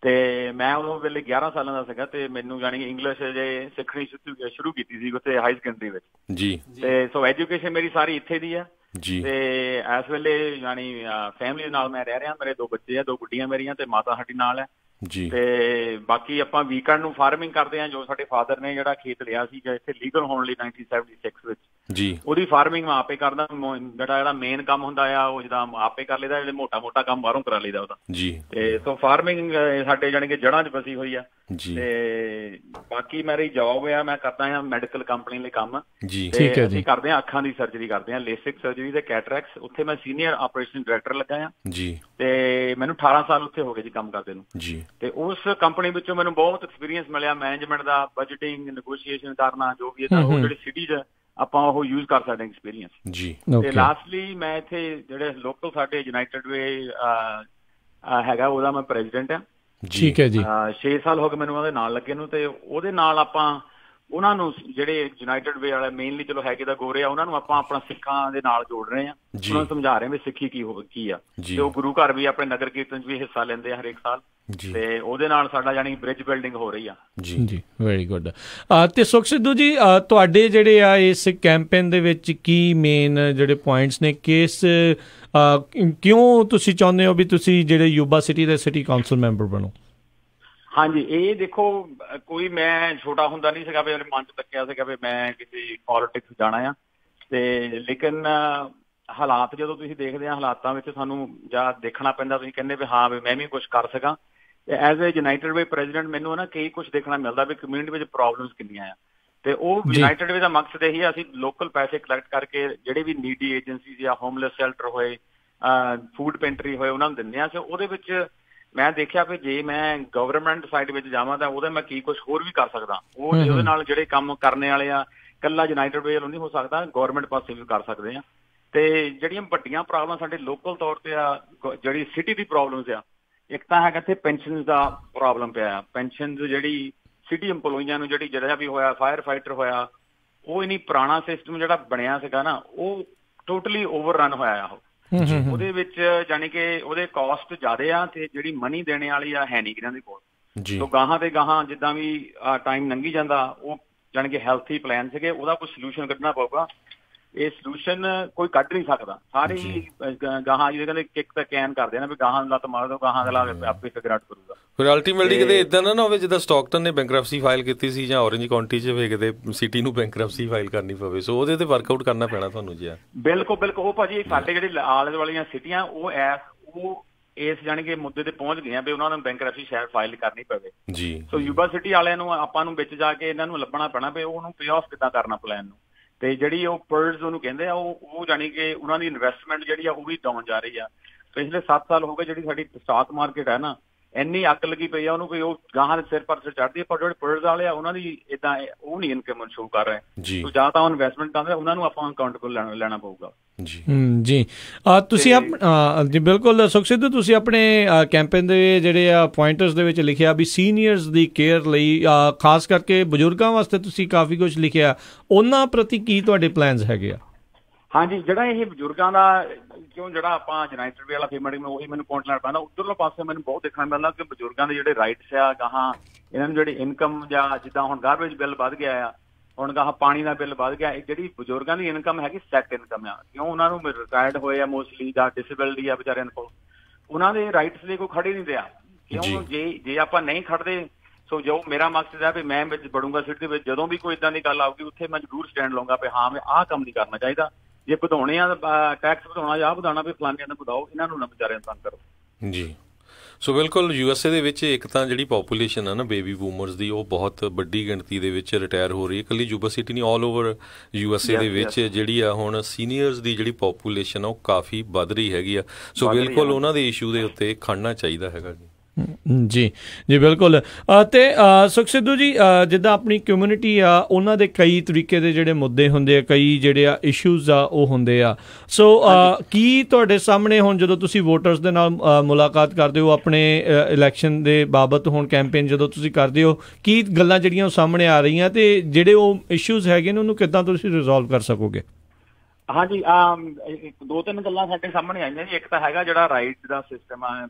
ਤੇ ਮੈਂ ਉਦੋਂ ਵੇਲੇ 11 ਸਾਲਾਂ ਦਾ ਸੀਗਾ ਤੇ ਮੈਨੂੰ ਕਿ ਇੰਗਲਿਸ਼ ਜੇ ਸਿੱਖਣੀ ਸ਼ੁਰੂ ਕੀਤੀ ਸੀ ਉੱਥੇ ਹਾਈ ਸੈਕੰਡਰੀ ਵਿੱਚ। ਜੀ। ਤੇ ਸੋ ਐਜੂਕੇਸ਼ਨ ਮੇਰੀ ਸਾਰੀ ਇੱਥੇ ਦੀ ਆ। ਜੀ। ਤੇ ਇਸ ਵੇਲੇ ਯਾਨੀ ਫੈਮਿਲੀ ਨਾਲ ਮੈਂ ਰਹਿ ਰਿਹਾ। ਮੇਰੇ ਦੋ ਬੱਚੇ ਆ ਦੋ ਗੁੱਡੀਆਂ ਮੇਰੀਆਂ ਤੇ ਮਾਤਾ ਸਾਡੀ ਨਾਲ ਹੈ ਜੀ। ਤੇ ਬਾਕੀ ਆਪਾਂ ਵੀਕਐਂਡ ਨੂੰ ਫਾਰਮਿੰਗ ਕਰਦੇ ਆ ਜੋ ਸਾਡੇ ਫਾਦਰ ਨੇ ਜਿਹੜਾ ਖੇਤ ਲਿਆ ਸੀ ਇੱਥੇ ਲੀਗਲ ਹੋਣ ਲਈ 1976 ਵਿੱਚ। ਜੀ। ਉਹਦੀ ਫਾਰਮਿੰਗ ਮੈਂ ਆਪੇ ਕਰਦਾ ਜਿਹੜਾ ਜਿਹੜਾ ਮੇਨ ਕੰਮ ਹੁੰਦਾ ਆ ਉਹ ਜਿਹਦਾ ਆਪੇ ਕਰ ਲਈਦਾ ਜਿਹੜੇ ਮੋਟਾ ਮੋਟਾ ਕੰਮ ਬਾਹਰੋਂ ਕਰਾ ਲਈਦਾ ਉਹਦਾ। ਜੀ। ਤੇ ਸੋ ਫਾਰਮਿੰਗ ਸਾਡੇ ਜਾਣੀ ਕਿ ਜੜ੍ਹਾਂ 'ਚ ਬਸੀ ਹੋਈ ਆ। ਜੀ। ਤੇ ਬਾਕੀ ਮੇਰੀ ਜੌਬ ਆ ਮੈਂ ਕਰਦਾ ਹਾਂ ਮੈਡੀਕਲ ਕੰਪਨੀ ਲਈ ਕੰਮ। ਜੀ। ਠੀਕ ਹੈ ਜੀ। ਅਸੀਂ ਕਰਦੇ ਹਾਂ ਅੱਖਾਂ ਦੀ ਸਰਜਰੀ ਕਰਦੇ ਹਾਂ ਲੇਸਿਕ ਸਰਜਰੀ ਤੇ ਕੈਟਰੈਕਸ ਉੱਥੇ ਮੈਂ ਸੀਨੀਅਰ ਆਪਰੇਸ਼ਨ ਡਾਇਰੈਕਟਰ ਲੱਗਾ ਆ। ਜੀ। ਤੇ ਮੈਨੂੰ 18 ਸਾਲ ਉੱਥੇ ਹੋ ਗਏ ਜੀ ਕੰਮ ਕਰਦੇ ਨੂੰ। ਜੀ। ਤੇ ਉਸ ਕੰਪਨੀ ਵਿੱਚੋਂ ਮੈਨੂੰ ਬਹੁਤ ਐਕਸਪੀਰੀਅੰਸ ਮਿਲਿਆ ਮੈਨੇਜਮੈਂਟ ਦਾ ਬਜਟਿੰਗ ਨੈਗੋਸ਼ੀਏਸ਼ਨ ਕਰਨਾ ਜੋ ਵੀ ਇਹਦਾ ਉਹ ਜਿਹੜੀ ਸਿਟੀਜ਼ ਆਪਾਂ ਉਹ ਯੂਜ਼ ਕਰ ਸਕਦੇ ਹਾਂ ਐਕਸਪੀਰੀਅੰਸ ਜੀ। ਤੇ ਲਾਸਟਲੀ ਮੈਂ ਇੱਥੇ ਜਿਹੜੇ ਲੋਕਲ ਸਾਡੇ ਯੂਨਾਈਟਿਡ ਵੇ ਹੈਗਾ ਉਹਦਾ ਮੈਂ ਪ੍ਰੈਜ਼ੀਡੈਂਟ ਆ ਠੀਕ ਹੈ ਜੀ। 6 ਸਾਲ ਹੋ ਗਏ ਮੈਨੂੰ ਉਹਦੇ ਨਾਲ ਲੱਗੇ ਨੂੰ ਤੇ ਉਹਦੇ ਨਾਲ ਆਪਾਂ ਉਹਨਾਂ ਨੂੰ ਜਿਹੜੇ ਯੂਨਾਈਟਿਡ ਵੇ ਵਾਲੇ ਮੇਨਲੀ ਚਲੋ ਹੈਗੇ ਦਾ ਗੋਰੇ ਆ ਉਹਨਾਂ ਨੂੰ ਆਪਾਂ ਆਪਣਾ ਸਿੱਖਾਂ ਦੇ ਨਾਲ ਜੋੜ ਰਹੇ ਆ। ਉਹਨਾਂ ਨੂੰ ਸਮਝਾ ਰਹੇ ਆ ਵੀ ਸਿੱਖੀ ਕੀ ਹੋ ਕੀ ਆ। ਜੀ। ਤੇ ਉਹ ਗੁਰੂ ਘਰ ਵੀ ਆਪਣੇ ਨਗਰ ਕੀਰਤਨ 'ਚ ਵੀ ਹਿੱਸਾ ਲੈਂਦੇ ਆ ਹਰੇਕ ਸਾਲ। ਤੇ ਉਹਦੇ ਨਾਲ ਸਾਡਾ ਯਾਨੀ ਬ੍ਰਿਜ ਬਿਲਡਿੰਗ ਹੋ ਰਹੀ ਆ। ਜੀ। ਜੀ ਵੈਰੀ ਗੁੱਡ ਤੇ ਸੁਖ ਸਿੱਧੂ ਜੀ ਤੁਹਾਡੇ ਜਿਹੜੇ ਆ ਇਸ ਕੈਂਪੇਨ ਦੇ ਵਿੱਚ ਕੀ ਮੇਨ ਜਿਹੜੇ ਪੁਆਇੰਟਸ ਨੇ ਕਿਸ ਕਿਉਂ ਤੁਸੀਂ ਚਾਹੁੰਦੇ ਹੋ ਵੀ ਤੁਸੀਂ ਜਿਹੜੇ ਯੂਬਾ ਸਿਟੀ ਦੇ ਸਿਟੀ ਕਾਉਂਸਲ ਮੈਂਬਰ ਬਣੋ? ਹਾਂਜੀ ਇਹ ਦੇਖੋ ਕੋਈ ਮੈਂ ਛੋਟਾ ਹੁੰਦਾ ਨਹੀਂ ਸੀਗਾ ਵੀ ਮੇਰੇ ਮਨ 'ਚ ਤੱਕਿਆ ਸੀਗਾ ਵੀ ਮੈਂ ਕਿਸੇ ਪੋਲਿਟਿਕਸ ਜਾਣਾ ਆ। ਤੇ ਲੇਕਿਨ ਹਾਲਾਤ ਜਦੋਂ ਤੁਸੀਂ ਦੇਖਦੇ ਆ ਹਾਲਾਤਾਂ ਵਿੱਚ ਸਾਨੂੰ ਜਾਂ ਦੇਖਣਾ ਪੈਂਦਾ ਤੁਸੀਂ ਕਹਿੰਦੇ ਵੀ ਹਾਂ ਵੀ ਮੈਂ ਵੀ ਕੁਝ ਕਰ ਸਕਾਂ। As a united way president ਮੈਨੂੰ ਨਾ ਕਈ ਕੁਝ ਦੇਖਣਾ ਮਿਲਦਾ ਵੀ ਕਮਿਊਨਿਟੀ ਵਿੱਚ ਪ੍ਰੋਬਲਮਸ ਕਿੰਨੀਆਂ ਆ। ਤੇ ਉਹ। ਯੂਨਾਈਟਿਡ ਵੇ ਦਾ ਮਕਸਦ ਇਹੀ ਆ ਅਸੀਂ ਲੋਕਲ ਪੈਸੇ ਕਲੈਕਟ ਕਰਕੇ ਜਿਹੜੇ ਵੀ ਨੀਡੀ ਏਜੰਸੀਜ਼ ਜਾਂ ਹੋਮਲੈਸ ਸ਼ੈਲਟਰ ਹੋਏ ਫੂਡ ਪੈਂਟਰੀ ਹੋਏ ਉਹਨਾਂ ਨੂੰ ਦਿੰਦੇ ਆ। ਤੇ ਉਹਦੇ ਵਿੱਚ ਮੈਂ ਦੇਖਿਆ ਵੀ ਜੇ ਮੈਂ ਗਵਰਨਮੈਂਟ ਸਾਈਡ ਵਿੱਚ ਜਾਵਾਂ ਤਾਂ ਉਹਦੇ ਮੈਂ ਕੀ ਕੁਝ ਹੋਰ ਵੀ ਕਰ ਸਕਦਾ। ਉਹ। ਉਹਦੇ ਨਾਲ ਜਿਹੜੇ ਕੰਮ ਕਰਨੇ ਵਾਲੇ ਆ ਕੱਲਾ ਯੂਨਾਈਟਿਡ ਵੇ ਵੱਲੋਂ ਨਹੀਂ ਹੋ ਸਕਦਾ ਗਵਰਨਮੈਂਟ ਪਾਸੇ ਵੀ ਕਰ ਸਕਦੇ ਆ। ਤੇ ਜਿਹੜੀਆਂ ਵੱਡੀਆਂ ਪ੍ਰੋਬਲਮ ਸਾਡੇ ਲੋਕਲ ਤੌਰ ਤੇ ਆ ਜਿਹੜੀ ਸਿਟੀ ਦੀ ਪ੍ਰੋਬਲਮਸ ਆ ਇੱਕ ਤਾਂ ਹੈਗਾ ਇੱਥੇ ਪੈਨਸ਼ਨ ਦਾ ਪ੍ਰੋਬਲਮ ਪਿਆ ਆ। ਪੈਨਸ਼ਨ ਜਿਹੜੀ ਸਿਟੀ EMPLOYEEਆਂ ਨੂੰ ਜਿਹੜੀ ਜਿਹੜਾ ਵੀ ਹੋਇਆ ਫਾਇਰ ਫਾਈਟਰ ਹੋਇਆ ਉਹ ਇਨੀ ਪੁਰਾਣਾ ਸਿਸਟਮ ਜਿਹੜਾ ਬਣਿਆ ਸੀਗਾ ਨਾ ਉਹ ਟੋਟਲੀ ਓਵਰਰਨ ਹੋਇਆ ਆ ਉਹ। ਉਹਦੇ ਵਿੱਚ ਜਾਨੀ ਕਿ ਉਹਦੇ ਕਾਸਟ ਜ਼ਿਆਦੇ ਆ ਤੇ ਜਿਹੜੀ ਮਨੀ ਦੇਣੇ ਵਾਲੀ ਆ ਹੈ ਨਹੀਂ ਕਿਨਾਂ ਦੇ ਕੋਲ। ਜੀ। ਸੋ ਗਾਹਾਂ ਤੇ ਗਾਹਾਂ ਜਿੱਦਾਂ ਵੀ ਟਾਈਮ ਲੰਘੀ ਜਾਂਦਾ ਉਹ ਜਾਣੀ ਕਿ ਹੈਲਥੀ ਪਲਾਨ ਸੀਗੇ ਉਹਦਾ ਕੋਈ ਸੋਲੂਸ਼ਨ ਕੱਢਣਾ ਪਊਗਾ। ਇਹ ਸੋਲੂਸ਼ਨ ਕੋਈ ਕੱਢ ਨਹੀਂ ਸਕਦਾ। ਸਾਰੇ ਹੀ ਗਾਹਾਂ ਜਿਹਦੇ ਕਹਿੰਦੇ ਕਿੱਕ ਤਾਂ ਕੈਨ ਕਰਦੇ ਨੇ ਵੀ ਗਾਹਾਂ ਲੱਤ ਮਾਰ ਦੋ ਗਾਹਾਂ ਦਾ ਲਾ ਕੇ ਆਪੇ ਫਿਗਰ ਆਊਟ ਕਰੂਗਾ। ਫਿਰ ਅਲਟੀਮੇਟਲੀ ਕਿਤੇ ਇਦਾਂ ਨਾ ਹੋਵੇ ਜਿੱਦਾਂ ਸਟਾਕਟਨ ਨੇ ਬੈਂਕਰਪਸੀ ਫਾਈਲ ਕੀਤੀ ਸੀ ਜਾਂ ਔਰੇਂਜ ਕਾਉਂਟੀ 'ਚ ਵੇ ਕਿਤੇ ਸਿਟੀ ਨੂੰ ਬੈਂਕਰਪਸੀ ਫਾਈਲ ਕਰਨੀ ਪਵੇ। ਸੋ ਉਹਦੇ ਤੇ ਵਰਕਆਊਟ ਕਰਨਾ ਪੈਣਾ ਤੁਹਾਨੂੰ ਜੀ ਬਿਲਕੁਲ ਬਿਲਕੁਲ। ਉਹ ਭਾਜੀ ਸਾਡੇ ਜਿਹੜੇ ਆਲੇ ਵਾਲੀਆਂ ਸਿਟੀਆਂ ਉਹ ਐਸ ਉਹ ਇਸ ਜਾਣੀ ਕਿ ਮੁੱਦੇ ਤੇ ਪਹੁੰਚ ਗਈਆਂ ਵੀ ਉਹਨਾਂ ਨੂੰ ਬੈਂਕਰਪਸੀ ਸ਼ਾਇਦ ਫਾਈਲ ਕਰਨੀ ਪਵੇ। ਜੀ। ਸੋ ਯੂਬਾ ਸਿਟੀ ਵਾਲਿਆਂ ਨੂੰ ਆਪਾਂ ਨੂੰ ਵਿੱਚ ਜਾ ਕੇ ਇਹਨਾਂ ਨੂੰ ਲੱਭਣਾ ਪੈਣਾ ਵੀ ਉਹਨੂੰ ਪੇ ਆਫ ਕਿੱਦਾਂ ਕਰਨਾ ਪਲਾਨ ਨੂੰ। ਤੇ ਜਿਹੜੀ ਉਹ ਪਰਜ਼ ਉਹਨੂੰ ਕਹਿੰਦੇ ਆ, ਉਹ ਉਹ ਜਾਨੀ ਕਿ ਉਹਨਾਂ ਦੀ ਇਨਵੈਸਟਮੈਂਟ ਜਿਹੜੀ ਆ ਉਹ ਵੀ ਡਾਊਨ ਜਾ ਰਹੀ ਆ। ਪਿਛਲੇ 7 ਸਾਲ ਹੋ ਗਏ ਜਿਹੜੀ ਸਾਡੀ ਸਟਾਕ ਮਾਰਕੀਟ ਹੈ ਨਾ ਇੰਨੀ ਅੱਗ ਲੱਗੀ ਪਈ ਆ ਉਹਨੂੰ ਕੋਈ ਉਹ ਗਾਹਾਂ ਦੇ ਸਿਰ ਪਰ ਸਿਰ ਚੜਦੀ ਆ ਪਰ ਜਿਹੜੇ ਪਰਜ਼ ਵਾਲੇ ਆ ਉਹਨਾਂ ਦੀ ਇਦਾਂ ਉਹ ਨਹੀਂ ਇਨਕਮ ਸ਼ੋ ਕਰ ਰਹੇ। ਜੀ। ਸੋ ਜਾਂ ਤਾਂ ਉਹ ਇਨਵੈਸਟਮੈਂਟ ਕਰਦੇ ਆ, ਉਹਨਾਂ ਨੂੰ ਆਪਾਂ ਅਕਾਊਂਟੇਬਲ ਲੈਣਾ ਲੈਣਾ ਪਊਗਾ। ਜੀ। ਹਮ, ਜੀ। ਅ, ਤੁਸੀਂ ਜੀ ਬਿਲਕੁਲ ਸੁਖ ਸਿੱਧੂ ਤੁਸੀਂ ਆਪਣੇ ਕੈਂਪੇਨ ਦੇ ਜਿਹੜੇ ਆ ਪੁਆਇੰਟਰਸ ਦੇ ਵਿੱਚ ਲਿਖਿਆ ਵੀ ਸੀਨੀਅਰਸ ਦੀ ਕੇਅਰ ਲਈ ਖਾਸ ਕਰਕੇ ਬਜ਼ੁਰਗਾਂ ਵਾਸਤੇ ਤੁਸੀਂ ਕਾਫੀ ਕੁਝ ਲਿਖਿਆ। ਉਹਨਾਂ ਪ੍ਰਤੀ ਕੀ ਤੁਹਾਡੇ ਪਲਾਨਸ ਹੈਗੇ ਆ? ਹਾਂਜੀ ਜਿਹੜਾ ਇਹ ਬਜ਼ੁਰਗਾਂ ਦਾ ਕਿਉਂ ਜਿਹੜਾ ਆਪਾਂ ਯੂਨਾਈਟਿਡ ਵੇ ਵਾਲਾ ਫੇਮਿੰਗ ਨੂੰ ਉਹੀ ਮੈਨੂੰ ਪੁਆਇੰਟ ਲੈਣਾ ਪੈਂਦਾ। ਉਧਰਲੇ ਪਾਸੇ ਮੈਨੂੰ ਬਹੁਤ ਦੇਖਣਾ ਮਿਲਦਾ ਕਿ ਬਜ਼ੁਰਗਾਂ ਦੇ ਜਿਹੜੇ ਰਾਈਟਸ ਆ ਗਾਹਾਂ ਇਹਨਾਂ ਨੂੰ ਜਿਹੜੀ ਇਨਕਮ ਜਾਂ ਜਿੱਦਾਂ ਹੁਣ ਗਾਰਬੇਜ ਬਿੱਲ ਵੱਧ ਗਿਆ ਆ ਹੁਣ ਗਾਹਾਂ ਪਾਣੀ ਦਾ ਬਿੱਲ ਵੱਧ ਗਿਆ ਇਹ ਜਿਹੜੀ ਬਜ਼ੁਰਗਾਂ ਦੀ ਇਨਕਮ ਹੈਗੀ ਸੈਟ ਇਨਕਮ ਆ। ਕਿਉਂ ਉਹਨਾਂ ਨੂੰ ਰਿਟਾਇਰਡ ਹੋਏ ਆ ਮੋਸਟਲੀ ਜਾਂ ਡਿਸੇਬਿਲਟੀ ਆ ਵਿਚਾਰਿਆਂ ਕੋਲ? ਉਹਨਾਂ ਦੇ ਰਾਈਟਸ ਲਈ ਕੋਈ ਖੜੇ ਨਹੀਂ ਰਿਹਾ। ਕਿਉਂ? ਜੇ। ਜੇ ਆਪਾਂ ਨਹੀਂ ਖੜਦੇ ਸੋ ਜੋ ਮੇਰਾ ਮਕਸਦ ਹੈ ਵੀ ਮੈਂ ਵਿੱਚ ਬੜੂੰਗਾ ਸਿਟੀ ਦੇ ਵਿੱਚ ਜਦੋਂ ਵੀ ਕੋਈ ਇਦਾਂ ਦੀ ਗੱਲ ਆਊਗੀ ਉੱਥੇ ਮੈਂ ਜ਼ਰੂਰ ਸਟੈਂਡ ਲਵਾਂਗਾ ਵੀ ਹਾਂ ਮੈਂ ਆਹ ਕੰਮ ਨਹੀਂ ਕਰਨਾ ਚਾਹੀਦਾ। ਜੇ ਵਧਾਉਣੇ ਆ ਟੈਕਸ ਵਧਾਉਣਾ ਜਾਂ ਵਧਾਉਣਾ ਵੀ ਫਲਾਨਿਆਂ ਨੂੰ ਵਧਾਓ ਇਹਨਾਂ ਨੂੰ ਨਾ ਵਿਚਾਰਿਆਂ ਤੰਗ ਕਰੋ। ਜੀ। ਸੋ ਬਿਲਕੁਲ ਯੂਐਸਏ ਦੇ ਵਿੱਚ ਇੱਕ ਤਾਂ ਜਿਹੜੀ ਪੋਪੂਲੇਸ਼ਨ ਹੈ ਨਾ ਬੇਬੀ ਬੂਮਰਸ ਦੀ ਉਹ ਬਹੁਤ ਵੱਡੀ ਗਿਣਤੀ ਦੇ ਵਿੱਚ ਰਿਟਾਇਰ ਹੋ ਰਹੀ ਹੈ। ਕੱਲੀ ਯੂਬਾ ਸਿਟੀ ਨਹੀਂ 올 ਓਵਰ ਯੂਐਸਏ ਦੇ ਵਿੱਚ ਜਿਹੜੀ ਆ ਹੁਣ ਸੀਨੀਅਰਸ ਦੀ ਜਿਹੜੀ ਪੋਪੂਲੇਸ਼ਨ ਆ ਉਹ ਕਾਫੀ ਵੱਧ ਰਹੀ ਹੈਗੀ ਆ। ਸੋ ਬਿਲਕੁਲ। ਉਹਨਾਂ ਦੇ ਇਸ਼ੂ ਦੇ ਉੱਤੇ ਖੜਨਾ ਚਾਹੀਦਾ ਹੈਗਾ ਜੀ। ਜੀ ਜੀ ਬਿਲਕੁਲ। ਤੇ ਸੁਖ ਸਿੱਧੂ ਜੀ ਜਿੱਦਾਂ ਆਪਣੀ ਕਮਿਊਨਿਟੀ ਆ ਉਹਨਾਂ ਦੇ ਕਈ ਤਰੀਕੇ ਦੇ ਜਿਹੜੇ ਮੁੱਦੇ ਹੁੰਦੇ ਆ ਕਈ ਜਿਹੜੇ ਆ ਇਸ਼ੂਜ਼ ਆ ਉਹ ਹੁੰਦੇ ਆ। ਸੋ ਕੀ ਤੁਹਾਡੇ ਸਾਹਮਣੇ ਹੁਣ ਜਦੋਂ ਤੁਸੀਂ ਵੋਟਰਸ ਦੇ ਨਾਲ ਮੁਲਾਕਾਤ ਕਰਦੇ ਹੋ ਆਪਣੇ ਇਲੈਕਸ਼ਨ ਦੇ ਬਾਬਤ ਹੁਣ ਕੈਂਪੇਨ ਜਦੋਂ ਤੁਸੀਂ ਕਰਦੇ ਹੋ ਕੀ ਗੱਲਾਂ ਜਿਹੜੀਆਂ ਉਹ ਸਾਹਮਣੇ ਆ ਰਹੀਆਂ ਤੇ ਜਿਹੜੇ ਉਹ ਇਸ਼ੂਜ਼ ਹੈਗੇ ਨੇ ਉਹਨੂੰ ਕਿੱਦਾਂ ਤੁਸੀਂ ਰਿਜ਼ੋਲਵ ਕਰ ਸਕੋਗੇ? ਹਾਂਜੀ ਇੱਕ ਦੋ ਤਿੰਨ ਗੱਲਾਂ ਸਾਡੇ ਸਾਹਮਣੇ ਆਈਆਂ ਜੀ। ਇੱਕ ਤਾਂ ਹੈਗਾ ਜਿਹੜਾ ਰਾਈਟ ਦਾ ਸਿਸਟਮ ਆ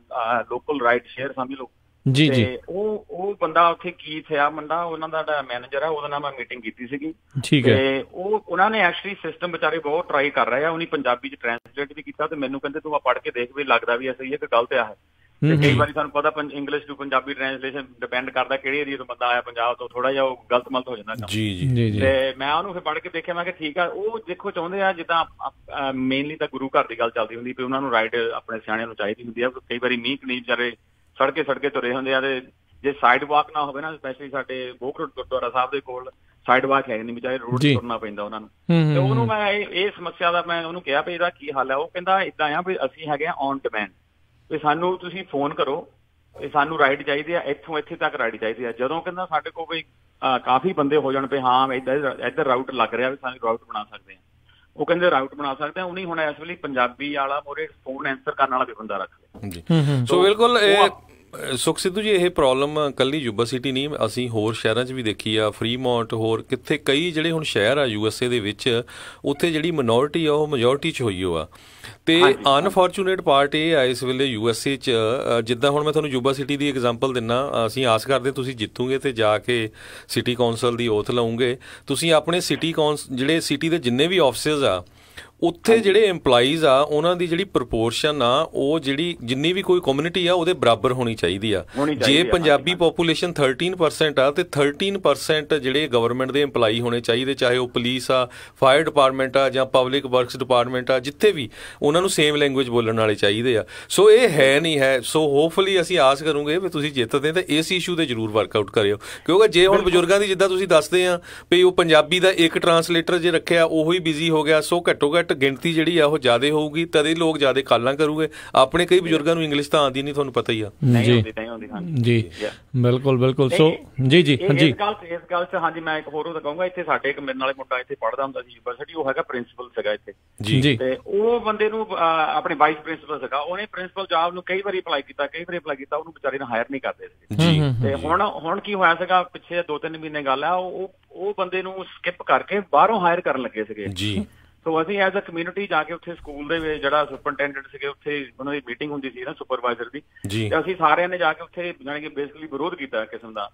ਲੋਕਲ ਰਾਈਟ ਸ਼ੇਅਰ ਸਮਝ ਲਓ। ਜੀ ਜੀ। ਉਹ ਉਹ ਬੰਦਾ ਉੱਥੇ ਕੀ ਥਿਆ ਬੰਦਾ ਉਹਨਾਂ ਦਾ ਜਿਹੜਾ ਮੈਨੇਜਰ ਆ ਉਹਦੇ ਨਾਲ ਮੈਂ ਮੀਟਿੰਗ ਕੀਤੀ ਸੀਗੀ। ਠੀਕ ਹੈ। ਤੇ ਉਹ ਉਹਨਾਂ ਨੇ ਐਕਚੁਅਲੀ ਸਿਸਟਮ ਵਿਚਾਰੇ ਬਹੁਤ ਟਰਾਈ ਕਰ ਰਹੇ ਆ। ਉਹਨੀ ਪੰਜਾਬੀ ਚ ਟ੍ਰਾਂਸਲੇਟ ਵੀ ਕੀਤਾ ਤੇ ਮੈਨੂੰ ਕਹਿੰਦੇ ਤੂੰ ਆ ਪੜ੍ਹ ਕੇ ਦੇਖ ਵੀ ਲੱਗਦਾ ਵੀ ਸਹੀ ਹੈ ਕਿ ਗਲਤ ਆ ਹੈ। ਤੇ ਕਈ ਵਾਰੀ ਤੁਹਾਨੂੰ ਪਤਾ English to Punjabi translation depend ਕਰਦਾ ਕਿਹੜੀ ਏਰੀਆ ਤੋਂ ਬੰਦਾ ਆਇਆ ਪੰਜਾਬ ਤੋਂ ਥੋੜਾ ਜਿਹਾ ਉਹ ਗਲਤ ਮਲਤ ਹੋ ਜਾਂਦਾ ਕੰਮ। ਜੀ ਜੀ। ਤੇ ਮੈਂ ਉਹਨੂੰ ਫਿਰ ਪੜ੍ਹ ਕੇ ਦੇਖਿਆ ਮੈਂ ਕਿ ਠੀਕ ਆ ਉਹ ਦੇਖੋ ਚਾਹੁੰਦੇ ਆ ਜਿੱਦਾਂ ਮੇਨਲੀ ਤਾਂ ਗੁਰੂ ਘਰ ਦੀ ਗੱਲ ਚੱਲਦੀ ਹੁੰਦੀ ਵੀ ਉਹਨਾਂ ਨੂੰ ਰਾਈਟ ਆਪਣੇ ਸਿਆਣਿਆਂ ਨੂੰ ਚਾਹੀਦੀ ਹੁੰਦੀ ਆ ਕਈ ਵਾਰੀ ਮੀਂਹ ਕਨੀ ਵਿਚਾਰੇ ਸੜਕੇ ਸੜਕੇ ਤੁਰੇ ਹੁੰਦੇ ਆ ਤੇ ਜੇ ਸਾਈਡ ਵਾਕ ਨਾ ਹੋਵੇ ਨਾ ਸਪੈਸ਼ਲੀ ਸਾਡੇ ਬੋਕਰੋਡ ਗੁਰਦੁਆਰਾ ਸਾਹਿਬ ਦੇ ਕੋਲ ਸਾਈਡ ਵਾਕ ਹੈ ਨਹੀਂ ਵਿਚਾਰੇ ਰੋਡ। ਤੁਰਨਾ ਪੈਂਦਾ ਉਹਨਾਂ ਨੂੰ। ਤੇ ਉਹਨੂੰ। ਮੈਂ ਇਹ ਇਹ ਸਮੱਸਿਆ ਦਾ ਮੈਂ ਉਹਨੂੰ ਕਿਹਾ ਵੀ ਇਹਦਾ ਕੀ ਹੱਲ ਹੈ ਉਹ ਕਹਿੰਦਾ ਇਦਾਂ ਆ ਵੀ ਅਸੀਂ ਹੈਗੇ ਆ ਔਨ ਡਿਮਾਂਡ ਵੀ ਸਾਨੂੰ ਤੁਸੀਂ ਫੋਨ ਕਰੋ ਵੀ ਸਾਨੂੰ ਰਾਈਡ ਚਾਹੀਦੀ ਆ ਇੱਥੋਂ ਇੱਥੇ ਤੱਕ ਰਾਈਡ ਚਾਹੀਦੀ ਆ। ਜਦੋਂ ਕਹਿੰਦਾ ਸਾਡੇ ਕੋਲ ਕੋਈ ਕਾਫੀ ਬੰਦੇ ਹੋ ਜਾਣ ਪਏ ਹਾਂ ਇੱਧਰ ਇੱਧਰ ਰਾਊਟ ਲੱਗ ਰਿਹਾ ਵੀ ਸਾਨੂੰ ਰਾਊਟ ਬਣਾ ਸਕਦੇ ਆ। ਉਹ ਕਹਿੰਦੇ ਰਾਊਟ ਬਣਾ ਸਕਦੇ ਆ ਉਹਨੇ ਹੁਣ ਇਸ ਵੇਲੇ ਪੰਜਾਬੀ ਵਾਲਾ ਮੋਰੇ ਫੋਨ ਆਨਸਰ ਕਰਨ ਵਾਲਾ ਵੀ ਬੰਦਾ ਰੱਖ ਲਿਆ। ਜੀ। ਸੋ ਬਿਲਕੁਲ ਇਹ ਸੁਖ ਸਿੱਧੂ ਜੀ ਇਹ ਪ੍ਰੋਬਲਮ ਕੱਲੀ ਯੂਬਾ ਸਿਟੀ ਨਹੀਂ ਅਸੀਂ ਹੋਰ ਸ਼ਹਿਰਾਂ 'ਚ ਵੀ ਦੇਖੀ ਆ ਫਰੀਮੌਂਟ ਹੋਰ ਕਿੱਥੇ ਕਈ ਜਿਹੜੇ ਹੁਣ ਸ਼ਹਿਰ ਆ ਯੂਐਸਏ ਦੇ ਵਿੱਚ ਉੱਥੇ ਜਿਹੜੀ ਮਿਨੋਰਿਟੀ ਆ ਉਹ ਮੈਜੋਰਿਟੀ 'ਚ ਹੋਈ ਹੋ ਆ। ਤੇ ਅਨਫੋਰਚੂਨੇਟ ਪਾਰਟ ਇਹ ਆ ਇਸ ਵੇਲੇ ਯੂਐਸਏ 'ਚ ਅ, ਜਿੱਦਾਂ ਹੁਣ ਮੈਂ ਤੁਹਾਨੂੰ ਯੂਬਾ ਸਿਟੀ ਦੀ ਐਗਜ਼ਾਮਪਲ ਦਿੰਨਾ ਅਸੀਂ ਆਸ ਕਰਦੇ ਤੁਸੀਂ ਜਿੱਤੂਗੇ ਤੇ ਜਾ ਕੇ ਸਿਟੀ ਕੌਂਸਲ ਦੀ ਓਥ ਲਾਉਂਗੇ ਤੁਸੀਂ ਆਪਣੇ ਸਿਟੀ ਕੌਂਸ ਜਿਹੜੇ ਸਿਟੀ ਦੇ ਜਿੰਨੇ ਵੀ ਆਫਿਸਸ ਆ ਉੱਥੇ ਜਿਹੜੇ EMPLOYEES ਆ ਉਹਨਾਂ ਦੀ ਜਿਹੜੀ ਪ੍ਰੋਪੋਰਸ਼ਨ ਆ ਉਹ ਜਿਹੜੀ ਜਿੰਨੀ ਵੀ ਕੋਈ ਕਮਿਊਨਿਟੀ ਆ ਉਹਦੇ ਬਰਾਬਰ ਹੋਣੀ ਚਾਹੀਦੀ ਆ। ਜੇ ਪੰਜਾਬੀ ਪੋਪੂਲੇਸ਼ਨ 13% ਆ ਤੇ 13% ਜਿਹੜੇ ਗਵਰਨਮੈਂਟ ਦੇ EMPLOYEE ਹੋਣੇ ਚਾਹੀਦੇ ਚਾਹੇ ਉਹ ਪੁਲਿਸ ਆ ਫਾਇਰ ਡਿਪਾਰਟਮੈਂਟ ਆ ਜਾਂ ਪਬਲਿਕ ਵਰਕਸ ਡਿਪਾਰਟਮੈਂਟ ਆ ਜਿੱਥੇ ਵੀ ਉਹਨਾਂ ਨੂੰ ਸੇਮ ਲੈਂਗੁਏਜ ਬੋਲਣ ਵਾਲੇ ਚਾਹੀਦੇ ਆ। ਸੋ ਇਹ ਹੈ ਨਹੀਂ ਹੈ। ਸੋ ਹੋਪਫੁਲੀ ਅਸੀਂ ਆਸ ਕਰੂੰਗੇ ਵੀ ਤੁਸੀਂ ਜਿੱਤਦੇ ਤੇ ਇਸ ਇਸ਼ੂ ਤੇ ਜ਼ਰੂਰ ਵਰਕਆਊਟ ਕਰਿਓ। ਕਿਉਂਕਿ ਜੇ ਹੁਣ ਬਜ਼ੁਰਗਾਂ ਦੀ ਜਿੱਦਾਂ ਤੁਸੀਂ ਦੱਸਦੇ ਆ ਵੀ ਉਹ ਪੰਜਾਬੀ ਦਾ ਇੱਕ ਟਰਾਂਸਲੇਟਰ ਜੇ ਰੱਖਿਆ ਉਹ ਹੀ ਬਿਜ਼ੀ ਹੋ ਗਿਆ ਸੋ ਘੱਟੋ ਘੱਟ ਗਿਣਤੀ ਜਿਹੜੀ ਆ ਉਹ ਜ਼ਿਆਦਾ ਹੋਊਗੀ ਤਦੇ ਲੋਕ ਜ਼ਿਆਦਾ ਕਾਲਾਂ ਕਰੂਗੇ। ਆਪਣੇ ਕਈ ਬਜ਼ੁਰਗਾਂ ਨੂੰ ਇੰਗਲਿਸ਼ ਤਾਂ ਆਉਂਦੀ ਨਹੀਂ ਤੁਹਾਨੂੰ ਪਤਾ ਹੀ ਆ। ਨਹੀਂ ਜੀ। ਜੀ. ਬਿਲਕੁਲ ਬਿਲਕੁਲ। ਸੋ ਜੀ ਜੀ ਹਾਂਜੀ। ਇਸ ਗੱਲ ਇਸ ਗੱਲ 'ਚ ਹਾਂਜੀ ਮੈਂ ਇੱਕ ਹੋਰ ਉਹ ਕਹੂੰਗਾ ਇੱਥੇ ਸਾਡੇ ਇੱਕ ਮੇਰੇ ਨਾਲੇ ਮੁੰਡਾ ਇੱਥੇ ਪੜ੍ਹਦਾ ਹੁੰਦਾ ਸੀ ਯੂਨੀਵਰਸਿਟੀ ਉਹ ਹੈਗਾ ਪ੍ਰਿੰਸੀਪਲ ਸੀਗਾ ਇੱਥੇ। ਜੀ। ਤੇ ਉਹ ਬੰਦੇ ਨੂੰ ਆਪਣੇ ਵਾਈਸ ਪ੍ਰਿੰਸੀਪਲ ਸੀਗਾ ਉਹਨੇ ਪ੍ਰਿੰਸੀਪਲ ਜੌਬ ਨੂੰ ਕਈ ਵਾਰੀ ਅਪਲਾਈ ਕੀਤਾ ਕਈ ਵਾਰੀ ਅਪਲਾਈ ਕੀਤਾ ਉਹਨੂੰ ਵਿਚਾਰੇ ਨੂੰ ਹਾਇਰ ਨਹੀਂ ਕਰਦੇ ਸੀ। ਜੀ। ਤੇ ਹੁਣ ਹੁਣ ਕੀ ਹੋਇਆ ਸੀਗਾ ਪਿੱਛੇ 2-3 ਮਹੀਨੇ ਗੱਲ ਆ ਉਹ ਉਹ ਬੰਦੇ ਨੂੰ ਸਕਿਪ ਕਰਕੇ ਬਾਹਰੋਂ ਹਾਇਰ ਕਰਨ ਲੱਗੇ ਸੀਗੇ। ਜੀ। ਸੋ ਅਸੀਂ ਐਜ਼ ਅ ਕਮਿਊਨਿਟੀ ਜਾ ਕੇ ਉੱਥੇ ਸਕੂਲ ਦੇ ਵਿੱਚ ਜਿਹੜਾ ਸੁਪਰਡੈਂਟੈਂਟ ਸੀਗੇ ਉੱਥੇ ਉਹਨਾਂ ਦੀ ਮੀਟਿੰਗ ਹੁੰਦੀ ਸੀ ਨਾ ਸੁਪਰਵਾਈਜ਼ਰ ਦੀ ਤੇ ਅਸੀਂ ਸਾਰਿਆਂ ਨੇ ਜਾ ਕੇ ਉੱਥੇ ਜਾਣੀ ਕਿ ਬੇਸਿਕਲੀ ਵਿਰੋਧ ਕੀਤਾ ਕਿਸਮ ਦਾ।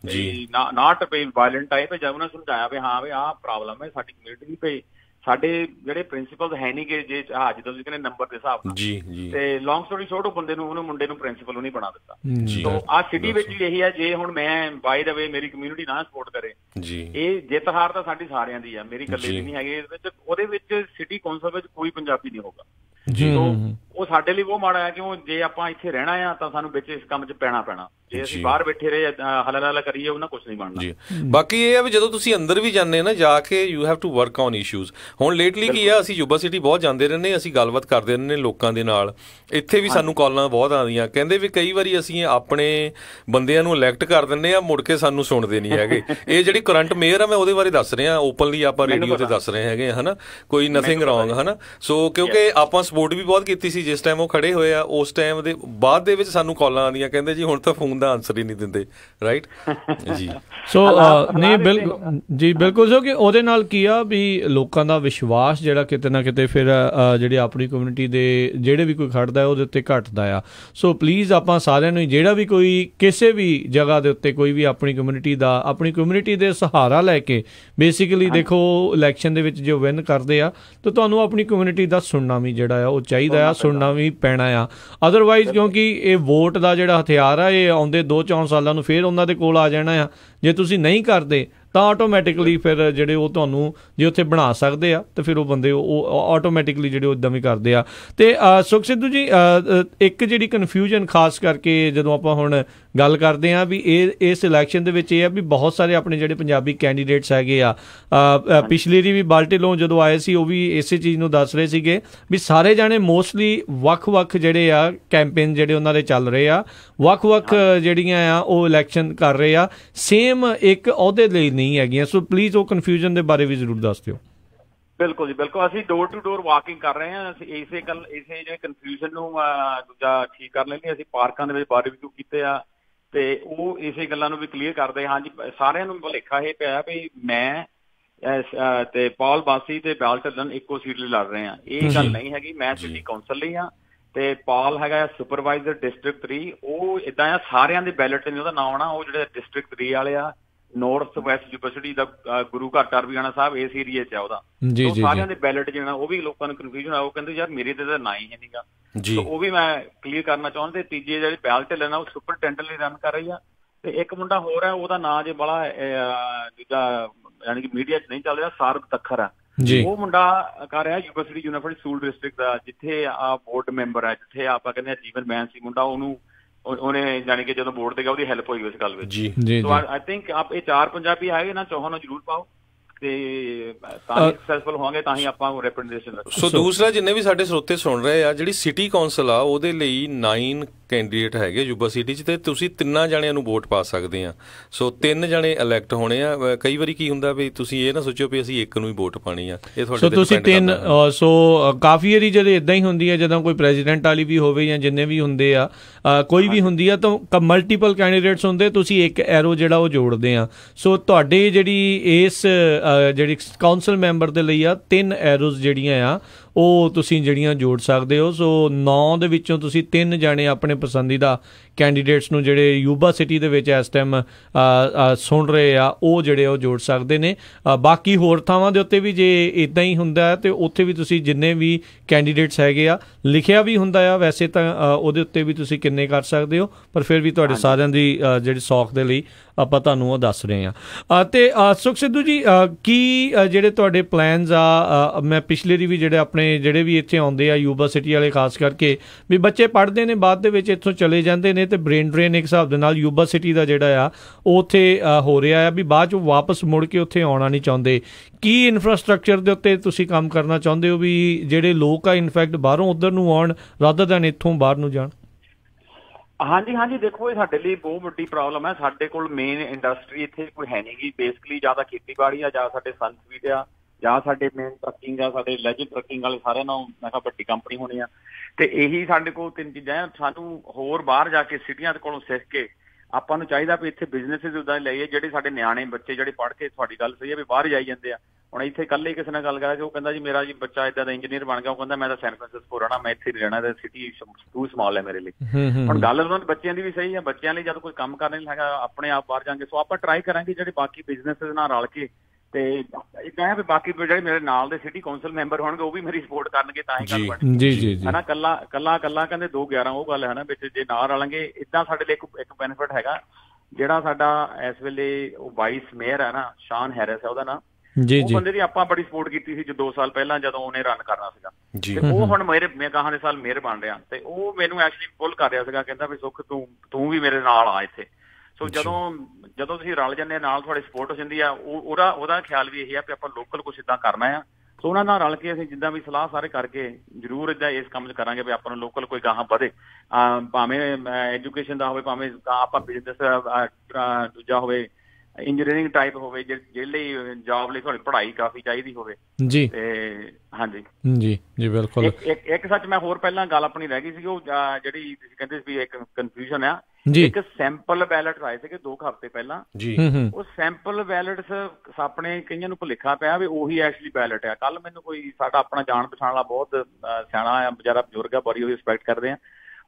ਨਾਟ ਪੇ ਵਾਇਲੈਂਟ ਟਾਈਪ ਜਦ ਉਹਨਾਂ ਸਮਝਾਇਆ ਵੀ ਹਾਂ ਵੀ ਆਹ ਪ੍ਰੋਬਲਮ ਹੈ ਸਾਡੀ ਕਮਿਊਨਿਟੀ ਦੀ ਪਈ ਸਾਡੇ ਜਿਹੜੇ ਪ੍ਰਿੰਸੀਪਲਸ ਹੈ ਨਹੀਂ ਕਿ ਜੇ ਹਾਂ ਜਿੱਦਾਂ ਤੁਸੀਂ ਕਹਿੰਦੇ ਨੰਬਰ ਦੇ ਹਿਸਾਬ ਨਾਲ। ਜੀ ਜੀ। ਤੇ ਲੌਂਗ ਸਟੋਰੀ ਸ਼ੋਰਟ ਉਹ ਬੰਦੇ ਨੂੰ ਉਹਨੂੰ ਮੁੰਡੇ ਨੂੰ ਪ੍ਰਿੰਸੀਪਲ ਉਹ ਨਹੀਂ ਬਣਾ ਦਿੱਤਾ। ਜੀ। ਸੋ ਆ ਸਿਟੀ ਵਿੱਚ ਵੀ ਇਹੀ ਹੈ ਜੇ ਹੁਣ ਮੈਂ ਬਾਈ ਦਾ ਵੇ ਮੇਰੀ ਕਮਿਊਨਿਟੀ ਨਾ ਸਪੋਰਟ ਕਰੇ ਜੀ। ਇਹ ਜਿੱਤ ਹਾਰ ਤਾਂ ਸਾਡੀ ਸਾਰਿਆਂ ਦੀ ਆ ਮੇਰੀ ਇਕੱਲੇ। ਦੀ ਨਹੀਂ ਹੈਗੀ। ਇਹਦੇ ਵਿੱਚ ਉਹਦੇ ਵਿੱਚ ਸਿਟੀ ਕੌਂਸਲ ਵਿੱਚ ਕੋਈ ਪੰਜਾਬੀ ਨਹੀਂ ਹੋਗਾ ਜੀ। ਸੋ ਉਹ ਸਾਡੇ ਲਈ ਉਹ ਮਾੜਾ ਹੈ ਕਿ ਉਹ ਜੇ ਆਪਾਂ ਇੱਥੇ ਰਹਿਣਾ ਆ ਤਾਂ ਸਾਨੂੰ ਵਿੱਚ ਇਸ ਕੰਮ 'ਚ ਪੈਣਾ ਪੈਣਾ। ਜੇ। ਅਸੀਂ ਬਾਹਰ ਬੈਠੇ ਰਹੇ ਹਲਾ ਹਲਾ ਕਰੀਏ ਉਹਨਾਂ ਕੁਝ ਨਹੀਂ ਬਣਨਾ। ਜੀ। ਬਾਕੀ ਇਹ ਹੈ ਵੀ ਜਦੋਂ ਤੁਸੀਂ ਅੰਦਰ ਵੀ ਜਾਂਦੇ ਨਾ ਜਾ ਕੇ you have to work on issues ਹੁਣ ਲੇਟਲੀ ਕੀ ਆ ਅਸੀਂ ਯੂਬਾ ਸਿਟੀ ਬਹੁਤ ਜਾਂਦੇ ਰਹਿੰਦੇ ਅਸੀਂ ਗੱਲਬਾਤ ਕਰਦੇ ਰਹਿੰਦੇ ਲੋਕਾਂ ਦੇ ਨਾਲ। ਇੱਥੇ ਵੀ ਸਾਨੂੰ ਕਾਲਾਂ ਬਹੁਤ ਆਉਂਦੀਆਂ। ਕਹਿੰਦੇ ਵੀ ਕਈ ਵਾਰੀ ਅਸੀਂ ਆਪਣੇ ਬੰਦਿਆਂ ਨੂੰ ਇਲੈਕਟ ਕਰ ਦਿੰਦੇ ਆ ਮੁੜ ਕੇ ਸਾਨੂੰ ਸੁਣਦੇ ਨਹੀਂ ਹੈਗੇ। ਇਹ ਜਿਹੜੀ ਕਰੰਟ ਮੇਅਰ ਆ ਮੈਂ ਉਹਦੇ ਬਾਰੇ ਦੱਸ ਰਿਹਾ ਓਪਨਲੀ ਆਪਾਂ ਰੇਡੀਓ ਤੇ। ਦੱਸ ਰਹੇ ਹੈਗੇ ਹਨਾ? ਕੋਈ ਨਥਿੰਗ ਰੋਂਗ ਹਨਾ? ਸੋ ਕਿਉਂਕਿ ਆਪਾਂ ਸਪੋਰਟ ਵੀ ਬਹੁਤ ਕੀਤੀ ਸੀ ਜਿਸ ਟਾਈਮ ਉਹ ਖੜੇ ਹੋਏ ਆ ਉਸ ਟਾਈਮ ਦੇ ਬਾਅਦ ਦੇ ਵਿੱਚ ਸਾਨੂੰ ਕਾਲਾਂ ਆਉਂਦੀਆਂ ਕਹਿੰਦੇ ਜੀ ਹੁਣ ਤਾਂ ਫੋਨ ਦਾ ਆਨਸਰ ਹੀ ਨਹੀਂ ਦਿੰਦੇ ਰਾਈਟ ਜੀ। ਸੋ ਨਹੀਂ ਬਿਲਕੁਲ ਜੀ ਬਿਲਕੁਲ ਸੋ ਕਿ ਉਹਦੇ ਨਾਲ ਕੀ ਆ ਵੀ ਲੋਕਾਂ ਦਾ ਵਿਸ਼ਵਾਸ ਜਿਹੜਾ ਕਿਤੇ ਨਾ ਕਿਤੇ ਫਿਰ ਜਿਹੜੀ ਆਪਣੀ ਕਮਿਊਨਿਟੀ ਦੇ ਜਿਹੜੇ ਵੀ ਕੋਈ ਖੜਦਾ ਹੈ ਉਹਦੇ ਉੱਤੇ ਘਟਦਾ ਆ। ਸੋ ਪਲੀਜ਼ ਆਪਾਂ ਸਾਰਿਆਂ ਨੂੰ ਜਿਹੜਾ ਵੀ ਕੋਈ ਕਿਸੇ ਵੀ ਜਗ੍ਹਾ ਦੇ ਉੱਤੇ ਕੋਈ ਵੀ ਆਪਣੀ ਕਮਿਊਨਿਟੀ ਦਾ ਆਪਣੀ ਕਮਿਊਨਿਟੀ ਦੇ ਸਹਾਰਾ ਲੈ ਕੇ ਬੇਸਿਕਲੀ ਦੇਖੋ ਇਲੈਕਸ਼ਨ ਦੇ ਵਿੱਚ ਜੋ ਵਿਨ ਕਰਦੇ ਆ ਤਾਂ ਤੁਹਾਨੂੰ ਆਪਣੀ ਕਮਿਊਨਿਟੀ ਦਾ ਸੁਣਨਾ ਵੀ ਜਿਹੜਾ ਆ ਉਹ ਚਾਹੀਦਾ ਆ ਸੁਣਨਾ ਵੀ ਪੈਣਾ ਆ। ਅਦਰਵਾਈਜ਼ ਕਿਉਂਕਿ ਇਹ ਵੋਟ ਦਾ ਜਿਹੜਾ ਹਥਿਆਰ ਆ ਇਹ ਆਉਂਦੇ 2-4 ਸਾਲਾਂ ਨੂੰ ਫੇਰ ਉਹਨਾਂ ਦੇ ਕੋਲ ਆ ਜਾਣਾ ਆ। ਜੇ ਤੁਸੀਂ ਨਹੀਂ ਕਰਦੇ ਤਾਂ ਆਟੋਮੈਟਿਕਲੀ ਫਿਰ ਜਿਹੜੇ ਉਹ ਤੁਹਾਨੂੰ ਜੇ ਉੱਥੇ ਬਣਾ ਸਕਦੇ ਆ ਤੇ ਫਿਰ ਉਹ ਬੰਦੇ ਉਹ ਆਟੋਮੈਟਿਕਲੀ ਜਿਹੜੇ ਉਹ ਇਦਾਂ ਵੀ ਕਰਦੇ ਆ। ਤੇ ਸੁਖ ਸਿੱਧੂ ਜੀ ਇੱਕ ਜਿਹੜੀ ਕਨਫਿਊਜ਼ਨ ਖਾਸ ਕਰਕੇ ਜਦੋਂ ਆਪਾਂ ਹੁਣ ਗੱਲ ਕਰਦੇ ਆ ਵੀ ਇਹ ਇਸ ਇਲੈਕਸ਼ਨ ਦੇ ਵਿੱਚ ਇਹ ਆ ਵੀ ਬਹੁਤ ਸਾਰੇ ਆਪਣੇ ਜਿਹੜੇ ਪੰਜਾਬੀ ਕੈਂਡੀਡੇਟਸ ਹੈਗੇ ਆ ਪਿਛਲੀ ਰੀ ਵੀ ਬਾਲਟੀਲੋਂ ਜਦੋਂ ਆਏ ਸੀ ਉਹ ਵੀ ਇਸੇ ਚੀਜ਼ ਨੂੰ ਦੱਸ ਰਹੇ ਸੀਗੇ ਵੀ ਸਾਰੇ ਜਾਣੇ ਮੋਸਟਲੀ ਵੱਖ-ਵੱਖ ਜਿਹੜੇ ਆ ਕੈਂਪੇਨ ਜਿਹੜੇ ਉਹਨਾਂ ਦੇ ਚੱਲ ਰਹੇ ਆ ਵੱਖ-ਵੱਖ ਜਿਹੜੀਆਂ ਆ ਉਹ ਇਲੈਕਸ਼ਨ ਕਰ ਰਹੇ ਆ ਸੇਮ ਇੱਕ ਅਹੁਦੇ ਲਈ ਨਹੀਂ ਹੈਗੀਆਂ। ਸੋ ਪਲੀਜ਼ ਉਹ ਕਨਫਿਊਜ਼ਨ ਦੇ ਬਾਰੇ ਵੀ ਜ਼ਰੂਰ ਦੱਸ ਦਿਓ। ਬਿਲਕੁਲ ਜੀ ਬਿਲਕੁਲ। ਅਸੀਂ ਡੋਰ ਟੂ ਡੋਰ ਵਾਕਿੰਗ ਕਰ ਰਹੇ ਹਾਂ। ਅਸੀਂ ਇਸੇ ਗੱਲ ਇਸੇ ਜਿਹੜੇ ਕਨਫਿਊਜ਼ਨ ਨੂੰ ਦੂਜਾ ਠੀਕ ਕਰਨ ਲਈ ਅਸੀਂ ਪਾਰਕਾਂ ਦੇ ਵਿੱਚ ਬਾਰਬੀਕਿਊ ਕੀਤੇ ਆ। ਤੇ ਉਹ ਇਸੇ ਗੱਲਾਂ ਨੂੰ ਵੀ ਕਲੀਅਰ ਕਰਦੇ ਹਾਂ ਜੀ ਸਾਰਿਆਂ ਨੂੰ ਭੁਲੇਖਾ ਇਹ ਪਿਆ ਵੀ ਮੈਂ ਤੇ ਪਾਲ ਬਾਸੀ ਤੇ ਬਾਲ ਢੱਲਨ ਇੱਕੋ ਸੀਟ ਲਈ ਲੜ ਰਹੇ ਆ ਇਹ ਗੱਲ ਨਹੀਂ ਹੈਗੀ ਮੈਂ ਸਿਟੀ ਕੌਂਸਲ ਲਈ ਆ ਤੇ ਪਾਲ ਹੈਗਾ ਸੁਪਰਵਾਈਜ਼ਰ ਡਿਸਟ੍ਰਿਕਟ 3 ਉਹ ਇਦਾਂ ਆ ਸਾਰਿਆਂ ਦੇ ਬੈਲਟ ਤੇ ਨਹੀਂ ਉਹਦਾ ਨਾਮ ਆਉਣਾ ਉਹ ਜਿਹੜੇ ਡਿਸਟ੍ਰਿਕਟ 3 ਵਾਲੇ ਆ ਨਾਰਥ ਵੈਸਟ ਯੂਨੀਵਰਸਿਟੀ ਦਾ ਗੁਰੂ ਘਰ ਟਰਬੀਆਣਾ ਸਾਹਿਬ ਇਸ ਏਰੀਏ 'ਚ ਆ ਉਹਦਾ। ਜੀ ਸਾਰਿਆਂ ਦੇ ਬੈਲਟ ਜਿਹੜਾ ਉਹ ਵੀ ਲੋਕਾਂ ਨੂੰ ਕਨਫਿਊਜ਼ਨ ਆ ਉਹ ਕਹਿੰਦੇ ਯਾਰ ਮੇਰੇ ਤੇ ਤਾਂ ਨਾ ਹੀ ਨਹੀਂਗਾ ਜੀ। ਉਹ ਵੀ ਮੈਂ ਕਲੀਅਰ ਕਰਨਾ ਚਾਹੁੰਦਾ ਤੇ ਤੀਜੇ ਜਿਹੜੇ ਬੈਲ ਤੇ ਲੈਣਾ ਉਹ ਸੁਪਰਟੈਂਡੈਂਟ ਲਈ ਰਨ ਕਰ ਰਹੀ ਆ। ਤੇ ਇੱਕ ਮੁੰਡਾ ਹੋਰ ਹੈ ਉਹਦਾ ਨਾਂ ਜੇ ਬੜਾ ਦੂਜਾ ਯਾਨੀ ਕਿ ਮੀਡੀਆ 'ਚ ਨਹੀਂ ਚੱਲ ਰਿਹਾ ਸਾਰਬ ਤੱਖਰ ਆ। ਜੀ। ਉਹ ਮੁੰਡਾ ਕਰ ਰਿਹਾ ਯੂਨੀਵਰਸਿਟੀ ਯੂਨੀਵਰਸਿਟੀ ਸਕੂਲ ਡਿਸਟ੍ਰਿਕਟ ਦਾ ਜਿੱਥੇ ਆ ਬੋਰਡ ਮੈਂਬਰ ਹੈ ਜਿੱਥੇ ਆਪਾਂ ਕਹਿੰਦੇ ਆ ਜੀਵਨ ਮੈਨ ਸੀ ਮੁੰਡਾ ਉਹਨੂੰ ਉਹ- ਉਹਨੇ ਯਾਨੀ ਕਿ ਜਦੋਂ ਬੋਰਡ ਤੇ ਗਿਆ ਉਹਦੀ ਹੈਲਪ ਹੋਈ ਉਸ ਗੱਲ ਵਿੱਚ। ਜੀ। ਜੀ ਸੋ ਆਈ ਥਿੰਕ ਆਪ ਇਹ ਚਾਰ ਪੰਜਾਬੀ ਹੈਗੇ ਨਾ ਚੌਹਾਂ ਨੂੰ ਜ਼ਰੂਰ ਪਾਓ। ਤੇ ਤਾਂ ਸਕਸੈਸਫੁਲ ਹੋਵਾਂਗੇ ਤਾਂ ਹੀ ਆਪਾਂ ਰਿਪਰੈਜ਼ੈਂਟੇਸ਼ਨ ਸੋ ਦੂਸਰਾ ਜਿੰਨੇ ਵੀ ਸਾਡੇ ਸਰੋਤੇ ਸੁਣ ਰਹੇ ਆ ਜਿਹੜੀ ਸਿਟੀ ਕਾਉਂਸਲ ਆ ਉਹਦੇ ਲਈ 9 ਕੈਂਡੀਡੇਟ ਹੈਗੇ ਯੂਬਾ ਸਿਟੀ ਚ ਤੇ ਤੁਸੀਂ ਤਿੰਨਾਂ ਜਣਿਆਂ ਨੂੰ ਵੋਟ ਪਾ ਸਕਦੇ ਆ। ਸੋ ਤਿੰਨ ਜਣੇ ਇਲੈਕਟ ਹੋਣੇ ਆ। ਕਈ ਵਾਰੀ ਕੀ ਹੁੰਦਾ ਵੀ ਤੁਸੀਂ ਇਹ ਨਾ ਸੋਚੋ ਵੀ ਅਸੀਂ ਇੱਕ ਨੂੰ ਹੀ ਵੋਟ ਪਾਣੀ ਆ। ਇਹ ਤੁਹਾਡੇ ਸੋ ਤੇ ਤੁਸੀਂ depend ਤਿੰਨ ਸੋ ਕਾਫੀ ਵਾਰੀ ਜਦੋਂ ਇਦਾਂ ਹੀ ਹੁੰਦੀ ਹੈ ਜਦੋਂ ਕੋਈ ਪ੍ਰੈਜ਼ੀਡੈਂਟ ਵਾਲੀ ਵੀ ਹੋਵੇ ਜਾਂ ਜਿੰਨੇ ਵੀ ਹੁੰਦੇ ਆ ਕੋਈ ਵੀ ਹੁੰਦੀ ਆ ਤਾਂ ਮਲਟੀਪਲ ਕੈਂਡੀਡੇਟਸ ਹੁੰਦੇ ਤੁਸੀਂ ਇੱਕ ਐਰੋ ਜਿਹੜਾ ਉਹ ਜੋੜਦੇ ਆ। ਸੋ ਤੁਹਾਡੇ ਜਿਹੜੀ ਇਸ ਜਿਹੜੀ ਕਾਉਂਸਲ ਮੈਂਬਰ ਦੇ ਲਈ ਆ ਤਿੰਨ ਐਰੋਜ਼ ਜਿਹੜੀਆਂ ਆ ਉਹ ਤੁਸੀਂ ਜਿਹੜੀਆਂ ਜੋੜ ਸਕਦੇ ਹੋ। ਸੋ 9 ਦੇ ਵਿੱਚੋਂ ਤੁਸੀਂ ਤਿੰਨ ਜਾਣੇ ਆਪਣੇ ਪਸੰਦੀਦਾ ਕੈਂਡੀਡੇਟਸ ਨੂੰ ਜਿਹੜੇ ਯੂਬਾ ਸਿਟੀ ਦੇ ਵਿੱਚ ਇਸ ਟਾਈਮ ਸੁਣ ਰਹੇ ਆ ਉਹ ਜਿਹੜੇ ਉਹ ਜੋੜ ਸਕਦੇ ਨੇ। ਬਾਕੀ ਹੋਰ ਥਾਵਾਂ ਦੇ ਉੱਤੇ ਵੀ ਜੇ ਇਦਾਂ ਹੀ ਹੁੰਦਾ ਹੈ ਤੇ ਉੱਥੇ ਵੀ ਤੁਸੀਂ ਜਿੰਨੇ ਵੀ ਕੈਂਡੀਡੇਟਸ ਹੈਗੇ ਆ ਲਿਖਿਆ ਵੀ ਹੁੰਦਾ ਆ ਵੈਸੇ ਤਾਂ ਉਹਦੇ ਉੱਤੇ ਵੀ ਤੁਸੀਂ ਕਿੰਨੇ ਕਰ ਸਕਦੇ ਹੋ ਪਰ ਫਿਰ ਵੀ ਤੁਹਾਡੇ ਸਾਰਿਆਂ ਦੀ ਜਿਹੜੀ ਸੌਖ ਦੇ ਲਈ ਆਪਾਂ ਤੁਹਾਨੂੰ ਉਹ ਦੱਸ ਰਹੇ ਆ। ਅ, ਤੇ ਅ, ਸੁਖ ਸਿੱਧੂ ਜੀ ਕੀ ਜਿਹੜੇ ਤੁਹਾਡੇ ਪਲਾਨਸ ਆ ਮੈਂ ਪਿਛਲੇ ਦੀ ਵੀ ਜਿਹੜੇ ਆਪਣੇ ਜਿਹੜੇ ਵੀ ਇੱਥੇ ਆਉਂਦੇ ਆ ਯੂਬਾ ਸਿਟੀ ਵਾਲੇ, ਖਾਸ ਕਰਕੇ ਵੀ ਬੱਚੇ ਪੜ੍ਹਦੇ ਨੇ, ਬਾਅਦ ਦੇ ਵਿੱਚ ਇੱਥੋਂ ਚਲੇ ਜਾਂਦੇ ਨੇ ਤੇ ਬ੍ਰੇਨ ਡਰੇਨ ਇੱਕ ਹਿਸਾਬ ਦੇ ਨਾਲ ਯੂਬਾ ਸਿਟੀ ਦਾ ਜਿਹੜਾ ਆ, ਉਹ ਉੱਥੇ ਹੋ ਰਿਹਾ ਆ ਵੀ ਬਾਅਦ ਚ ਵਾਪਸ ਮੁੜ ਕੇ ਉੱਥੇ ਆਉਣਾ ਨਹੀਂ ਚਾਹੁੰਦੇ। ਕੀ ਇਨਫਰਾਸਟ੍ਰਕਚਰ ਦੇ ਉੱਤੇ ਤੁਸੀਂ ਕੰਮ ਕਰਨਾ ਚਾਹੁੰਦੇ ਹੋ ਵੀ ਜਿਹੜੇ ਲੋਕ ਆ ਇਨਫੈਕਟ ਬਾਹਰੋਂ ਉਧਰ ਨੂੰ ਆਉਣ ਰਾਦਰ ਦੈਨ ਇੱਥੋਂ ਬਾਹਰ ਨੂੰ ਜਾਣ? ਹਾਂਜੀ ਹਾਂਜੀ, ਦੇਖੋ ਇਹ ਸਾਡੇ ਲਈ ਬਹੁਤ ਵੱਡੀ ਪ੍ਰੋਬਲਮ ਹੈ ਸਾਡੇ ਕੋਲ ਮੇਨ ਇੰਡਸਟਰੀ ਇੱਥੇ ਕੋਈ ਹੈ ਨਹੀਂਗੀ ਬੇਸਿਕਲੀ ਜਾਂ ਖੇਤੀਬਾੜੀ ਆ ਜਾਂ ਸਾਡੇ ਸਨਸਵੀਟ ਆ। ਜਾਂ ਸਾਡੇ ਮੇਨ ਟਰੱਕਿੰਗ ਆ ਸਾਡੇ ਲੈਜੈਂਡ ਟਰੱਕਿੰਗ ਵਾਲੇ ਸਾਰਿਆਂ ਨੂੰ ਮੈਂ ਕਿਹਾ ਵੱਡੀ ਕੰਪਨੀ ਹੋਣੀ ਆ। ਤੇ ਇਹੀ ਸਾਡੇ ਕੋਲ ਤਿੰਨ ਚੀਜ਼ਾਂ ਆ ਸਾਨੂੰ ਹੋਰ ਬਾਹਰ ਜਾ ਕੇ ਸਿਟੀਆਂ ਦੇ ਕੋਲੋਂ ਸਿੱਖ ਕੇ ਆਪਾਂ ਨੂੰ ਚਾਹੀਦਾ ਵੀ ਇੱਥੇ ਬਿਜ਼ਨੈਸਸ ਉਦਾਂ ਲਈਏ ਜਿਹੜੇ ਸਾਡੇ ਨਿਆਣੇ ਬੱਚੇ ਜਿਹੜੇ ਪੜ੍ਹ ਕੇ ਤੁਹਾਡੀ ਗੱਲ ਸਹੀ ਹੈ ਵੀ ਬਾਹਰ ਜਾਈ ਜਾਂਦੇ ਆ। ਹੁਣ ਇੱਥੇ ਕੱਲ ਹੀ ਕਿਸੇ ਨਾਲ ਗੱਲ ਕਰਾਂ ਕਿ ਉਹ ਕਹਿੰਦਾ ਜੀ ਮੇਰਾ ਜੀ ਬੱਚਾ ਇਦਾਂ ਦਾ ਇੰਜੀਨੀਅਰ ਬਣ ਗਿਆ ਉਹ ਕਹਿੰਦਾ ਮੈਂ ਤਾਂ ਸੈਨ ਫ੍ਰਾਂਸਿਸਕੋ ਰਹਿਣਾ ਮੈਂ ਇੱਥੇ ਰਹਿਣਾ ਤੇ ਸਿਟੀ ਟੂ ਸਮਾਲ ਹੈ ਮੇਰੇ ਲਈ। ਹੁਣ ਗੱਲ ਉਹਨਾਂ ਦੇ ਬੱਚਿਆਂ ਦੀ ਵੀ ਸਹੀ ਹੈ ਬੱਚਿਆਂ ਲਈ ਜਦ ਕੋਈ ਕੰਮ ਕਰਨਾ ਹੈਗਾ ਆਪਣੇ ਆਪ ਬਾਹਰ ਜਾਣਗੇ ਸੋ ਆਪਾਂ ਟਰਾਈ ਕਰਾਂਗੇ ਜਿਹੜੇ ਬਾਕੀ ਬਿਜ਼ਨੈਸਸ ਨਾਲ ਰਲ ਕੇ ਤੇ ਇੱਕ ਹੈ ਵੀ ਬਾਕੀ ਜਿਹੜੇ ਮੇਰੇ ਨਾਲ ਦੇ ਸਿਟੀ ਕਾਉਂਸਲ ਮੈਂਬਰ ਹੋਣਗੇ ਉਹ ਵੀ ਮੇਰੀ ਸਪੋਰਟ ਕਰਨਗੇ ਤਾਂ ਹੀ ਗੱਲ ਜੀ ਬਣਨੀ ਜੀ ਜੀ ਜੀ। ਹਨਾ ਕੱਲਾ ਕੱਲਾ ਕੱਲਾ ਕਹਿੰਦੇ 2 11 ਉਹ ਗੱਲ ਹੈ ਨਾ ਵਿੱਚ ਜੇ ਨਾਲ ਰਲਾਂਗੇ ਇਦਾਂ ਸਾਡੇ ਲਈ ਇੱਕ ਇੱਕ ਬੈਨੀਫਿਟ ਹੈਗਾ। ਜਿਹੜਾ ਸਾਡਾ ਇਸ ਵੇਲੇ ਉਹ ਵਾਈਸ ਮੇਅਰ ਹੈ ਨਾ ਸ਼ਾਨ ਹੈਰਿਸ ਹੈ ਉਹਦਾ ਨਾਮ। ਜੀ ਉਹ ਜੀ। ਬੰਦੇ ਦੀ ਆਪਾਂ ਬੜੀ ਸਪੋਰਟ ਕੀਤੀ ਸੀ ਜੋ 2 ਸਾਲ ਪਹਿਲਾਂ ਜਦੋਂ ਉਹਨੇ ਰਨ ਕਰਨਾ ਸੀਗਾ। ਤੇ ਉਹ ਹੁਣ ਮੇਰੇ ਮੈਂ ਕਹਾਂ ਦੇ ਸਾਲ ਮੇਅਰ ਬਣ ਰਿਹਾ। ਤੇ ਉਹ ਮੈਨੂੰ ਐਕਚੁਅਲੀ ਪੁੱਲ ਕਰ ਰਿਹਾ ਸੀਗਾ ਕਹਿੰਦਾ ਵੀ ਸੁਖ ਤੂੰ ਤੂੰ ਵੀ ਮੇਰੇ ਨਾਲ ਆ ਇੱਥੇ। ਸੋ ਜਦੋਂ ਜਦੋਂ ਤੁਸੀਂ ਰਲ ਜੰਨੇ ਨਾਲ ਤੁਹਾਡੀ ਸਪੋਰਟ ਹੋ ਜਾਂਦੀ ਆ ਉਹ ਉਹਦਾ ਉਹਦਾ ਖਿਆਲ ਵੀ ਇਹ ਆ ਕਿ ਆਪਾਂ ਲੋਕਲ ਕੁਝ ਇਦਾਂ ਕਰਨਾ ਆ। ਸੋ ਉਹਨਾਂ ਨਾਲ ਰਲ ਕੇ ਅਸੀਂ ਜਿੱਦਾਂ ਵੀ ਸਲਾਹ ਸਾਰੇ ਕਰਕੇ ਜ਼ਰੂਰ ਇਦਾਂ ਇਸ ਕੰਮ 'ਚ ਕਰਾਂਗੇ ਵੀ ਆਪਾਂ ਨੂੰ ਲੋਕਲ ਕੋਈ ਗਾਹਾਂ ਵਧੇ। ਭਾਵੇਂ ਐਜੂਕੇਸ਼ਨ ਦਾ ਹੋਵੇ ਭਾਵੇਂ ਆਪਾਂ ਬਿਜ਼ਨਸ ਦੂਜਾ ਹੋਵੇ ਇੰਜੀਨੀਅਰਿੰਗ ਟਾਈਪ ਹੋਵੇ ਜਿਹ- ਜਿਹਦੇ ਲਈ ਜੌਬ ਲਈ ਤੁਹਾਡੀ ਪੜ੍ਹਾਈ ਕਾਫੀ ਚਾਹੀਦੀ ਹੋਵੇ। ਜੀ। ਤੇ ਹਾਂਜੀ। ਜੀ ਜੀ ਬਿਲਕੁਲ। ਇੱਕ ਇੱਕ ਸੱਚ ਮੈਂ ਹੋਰ ਪਹਿਲਾਂ ਗੱਲ ਆਪਣੀ ਰਹਿ ਗਈ ਸੀ ਉਹ ਜਿਹੜੀ ਤੁਸੀਂ ਕਹਿੰਦੇ ਸੀ ਵੀ ਇੱਕ ਕਨਫਿਊਜ਼ਨ ਆ ਜੀ। ਇੱਕ ਸੈਂਪਲ ਬੈਲਟ ਆਏ ਸੀਗੇ 2 ਹਫ਼ਤੇ ਪਹਿਲਾਂ। ਜੀ। ਉਹ ਸੈਂਪਲ ਬੈਲਟਸ ਆਪਣੇ ਕਈਆਂ ਨੂੰ ਭੁਲੇਖਾ ਪਿਆ ਵੀ ਉਹੀ ਐਕਚੁਅਲੀ ਬੈਲਟ ਆ। ਕੱਲ ਮੈਨੂੰ ਕੋਈ ਸਾਡਾ ਆਪਣਾ ਜਾਣ ਪਛਾਣ ਵਾਲਾ ਬਹੁਤ ਸਿਆਣਾ ਆ ਵਿਚਾਰਾ ਬਜ਼ੁਰਗ ਆ ਬੜੀ ਉਹਦੀ ਰਿਸਪੈਕਟ ਕਰਦੇ ਆ।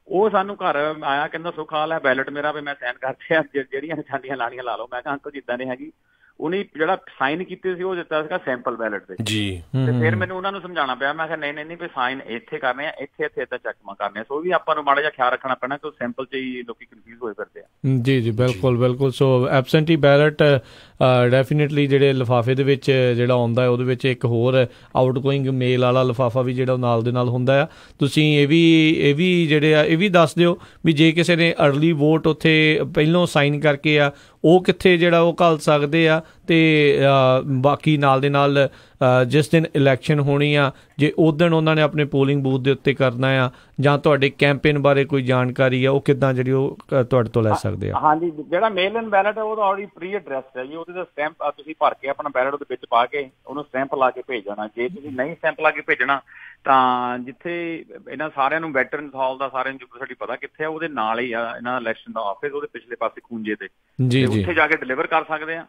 ਉਹ ਸਾਨੂੰ ਘਰ ਆਇਆ ਕਹਿੰਦਾ ਸੁਖਾਲ ਹੈ ਬੈਲਟ ਮੇਰਾ ਵੀ ਮੈਂ ਸਾਈਨ ਕਰਤੇ ਆ। ਜਿਹੜੀਆਂ ਨਿਸ਼ਾਨੀਆਂ ਲਾਣੀਆਂ ਲਾ ਲਓ। ਮੈਂ ਕਿਹਾ ਅੰਕਲ ਜਿੱਦਾਂ ਨਹੀਂ ਹੈਗੀ। ਉਹਨੇ ਜਿਹੜਾ ਸਾਈਨ ਕੀਤੇ ਸੀ ਉਹ ਦਿੱਤਾ ਸੀਗਾ ਸੈਂਪਲ ਬੈਲਟ ਦੇ। ਜੀ। ਤੇ ਫਿਰ ਮੈਨੂੰ ਉਹਨਾਂ ਨੂੰ ਸਮਝਾਉਣਾ ਪਿਆ ਮੈਂ ਕਿਹਾ ਨਹੀਂ ਨਹੀਂ ਨਹੀਂ ਵੀ ਸਾਈਨ ਇੱਥੇ ਕਰਨੇ ਆ ਇੱਥੇ ਇੱਥੇ ਇਦਾਂ ਚੱਕਮਾ ਕਰਨੇ ਆ। ਸੋ ਵੀ ਆਪਾਂ ਨੂੰ ਮਾੜਾ ਜਿਹਾ ਖਿਆਲ ਰੱਖਣਾ ਪੈਣਾ ਕਿ ਉਹ ਸੈਂਪਲ 'ਚ ਹੀ ਲੋਕੀ ਕਨਫਿਊਜ਼ ਹੋਏ ਫਿਰਦੇ ਆ। ਜੀ ਜੀ ਬਿਲਕੁਲ ਬਿਲਕੁਲ। ਸੋ ਐਬਸੈਂਟੀ ਬੈਲਟ ਡੈਫੀਨਿਟਲੀ ਜਿਹੜੇ ਲਿਫਾਫੇ ਦੇ ਵਿੱਚ ਜਿਹੜਾ ਆਉਂਦਾ ਹੈ ਉਹਦੇ ਵਿੱਚ ਇੱਕ ਹੋਰ ਆਊਟਗੋਇੰਗ ਮੇਲ ਵਾਲਾ ਲਿਫਾਫਾ ਵੀ ਜਿਹੜਾ ਨਾਲ ਦੇ ਨਾਲ ਹੁੰਦਾ ਆ। ਤੁਸੀਂ ਇਹ ਵੀ ਇਹ ਵੀ ਜਿਹੜੇ ਆ ਇਹ ਵੀ ਦੱਸ ਦਿਓ ਵੀ ਜੇ ਕਿਸੇ ਨੇ ਅਰਲੀ ਵੋਟ ਉੱਥੇ ਪਹਿਲੋਂ ਸਾਈਨ ਕਰਕੇ ਆ ਉਹ ਕਿੱਥੇ ਜਿਹੜਾ ਉਹ ਘੱਲ ਸਕਦੇ ਆ ਤੇ ਬਾਕੀ ਨਾਲ ਦੇ ਨਾਲ ਜਿਸ ਦਿਨ ਇਲੈਕਸ਼ਨ ਹੋਣੀ ਆ ਜੇ ਉਸ ਦਿਨ ਉਹਨਾਂ ਨੇ ਆਪਣੇ ਪੋਲਿੰਗ ਬੂਥ ਦੇ ਉੱਤੇ ਕਰਨਾ ਆ ਜਾਂ ਤੁਹਾਡੇ ਕੈਂਪੇਨ ਬਾਰੇ ਕੋਈ ਜਾਣਕਾਰੀ ਆ ਉਹ ਕਿੱਦਾਂ ਜਿਹੜੀ ਉਹ ਤੁਹਾਡੇ ਤੋਂ ਲੈ ਸਕਦੇ ਆ? ਹਾਂਜੀ ਜਿਹੜਾ ਮੇਲ ਇਨ ਬੈਲਟ ਹੈ ਉਹ ਤਾਂ ਆਲਰੇਡੀ ਪ੍ਰੀ ਐਡਰੈਸਡ ਹੈ ਜੀ ਉਹਦੇ ਦਾ ਸਟੈਂਪ ਤੁਸੀਂ ਭਰ ਕੇ ਆਪਣਾ ਬੈਲਟ ਉਹਦੇ ਵਿੱਚ ਪਾ ਕੇ ਉਹਨੂੰ ਸਟੈਂਪ ਲਾ ਕੇ ਭੇਜ ਦੇਣਾ। ਜੇ ਤੁਸੀਂ ਨਹੀਂ ਸਟੈਂਪ ਲਾ ਕੇ ਭੇਜਣਾ ਤਾਂ ਜਿੱਥੇ ਇਹਨਾਂ ਸਾਰਿਆਂ ਨੂੰ ਵੈਟਰਨ ਹਾਲ ਦਾ ਸਾਰਿਆਂ ਨੂੰ ਯੂਨੀਵਰਸਿਟੀ ਪਤਾ ਕਿੱਥੇ ਆ ਉਹਦੇ ਨਾਲ ਹੀ ਆ ਇਹਨਾਂ ਦਾ ਇਲੈਕਸ਼ਨ ਦਾ ਆਫਿਸ ਉਹਦੇ ਪਿਛਲੇ ਪਾਸੇ ਖੂੰਜੇ ਤੇ। ਜੀ ਜੀ। ਉੱਥੇ ਜਾ ਕੇ ਡਿਲੀਵਰ ਕਰ ਸਕਦੇ ਆ।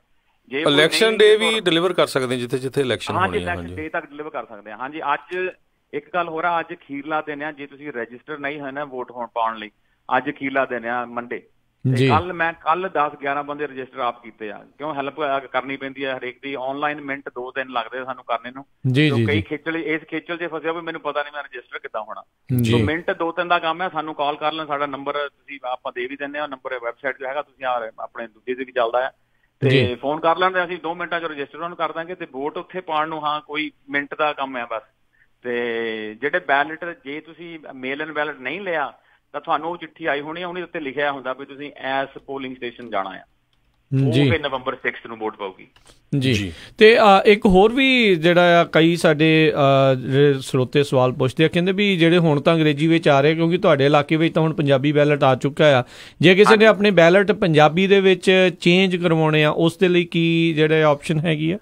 ਜੇ ਇਲੈਕਸ਼ਨ ਡੇ ਵੀ ਡਿਲੀਵਰ ਕਰ ਸਕਦੇ ਹਾਂ ਜਿੱਥੇ ਜਿੱਥੇ ਇਲੈਕਸ਼ਨ ਹੋਣੀ ਹੈ ਇਲੈਕਸ਼ਨ ਹਾਂਜੀ। ਡੇ ਤੱਕ ਡਿਲੀਵਰ ਕਰ ਸਕਦੇ ਆ। ਹਾਂਜੀ ਅੱਜ ਇੱਕ ਗੱਲ ਹੋਰ ਆ ਅੱਜ ਖੀਰਲਾ ਦਿਨ ਆ ਜੇ ਤੁਸੀਂ ਰਜਿਸਟਰ ਨਹੀਂ ਹੈ ਨਾ ਵੋਟ ਹੋਣ ਪਾਉਣ ਲਈ ਅੱਜ ਖੀਰਲਾ ਦਿਨ ਆ ਮੰਡੇ ਜੀ। ਕੱਲ ਮੈਂ ਕੱਲ 10 11 ਬੰਦੇ ਰਜਿਸਟਰ ਆਪ ਕੀਤੇ ਆ। ਕਿਉਂ ਹੈਲਪ ਕਰਨੀ ਪੈਂਦੀ ਹੈ ਹਰੇਕ ਦੀ? ਆਨਲਾਈਨ ਮਿੰਟ 2 ਦਿਨ ਲੱਗਦੇ ਸਾਨੂੰ ਕਰਨੇ ਨੂੰ। ਜੀ ਕਈ ਖੇਚਲ ਇਸ ਖੇਚਲ 'ਚ ਫਸਿਆ ਵੀ ਮੈਨੂੰ ਪਤਾ ਨਹੀਂ ਮੈਂ ਰਜਿਸਟਰ ਕਿੱਦਾਂ ਹੋਣਾ। ਸੋ ਮਿੰਟ ਦੋ ਤਿੰਨ ਦਾ ਕੰਮ ਹੈ ਸਾਨੂੰ ਕਾਲ ਕਰ ਲੈਣ ਸਾਡਾ ਨੰਬਰ ਤੁਸੀਂ ਆਪਾਂ ਦੇ ਵੀ ਦਿੰਦੇ ਆ ਨੰਬਰ ਵੈਬਸਾਈਟ ਜੋ ਹੈਗਾ ਤੁਸੀਂ ਆ ਆਪਣੇ ਦੂਜੇ ਤੇ ਵੀ ਚੱਲਦਾ ਹੈ ਤੇ। ਫੋਨ ਕਰ ਲੈਂਦੇ ਅਸੀਂ 2 ਮਿੰਟਾਂ 'ਚ ਰਜਿਸਟਰ ਉਹਨੂੰ ਕਰ ਦਾਂਗੇ ਤੇ ਵੋਟ ਉੱਥੇ ਪਾਉਣ ਨੂੰ ਹਾਂ ਕੋਈ ਮਿੰਟ ਦਾ ਕੰਮ ਹੈ ਬਸ ਤੇ ਜਿਹੜੇ ਬੈਲਟ ਜੇ ਤੁਸੀਂ ਮੇਲ ਇਨ ਬੈਲਟ ਨਹੀਂ ਲਿਆ ਤਾਂ ਤੁਹਾਨੂੰ ਉਹ ਚਿੱਠੀ ਆਈ ਹੋਣੀ ਆ ਉਹਦੇ ਉੱਤੇ ਲਿਖਿਆ ਹੁੰਦਾ ਵੀ ਤੁਸੀਂ ਐਸ ਪੋਲਿੰਗ ਸਟੇਸ਼ਨ ਜਾਣਾ ਆ ਉਹ। ਫਿਰ ਨਵੰਬਰ 6 ਨੂੰ ਵੋਟ ਪਾਊਗੀ। ਜੀ। ਤੇ ਇੱਕ ਹੋਰ ਵੀ ਜਿਹੜਾ ਆ ਕਈ ਸਾਡੇ ਸਰੋਤੇ ਸਵਾਲ ਪੁੱਛਦੇ ਆ ਕਹਿੰਦੇ ਵੀ ਜਿਹੜੇ ਹੁਣ ਤਾਂ ਅੰਗਰੇਜ਼ੀ ਵਿੱਚ ਆ ਰਹੇ ਕਿਉਂਕਿ ਤੁਹਾਡੇ ਇਲਾਕੇ ਵਿੱਚ ਤਾਂ ਹੁਣ ਪੰਜਾਬੀ ਬੈਲਟ ਆ ਚੁੱਕਾ ਆ। ਜੇ ਕਿਸੇ ਨੇ ਆਪਣੇ ਬੈਲਟ ਪੰਜਾਬੀ ਦੇ ਵਿੱਚ ਚੇਂਜ ਕਰਵਾਉਣੇ ਆ ਉਸ ਦੇ ਲਈ ਕੀ ਜਿਹੜੇ ਆਪਸ਼ਨ ਹੈਗੀ ਆ,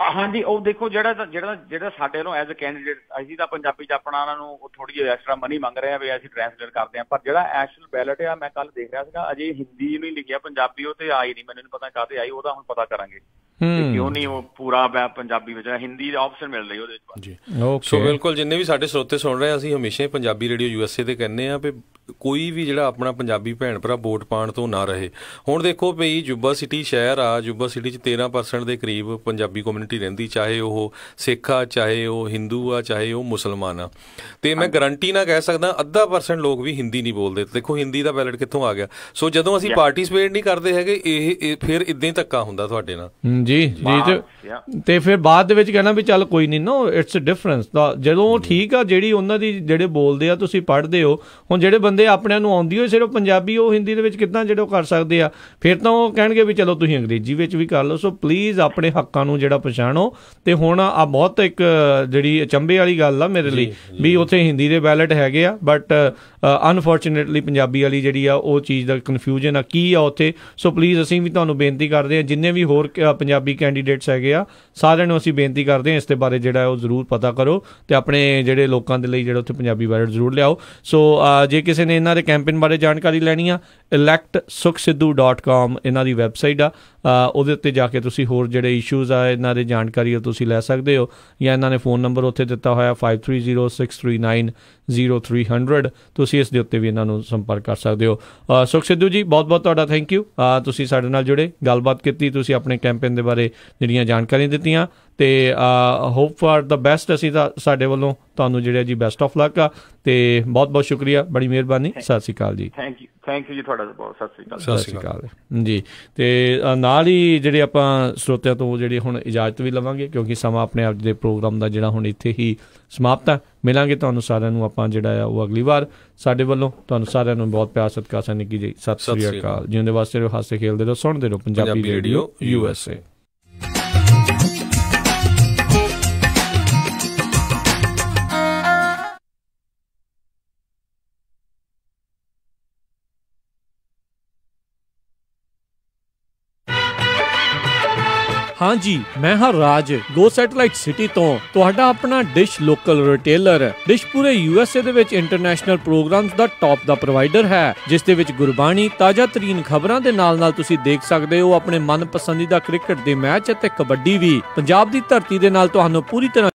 ਹਾਂਜੀ ਉਹ ਦੇਖੋ ਜਿਹੜਾ ਜਿਹੜਾ ਜਿਹੜਾ ਸਾਡੇ ਵੱਲੋਂ ਐਜ਼ ਅ ਕੈਂਡੀਡੇਟ ਅਸੀਂ ਤਾਂ ਪੰਜਾਬੀ ਚ ਆਪਣਾ ਉਹਨਾਂ ਨੂੰ ਥੋੜੀ ਜਿਹੀ ਐਕਸਟਰਾ ਮਨੀ ਮੰਗ ਰਹੇ ਆ ਵੀ ਅਸੀਂ ਟ੍ਰਾਂਸਲੇਟ ਕਰਦੇ ਆ ਪਰ ਜਿਹੜਾ ਐਕਚੁਅਲ ਬੈਲਟ ਆ ਮੈਂ ਕੱਲ ਦੇਖ ਰਿਹਾ ਸੀਗਾ ਅਜੇ ਹਿੰਦੀ ਨੂੰ ਹੀ ਲਿਖਿਆ ਪੰਜਾਬੀ ਉਹ ਤੇ ਆਈ ਨਹੀਂ ਮੈਨੂੰ ਨਹੀਂ ਪਤਾ ਕਾਹਤੇ ਆਈ ਉਹਦਾ ਹੁਣ ਪਤਾ ਕਰਾਂਗੇ। ਕਿ ਕਿਉਂ ਨਹੀਂ ਉਹ ਪੂਰਾ ਬੈ- ਪੰਜਾਬੀ ਵਿੱਚ ਆ, ਹਿੰਦੀ ਦਾ ਆਪਸ਼ਨ ਮਿਲ ਰਹੀ ਉਹਦੇ ਵਿੱਚ। ਜੀ। ਓਕੇ ਸੋ ਬਿਲਕੁਲ ਜਿੰਨੇ ਵੀ ਸਾਡੇ ਸਰੋਤੇ ਸੁਣ ਰਹੇ ਆ ਅਸੀਂ ਹਮੇਸ਼ਾ ਹੀ ਪੰਜਾਬੀ ਰੇਡੀਓ ਯੂਐਸਏ ਤੇ ਕਹਿੰਨੇ ਆ ਵੀ ਕੋਈ ਵੀ ਜਿਹੜਾ ਆਪਣਾ ਪੰਜਾਬੀ ਭੈਣ ਭਰਾ ਵੋਟ ਪਾਣ ਤੋਂ ਨਾ ਰਹੇ। ਹੁਣ ਦੇਖੋ ਭਈ ਜੁੱਬਾ ਸਿਟੀ ਸ਼ਹਿਰ ਆ ਜੁੱਬਾ ਸਿਟੀ ਚ 13% ਦੇ ਕਰੀਬ ਪੰਜਾਬੀ ਕਮਿਊਨਿਟੀ ਰਹਿੰਦੀ ਚਾਹੇ ਉਹ ਸਿੱਖ ਆ ਚਾਹੇ ਉਹ ਹਿੰਦੂ ਆ ਚਾਹੇ ਉਹ ਮੁਸਲਮਾਨ ਆ। ਤੇ ਮੈਂ ਗਾਰੰਟੀ ਨਾਲ ਕਹਿ ਸਕਦਾ ਅੱਧਾ ਪਰਸੈਂਟ ਲੋਕ ਵੀ ਹਿੰਦੀ ਨਹੀਂ ਬੋਲਦੇ। ਦੇਖੋ ਹਿੰਦੀ ਦਾ ਬੈਲਟ ਕਿੱਥੋਂ ਆ ਗਿਆ? ਸੋ ਜਦੋਂ ਅਸੀਂ ਪਾਰਟਿਸਿਪੇਟ ਨਹੀਂ ਕਰਦੇ ਹੈਗੇ ਇਹ ਫਿਰ ਇਦਾਂ ਹੀ ਧੱਕਾ ਹੁੰਦਾ ਤੁਹਾਡੇ ਨਾਲ। ਜੀ ਜੀ ਤੇ ਫਿਰ ਬਾਅਦ ਦੇ ਵਿੱਚ ਕਹਿਣਾ ਵੀ ਚੱਲ ਕੋਈ ਨਹੀਂ ਨੋ ਇਟਸ ਅ ਡਿਫਰੈਂਸ ਜਦੋਂ ਠੀਕ ਆ ਜਿਹੜੀ ਉਹਨਾਂ ਦੀ ਜਿਹੜੇ ਬੋਲਦੇ ਆ ਤੁਸੀਂ ਪੜ੍ਹਦੇ ਹੋ ਹੁਣ ਜਿਹੜੇ ਬੰਦੇ ਆਪਣਿਆਂ ਨੂੰ ਆਉਂਦੀ ਹੋਏ ਸਿਰਫ ਪੰਜਾਬੀ ਉਹ ਹਿੰਦੀ ਦੇ ਵਿੱਚ ਕਿੱਦਾਂ ਜਿਹੜੇ ਉਹ ਕਰ ਸਕਦੇ ਆ। ਫਿਰ ਤਾਂ ਉਹ ਕਹਿਣਗੇ ਵੀ ਚਲੋ ਤੁਸੀਂ ਅੰਗਰੇਜ਼ੀ ਵਿੱਚ ਵੀ ਕਰ ਲਓ। ਸੋ ਪਲੀਜ਼ ਆਪਣੇ ਹੱਕਾਂ ਨੂੰ ਜਿਹੜਾ ਪਛਾਣੋ। ਤੇ ਹੁਣ ਆ ਬਹੁਤ ਇੱਕ ਜਿਹੜੀ ਅਚੰਭੇ ਵਾਲੀ ਗੱਲ ਆ ਮੇਰੇ ਲਈ ਵੀ ਉੱਥੇ ਹਿੰਦੀ ਦੇ ਬੈਲਟ ਹੈਗੇ ਆ। ਬਟ ਅਨਫੋਰਚੂਨੇਟਲੀ ਪੰਜਾਬੀ ਵਾਲੀ ਜਿਹੜੀ ਆ ਉਹ ਚੀਜ਼ ਦਾ ਕਨਫਿਊਜ਼ਨ ਆ ਕੀ ਆ ਉੱਥੇ? ਸੋ ਪਲੀਜ਼ ਅਸੀਂ ਵੀ ਤੁਹਾਨੂੰ ਬੇਨਤੀ ਕਰਦੇ ਆ ਜਿੰਨੇ ਵੀ ਹੋਰ ਪੰਜਾਬੀ ਕੈਂਡੀਡੇਟਸ ਹੈਗੇ ਆ ਸਾਰਿਆਂ ਨੂੰ ਅਸੀਂ ਬੇਨਤੀ ਕਰਦੇ ਆ ਇਸ ਦੇ ਬਾਰੇ ਜਿਹੜਾ ਉਹ ਜ਼ਰੂਰ ਪਤਾ ਕਰੋ। ਤੇ ਆਪਣੇ ਜਿਹੜੇ ਲੋਕਾਂ ਦੇ ਲਈ ਜਿਹੜਾ ਉੱਥੇ ਪੰਜਾਬੀ ਬੈਲਟ ਜ਼ਰੂਰ ਲਿਆਓ। ਸੋ ਜੇ ਕਿਸੇ ਨੇ ਇਹਨਾਂ ਦੇ ਕੈਂਪੇਨ ਬਾਰੇ ਜਾਣਕਾਰੀ ਲੈਣੀ ਆ electsukhsidhu.com ਇਹਨਾਂ ਦੀ ਵੈਬਸਾਈਟ ਆ। ਉਹਦੇ ਉੱਤੇ ਜਾ ਕੇ ਤੁਸੀਂ ਹੋਰ ਜਿਹੜੇ ਇਸ਼ੂਜ਼ ਆ ਇਹਨਾਂ ਦੇ ਜਾਣਕਾਰੀ ਉਹ ਤੁਸੀਂ ਲੈ ਸਕਦੇ ਹੋ ਜਾਂ ਇਹਨਾਂ ਨੇ ਫੋਨ ਨੰਬਰ ਉੱਥੇ ਦਿੱਤਾ ਹੋਇਆ 5306390300 ਤੁਸੀਂ ਇਸ ਦੇ ਉੱਤੇ ਵੀ ਇਹਨਾਂ ਨੂੰ ਸੰਪਰਕ ਕਰ ਸਕਦੇ ਹੋ। ਸੁਖ ਸਿੱਧੂ ਜੀ ਬਹੁਤ ਬਹੁਤ ਤੁਹਾਡਾ ਥੈਂਕ ਯੂ ਤੁਸੀਂ ਸਾਡੇ ਨਾਲ ਜੁੜੇ ਗੱਲਬਾਤ ਕੀਤੀ ਤੁਸੀਂ ਆਪਣੇ ਕੈਂਪੇਨ ਦੇ ਬਾਰੇ ਜਿਹੜੀਆਂ ਜਾਣਕਾਰੀਆਂ ਦਿੱਤੀਆਂ ਤੇ ਹੋਪ ਫਾਰ ਦਾ ਬੈਸਟ ਅਸੀਂ ਤਾਂ ਸਾਡੇ ਵੱਲੋਂ ਤੁਹਾਨੂੰ ਜਿਹੜਾ ਜੀ ਬੈਸਟ ਆਫ ਲੱਕ ਆ ਤੇ ਬਹੁਤ ਬਹੁਤ ਸ਼ੁਕਰੀਆ ਬੜੀ ਮਿਹਰਬਾਨੀ। ਸਤਿ ਸ਼੍ਰੀ ਅਕਾਲ ਜੀ। ਥੈਂਕ ਯੂ ਥੈਂਕ ਯੂ ਜੀ ਤੁਹਾਡਾ ਬਹੁਤ ਸਤਿ ਸ੍ਰੀ ਅਕਾਲ। ਸਤਿ ਸ਼੍ਰੀ ਅਕਾਲ। ਜੀ ਤੇ ਨਾਲ ਹੀ ਜਿਹੜੇ ਆਪਾਂ ਸਰੋਤਿਆਂ ਤੋਂ ਜਿਹੜੇ ਹੁਣ ਇਜਾਜ਼ਤ ਵੀ ਲਵਾਂਗੇ ਕਿਉਂਕਿ ਸਮਾਂ ਆਪਣੇ ਅੱਜ ਦੇ ਪ੍ਰੋਗਰਾਮ ਦਾ ਜਿਹੜਾ ਹੁਣ ਇੱਥੇ ਹੀ ਸਮਾਪਤ ਹੈ। ਮਿਲਾਂਗੇ ਤੁਹਾਨੂੰ ਸਾਰਿਆਂ ਨੂੰ ਆਪਾਂ ਜਿਹੜਾ ਆ ਉਹ ਅਗਲੀ ਵਾਰ। ਸਾਡੇ ਵੱਲੋਂ ਤੁਹਾਨੂੰ ਸਾਰਿਆਂ ਨੂੰ ਬਹੁਤ ਪਿਆਰ ਸਤਿਕਾਰ ਸਨ ਨਿੱਕੀ ਜੀ। ਸਤਿ ਸ੍ਰੀ ਅਕਾਲ। ਜਿਉਂਦੇ ਵਾਸਤੇ ਰਹੋ ਹਾਸੇ ਖੇਲਦੇ ਰਹੋ ਸੁਣਦੇ ਰਹੋ ਪੰਜਾਬੀ ਰੇਡੀਓ ਰੇਡੀਓ ਯੂਐਸਏ ਹਾਂਜੀ, ਮੈਂ ਹਾਂ ਰਾਜ ਗੋ ਸੈਟਲਾਈਟ ਸਿਟੀ ਤੋਂ। ਤੁਹਾਡਾ ਆਪਣਾ ਡਿਸ਼ ਲੋਕਲ ਰਿਟੇਲਰ ਡਿਸ਼ ਪੂਰੇ ਯੂਐਸਏ ਦੇ ਵਿੱਚ ਇੰਟਰਨੈਸ਼ਨਲ ਪ੍ਰੋਗਰਾਮਸ ਦਾ ਟੌਪ ਦਾ ਪ੍ਰੋਵਾਈਡਰ ਹੈ, ਜਿਸ ਦੇ ਵਿੱਚ ਗੁਰਬਾਣੀ, ਤਾਜ਼ਾ ਤਰੀਨ ਖਬਰਾਂ ਦੇ ਨਾਲ-ਨਾਲ ਤੁਸੀਂ ਦੇਖ ਸਕਦੇ ਹੋ ਆਪਣੇ ਮਨਪਸੰਦੀਦਾ ਕ੍ਰਿਕਟ ਦੇ ਮੈਚ ਅਤੇ ਕਬੱਡੀ ਵੀ। ਪੰਜਾਬ ਦੀ ਧਰਤੀ ਦੇ ਨਾਲ ਤੁਹਾਨੂੰ ਪੂਰੀ ਤਰ੍ਹਾਂ